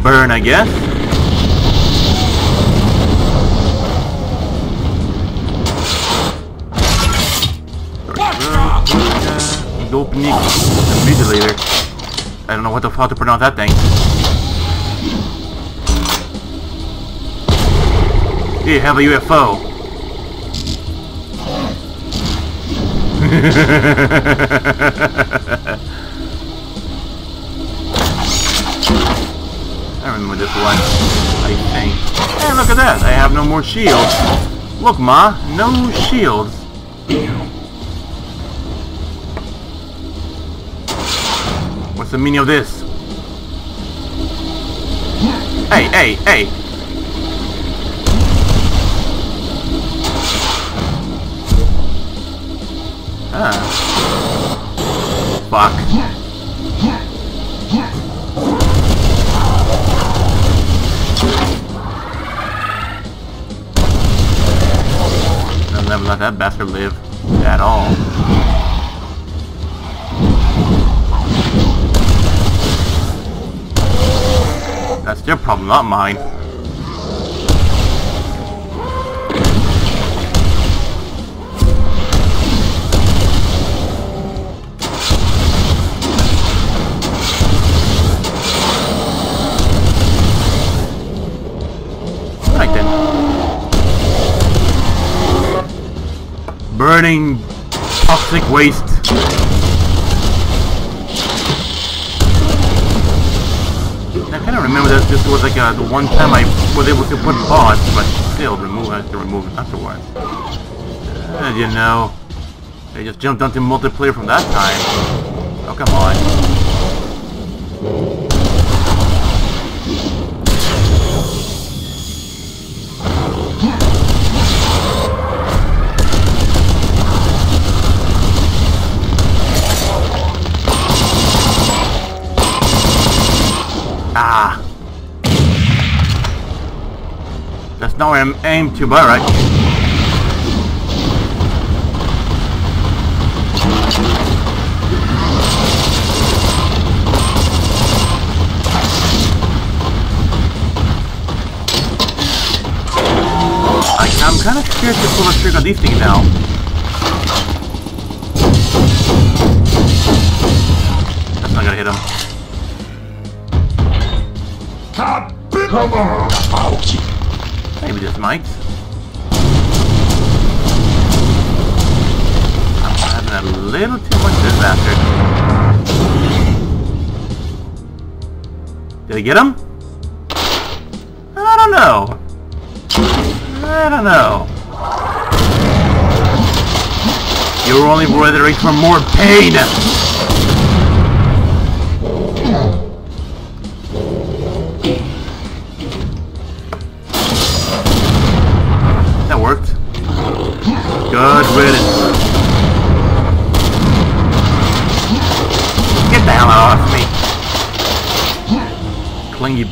Burn, I guess. Dopnik Ventilator. I don't know what the how to pronounce that thing. You have a UFO. <laughs> I remember this one, I think. Hey, look at that! I have no more shields. Look, Ma, no shields. What's the meaning of this? Hey, hey, hey! Ah. Fuck. let that bastard live at all. That's their problem, not mine. Burning toxic waste. I kind of remember that this was like uh, the one time I was able to put bots, but still remove have to remove it afterwards. Uh, you know, they just jumped onto multiplayer from that time. Oh come on. Where I'm aimed to, but alright. I, I'm kind of scared to pull the trigger on these things now. That's not gonna hit him. Come on, this might. I'm having a little too much bastard. Did I get him? I don't know. I don't know. You're only weathering for more pain!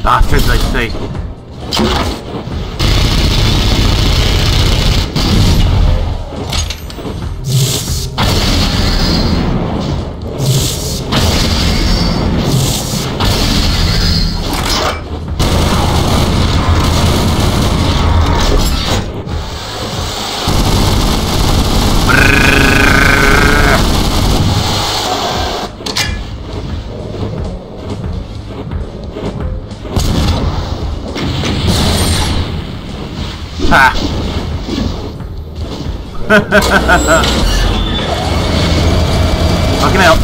Bastards, I say. <laughs> Fucking out.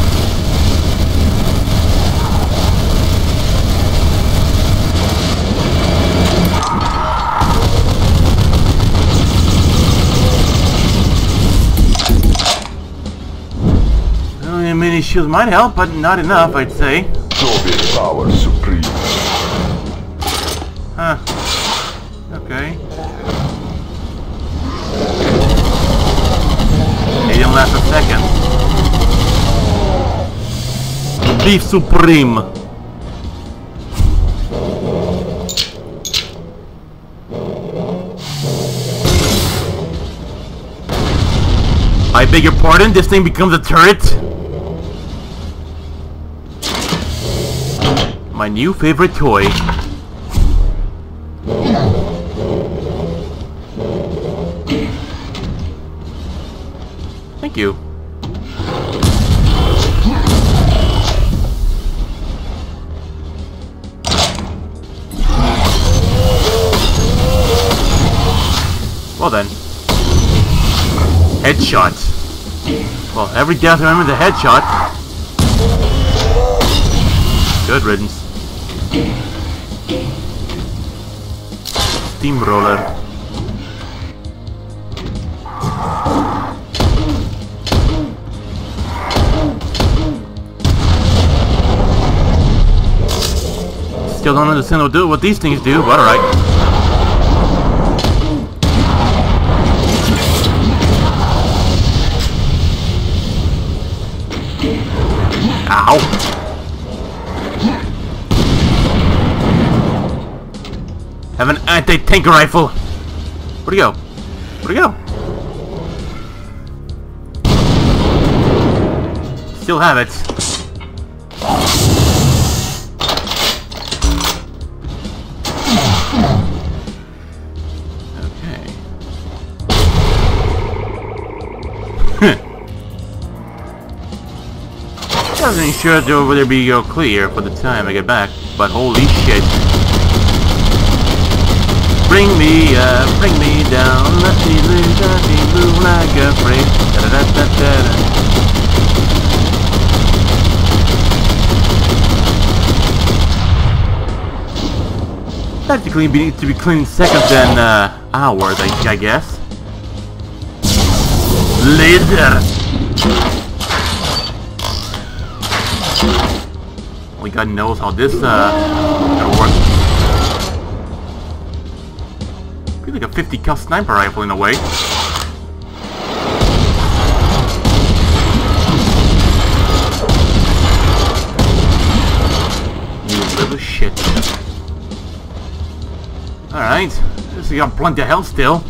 Well, a mini shield might help, but not enough, I'd say. Soviet power Beef Supreme. I beg your pardon, this thing becomes a turret? My new favorite toy. Headshot. Well, every death remember the headshot. Good riddance. Steamroller. Still don't understand what, these things do, but alright. anti-tank rifle. Where'd he go? Where'd he go? Still have it. Okay. <laughs> Doesn't sure the over be all clear for the time I get back, but holy shit. Bring me up, bring me down, let me lose, let move like a freight. Da da da da da. Technically, we need to be cleaning seconds than uh, hours, I, I guess. Laser. Only God knows how this uh a 50 cal sniper rifle in a way. You little shit. Alright. This got plenty of health still.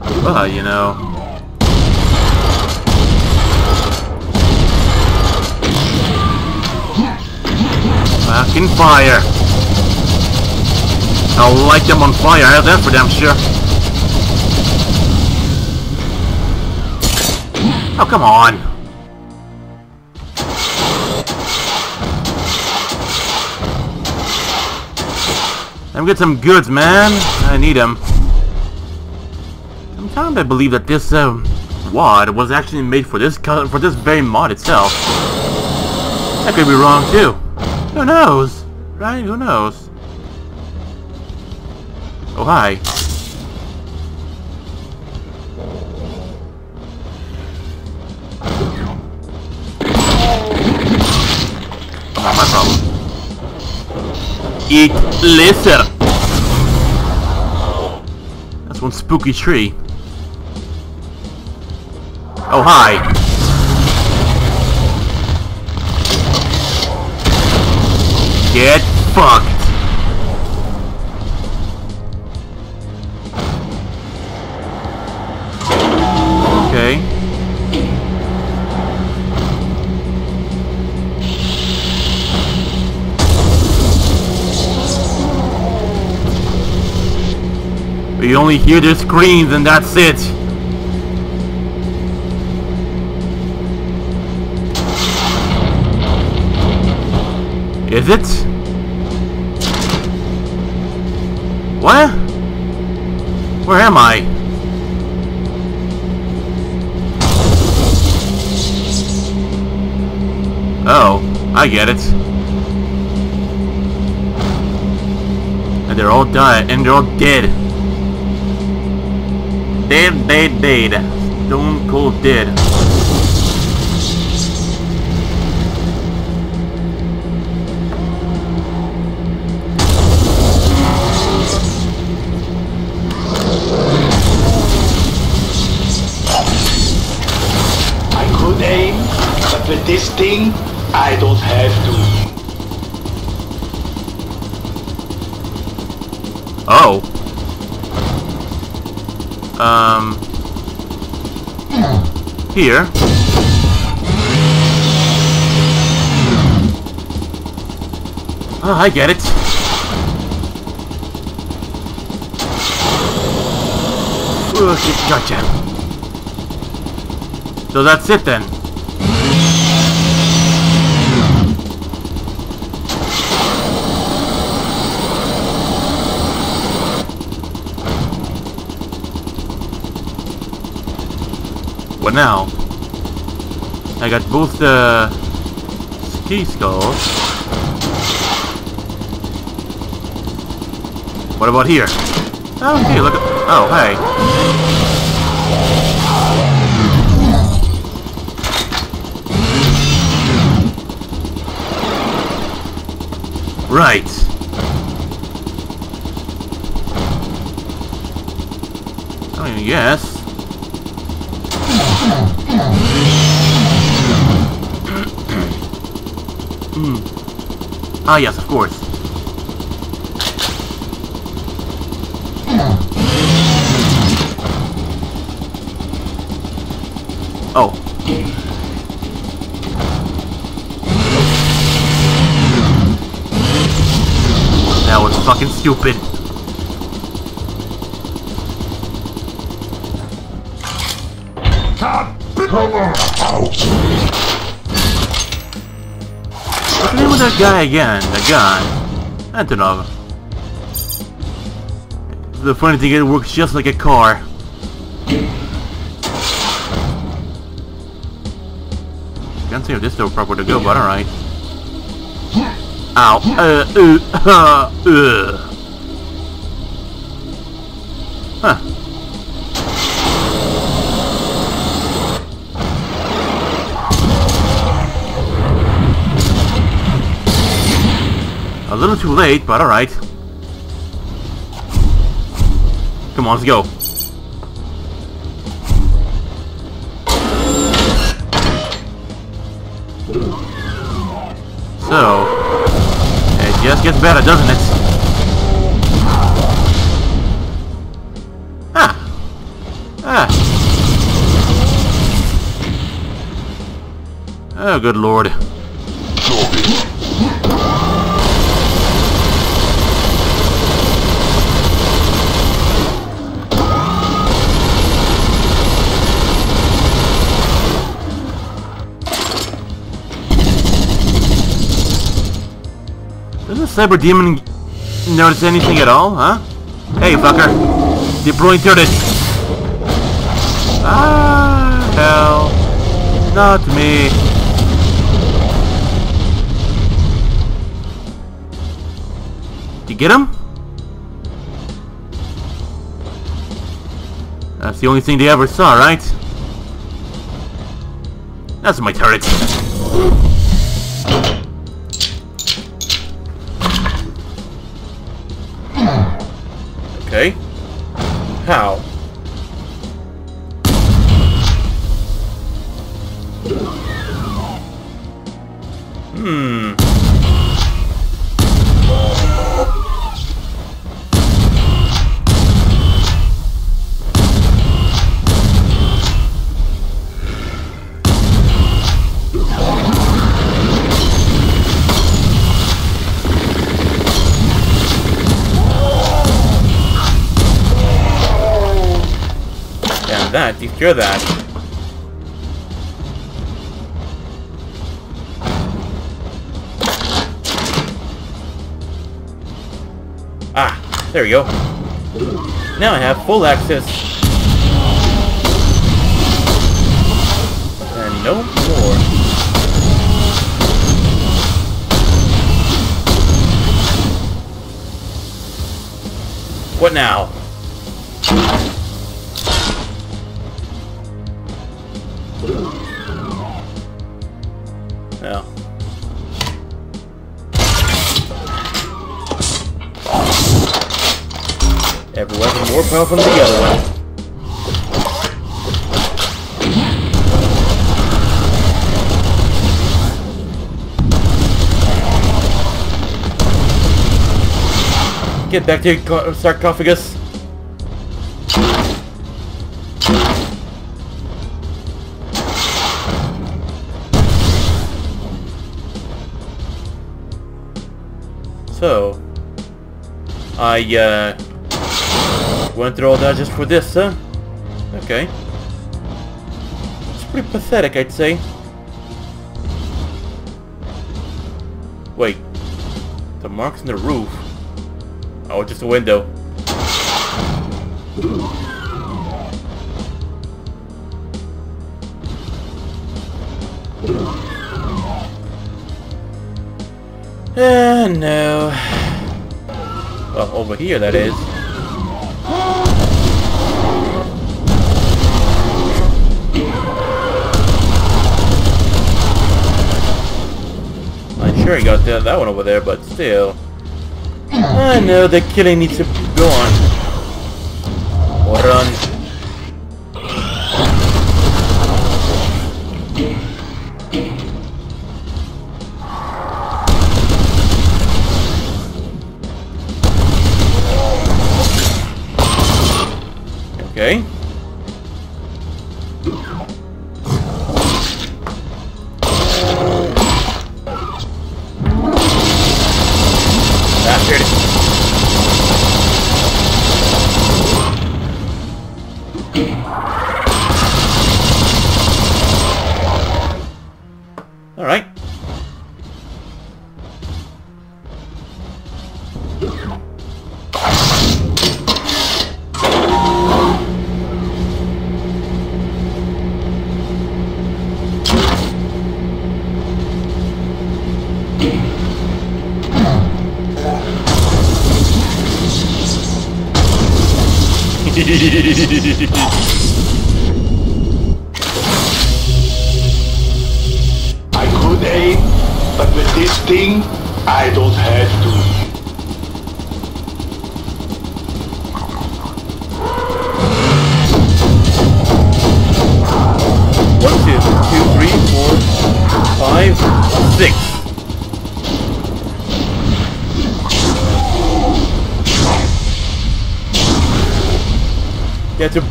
Well, you know. Fucking fire! I'll light them on fire, that's for damn sure. Oh, come on! Let me get some goods, man. I need them. Sometimes I believe that this uh, wad was actually made for this for this very mod itself. I could be wrong too. Who knows? Right? Who knows? Oh hi. Oh, not my problem. Eat lizard. That's one spooky tree. Oh hi. Get fucked. Only hear their screams and that's it. Is it? What? Where am I? Oh, I get it. And they're all died, and they're all dead. Dead, dead, dead. Stone cold dead. I could aim, but with this thing, I don't have to. Oh. Um. Here. Oh, I get it. Okay, gotcha. So that's it then. What now? I got both the ski skulls. What about here? Oh, hey, look at... Oh, hey. Right. I mean, yes. Ah, yes, of course. Oh. That was fucking stupid. Guy again? The gun. Antonov. The funny thing, it works just like a car. Can't see if this is the proper to go, but alright. Ow. Uh, uh, <laughs> uh, uh. Huh. A little too late, but alright. Come on, let's go. So, it just gets better, doesn't it? Ah! Ah! Oh, good lord. Cyber Demon notice anything at all, huh? Hey, fucker. Deploying turret. Ah, hell. Not me. Did you get him? That's the only thing they ever saw, right? That's my turret. How? Hear that? Ah, there we go. Now I have full access. And no more. What now? More powerful the other one. Get back to your sarcophagus. So, I, uh, went through all that just for this, huh? Okay. It's pretty pathetic, I'd say. Wait. The marks in the roof. Oh, just a window. Uh, no. Well, over here, that is. Sure he got that, one over there, but still. I know the killing needs to go on.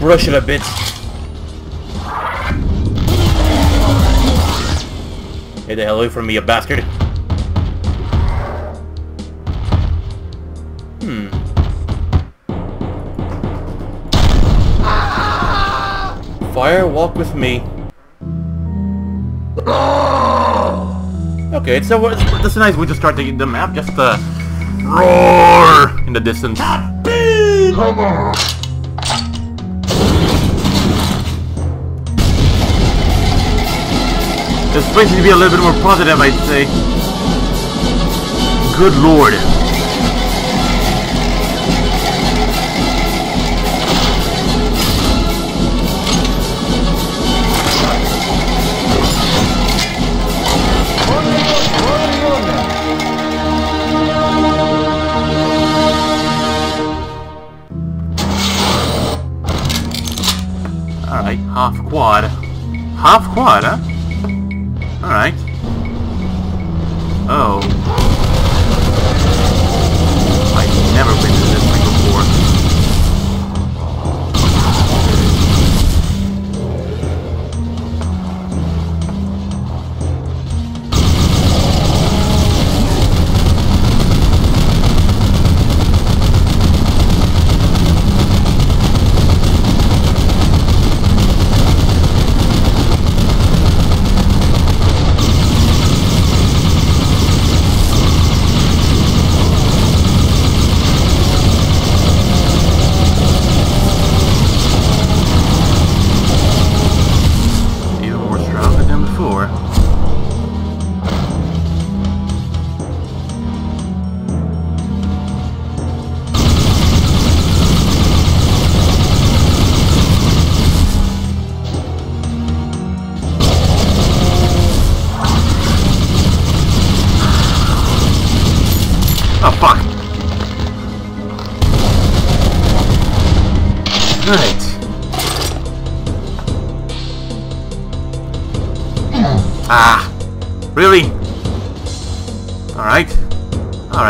Brush it a bit. Get the hell away from me, you bastard. Hmm. Fire, walk with me. Okay, so That's a nice way to start the, the map, just uh, roar in the distance. This place needs to be a little bit more positive, I'd say. Good lord. Alright, half quad. Half quad, huh?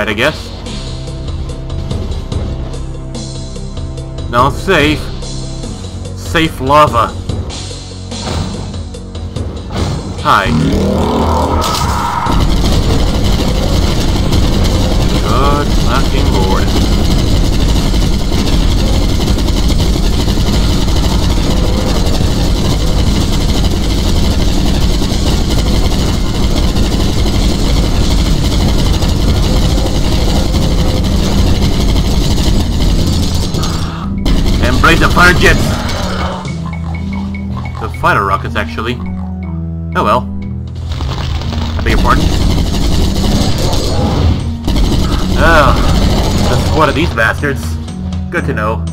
I guess. No, safe. Safe lava. Hi. Good fucking lord. Fire jets! The fighter rockets, actually. Oh well. I beg your pardon? Oh, that's one of these bastards. Good to know.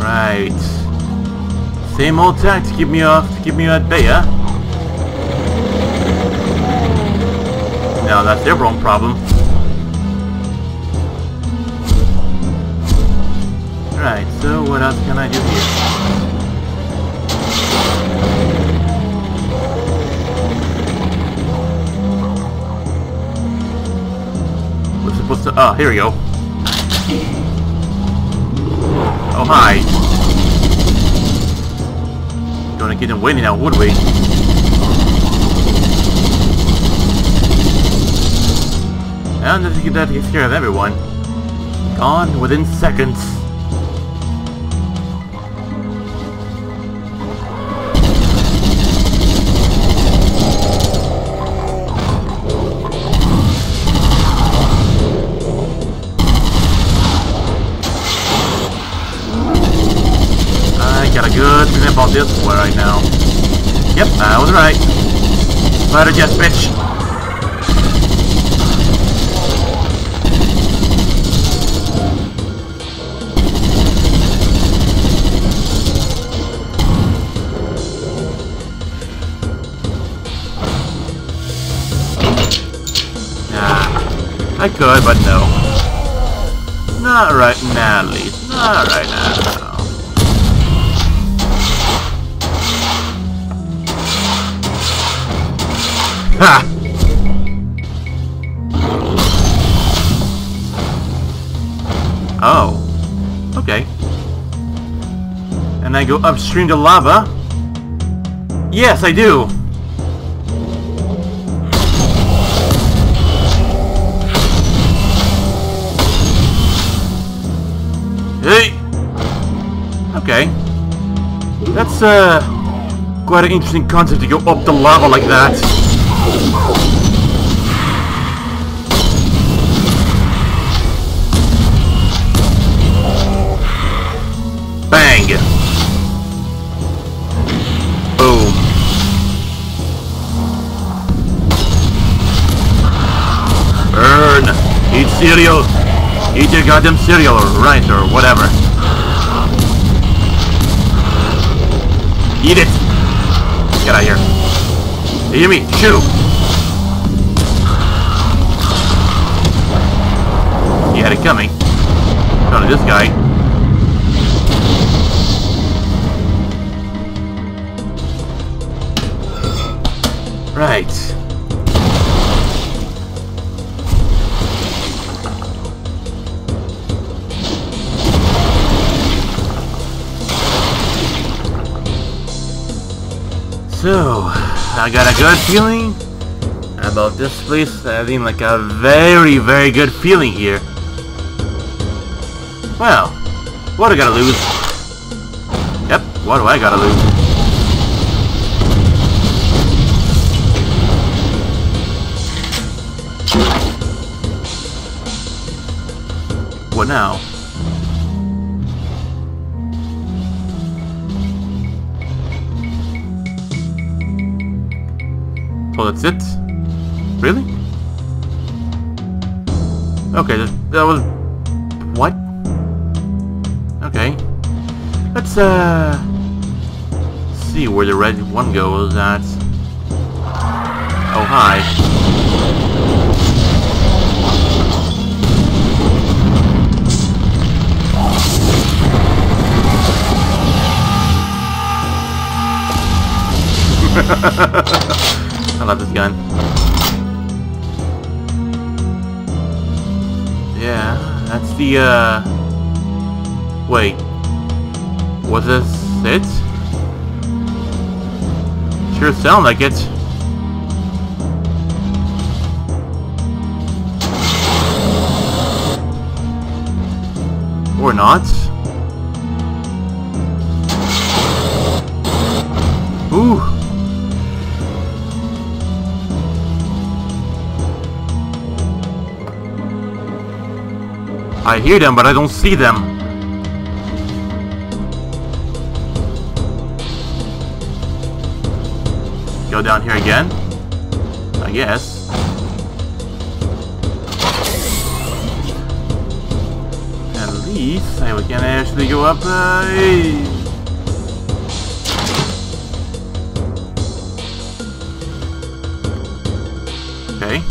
Right. Same old tack to keep me off, to keep me at bay, huh? No, that's their own problem. Alright, so what else can I do here? What's supposed to... Oh, here we go. Oh, hi. Gonna get him waiting now, would we? And that takes care of everyone. Gone within seconds. I got a good grip on this right now. Yep, I was right. Spider jet, bitch! I could, but no. Not right now, at least. Not right now. Ha! Oh. Okay. And I go upstream to lava? Yes, I do! That's, uh, quite an interesting concept to go up the lava like that. Bang! Boom. Burn! Eat cereal! Eat your goddamn cereal or rice or whatever. Eat it! Get out of here. You hear me? Shoot! He had it coming. To this guy. Right. So, I got a good feeling about this place I having like a very, very good feeling here. Well, what do I gotta lose? Yep, what do I gotta lose? What now? Where go red that... Oh, hi. <laughs> I love this gun. Yeah, that's the, uh... Wait. Was this it? Sure sound like it. Or not. Ooh. I hear them, but I don't see them. Go down here again? I guess. At least I can actually go up. Uh. Okay.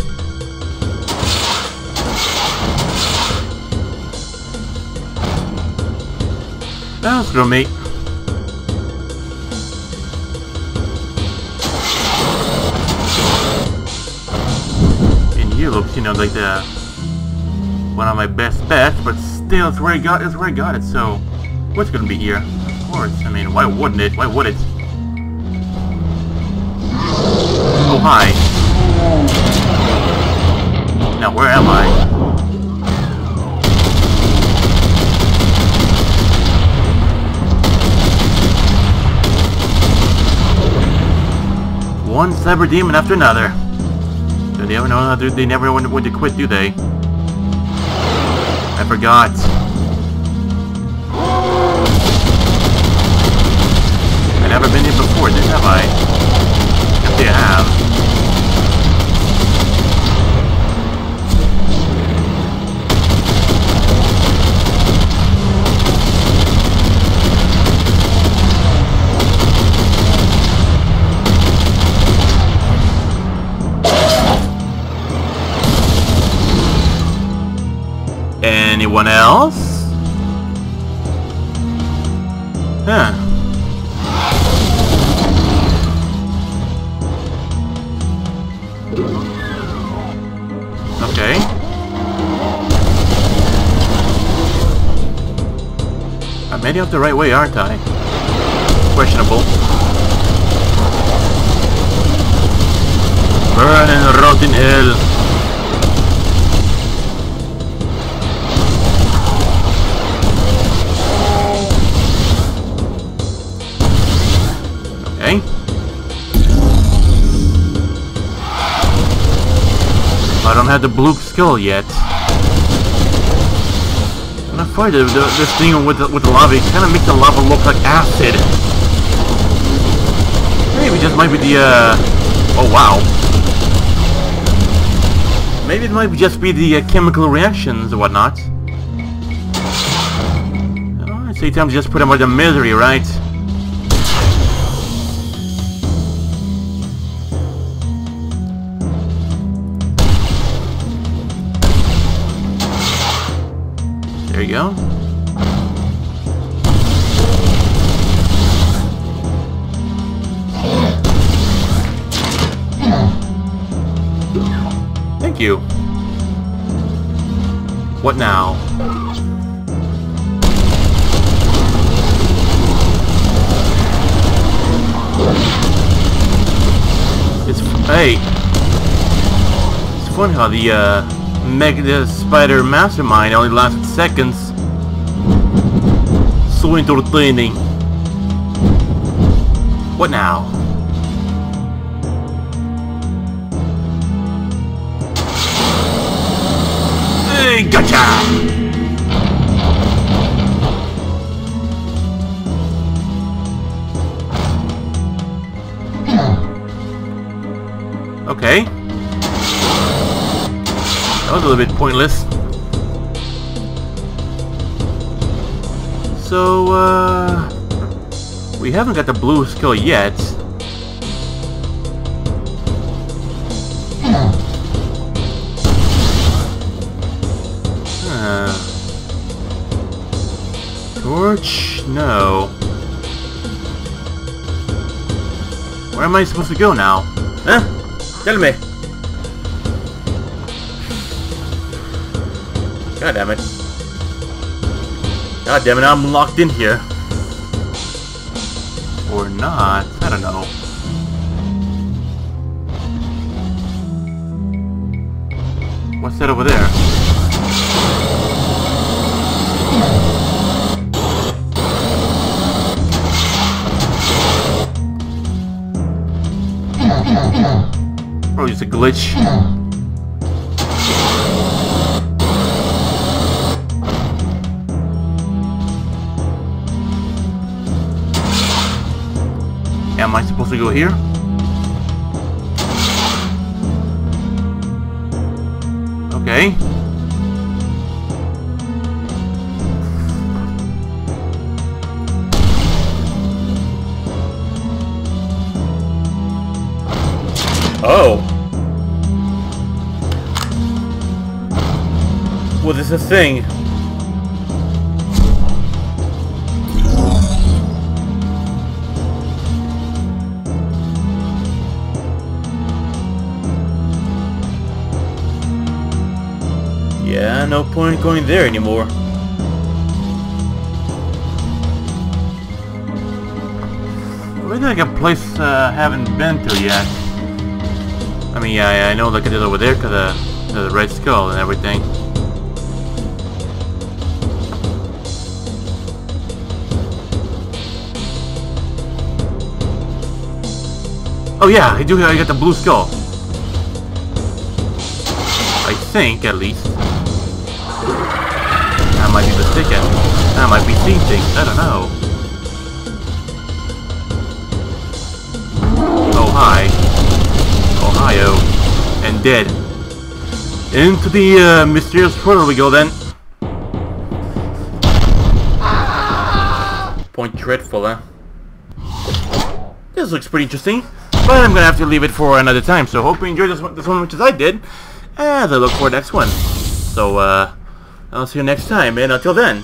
From me. And you know, like the one of my best bets, but still, it's where I got, it's where I got it. So, what's gonna be here? Of course. I mean, why wouldn't it? Why would it? Oh hi. Now where am I? One cyber demon after another. They never know. They never know when, to quit, do they? I forgot. I've never been here before, then have I? Anyone else? Huh. Okay. I'm heading up the right way, aren't I? Questionable. Burn in hell. I don't have the blue skull yet. And I find that this thing with the, with the lava, it kind of makes the lava look like acid. Maybe just might be the, uh... Oh, wow. Maybe it might just be the uh, chemical reactions or whatnot. Oh, to just put him out of misery, right? What now? It's hey. It's funny how the uh Mega Spider Mastermind only lasted seconds. So entertaining. What now? That was a little bit pointless. So, uh... We haven't got the blue skull yet. Huh. Torch? No. Where am I supposed to go now? Huh? Tell me. God damn it. God damn it, I'm locked in here. Or not. I don't know. What's that over there? Probably just a glitch. Am I supposed to go here? Okay. Oh. Well, this is a thing. No point going there anymore. Maybe like a place uh, I haven't been to yet. I mean, yeah, I know like it is over there because of the red skull and everything. Oh yeah, I do. I got the blue skull. I think, at least. I might be mistaken. I might be seeing. I don't know. high. Ohio. And dead. Into the uh, mysterious portal we go then. Point dreadful, huh? This looks pretty interesting, but I'm gonna have to leave it for another time. So hope you enjoyed this one, this one much as I did, as I look for next one. So uh, I'll see you next time, and until then,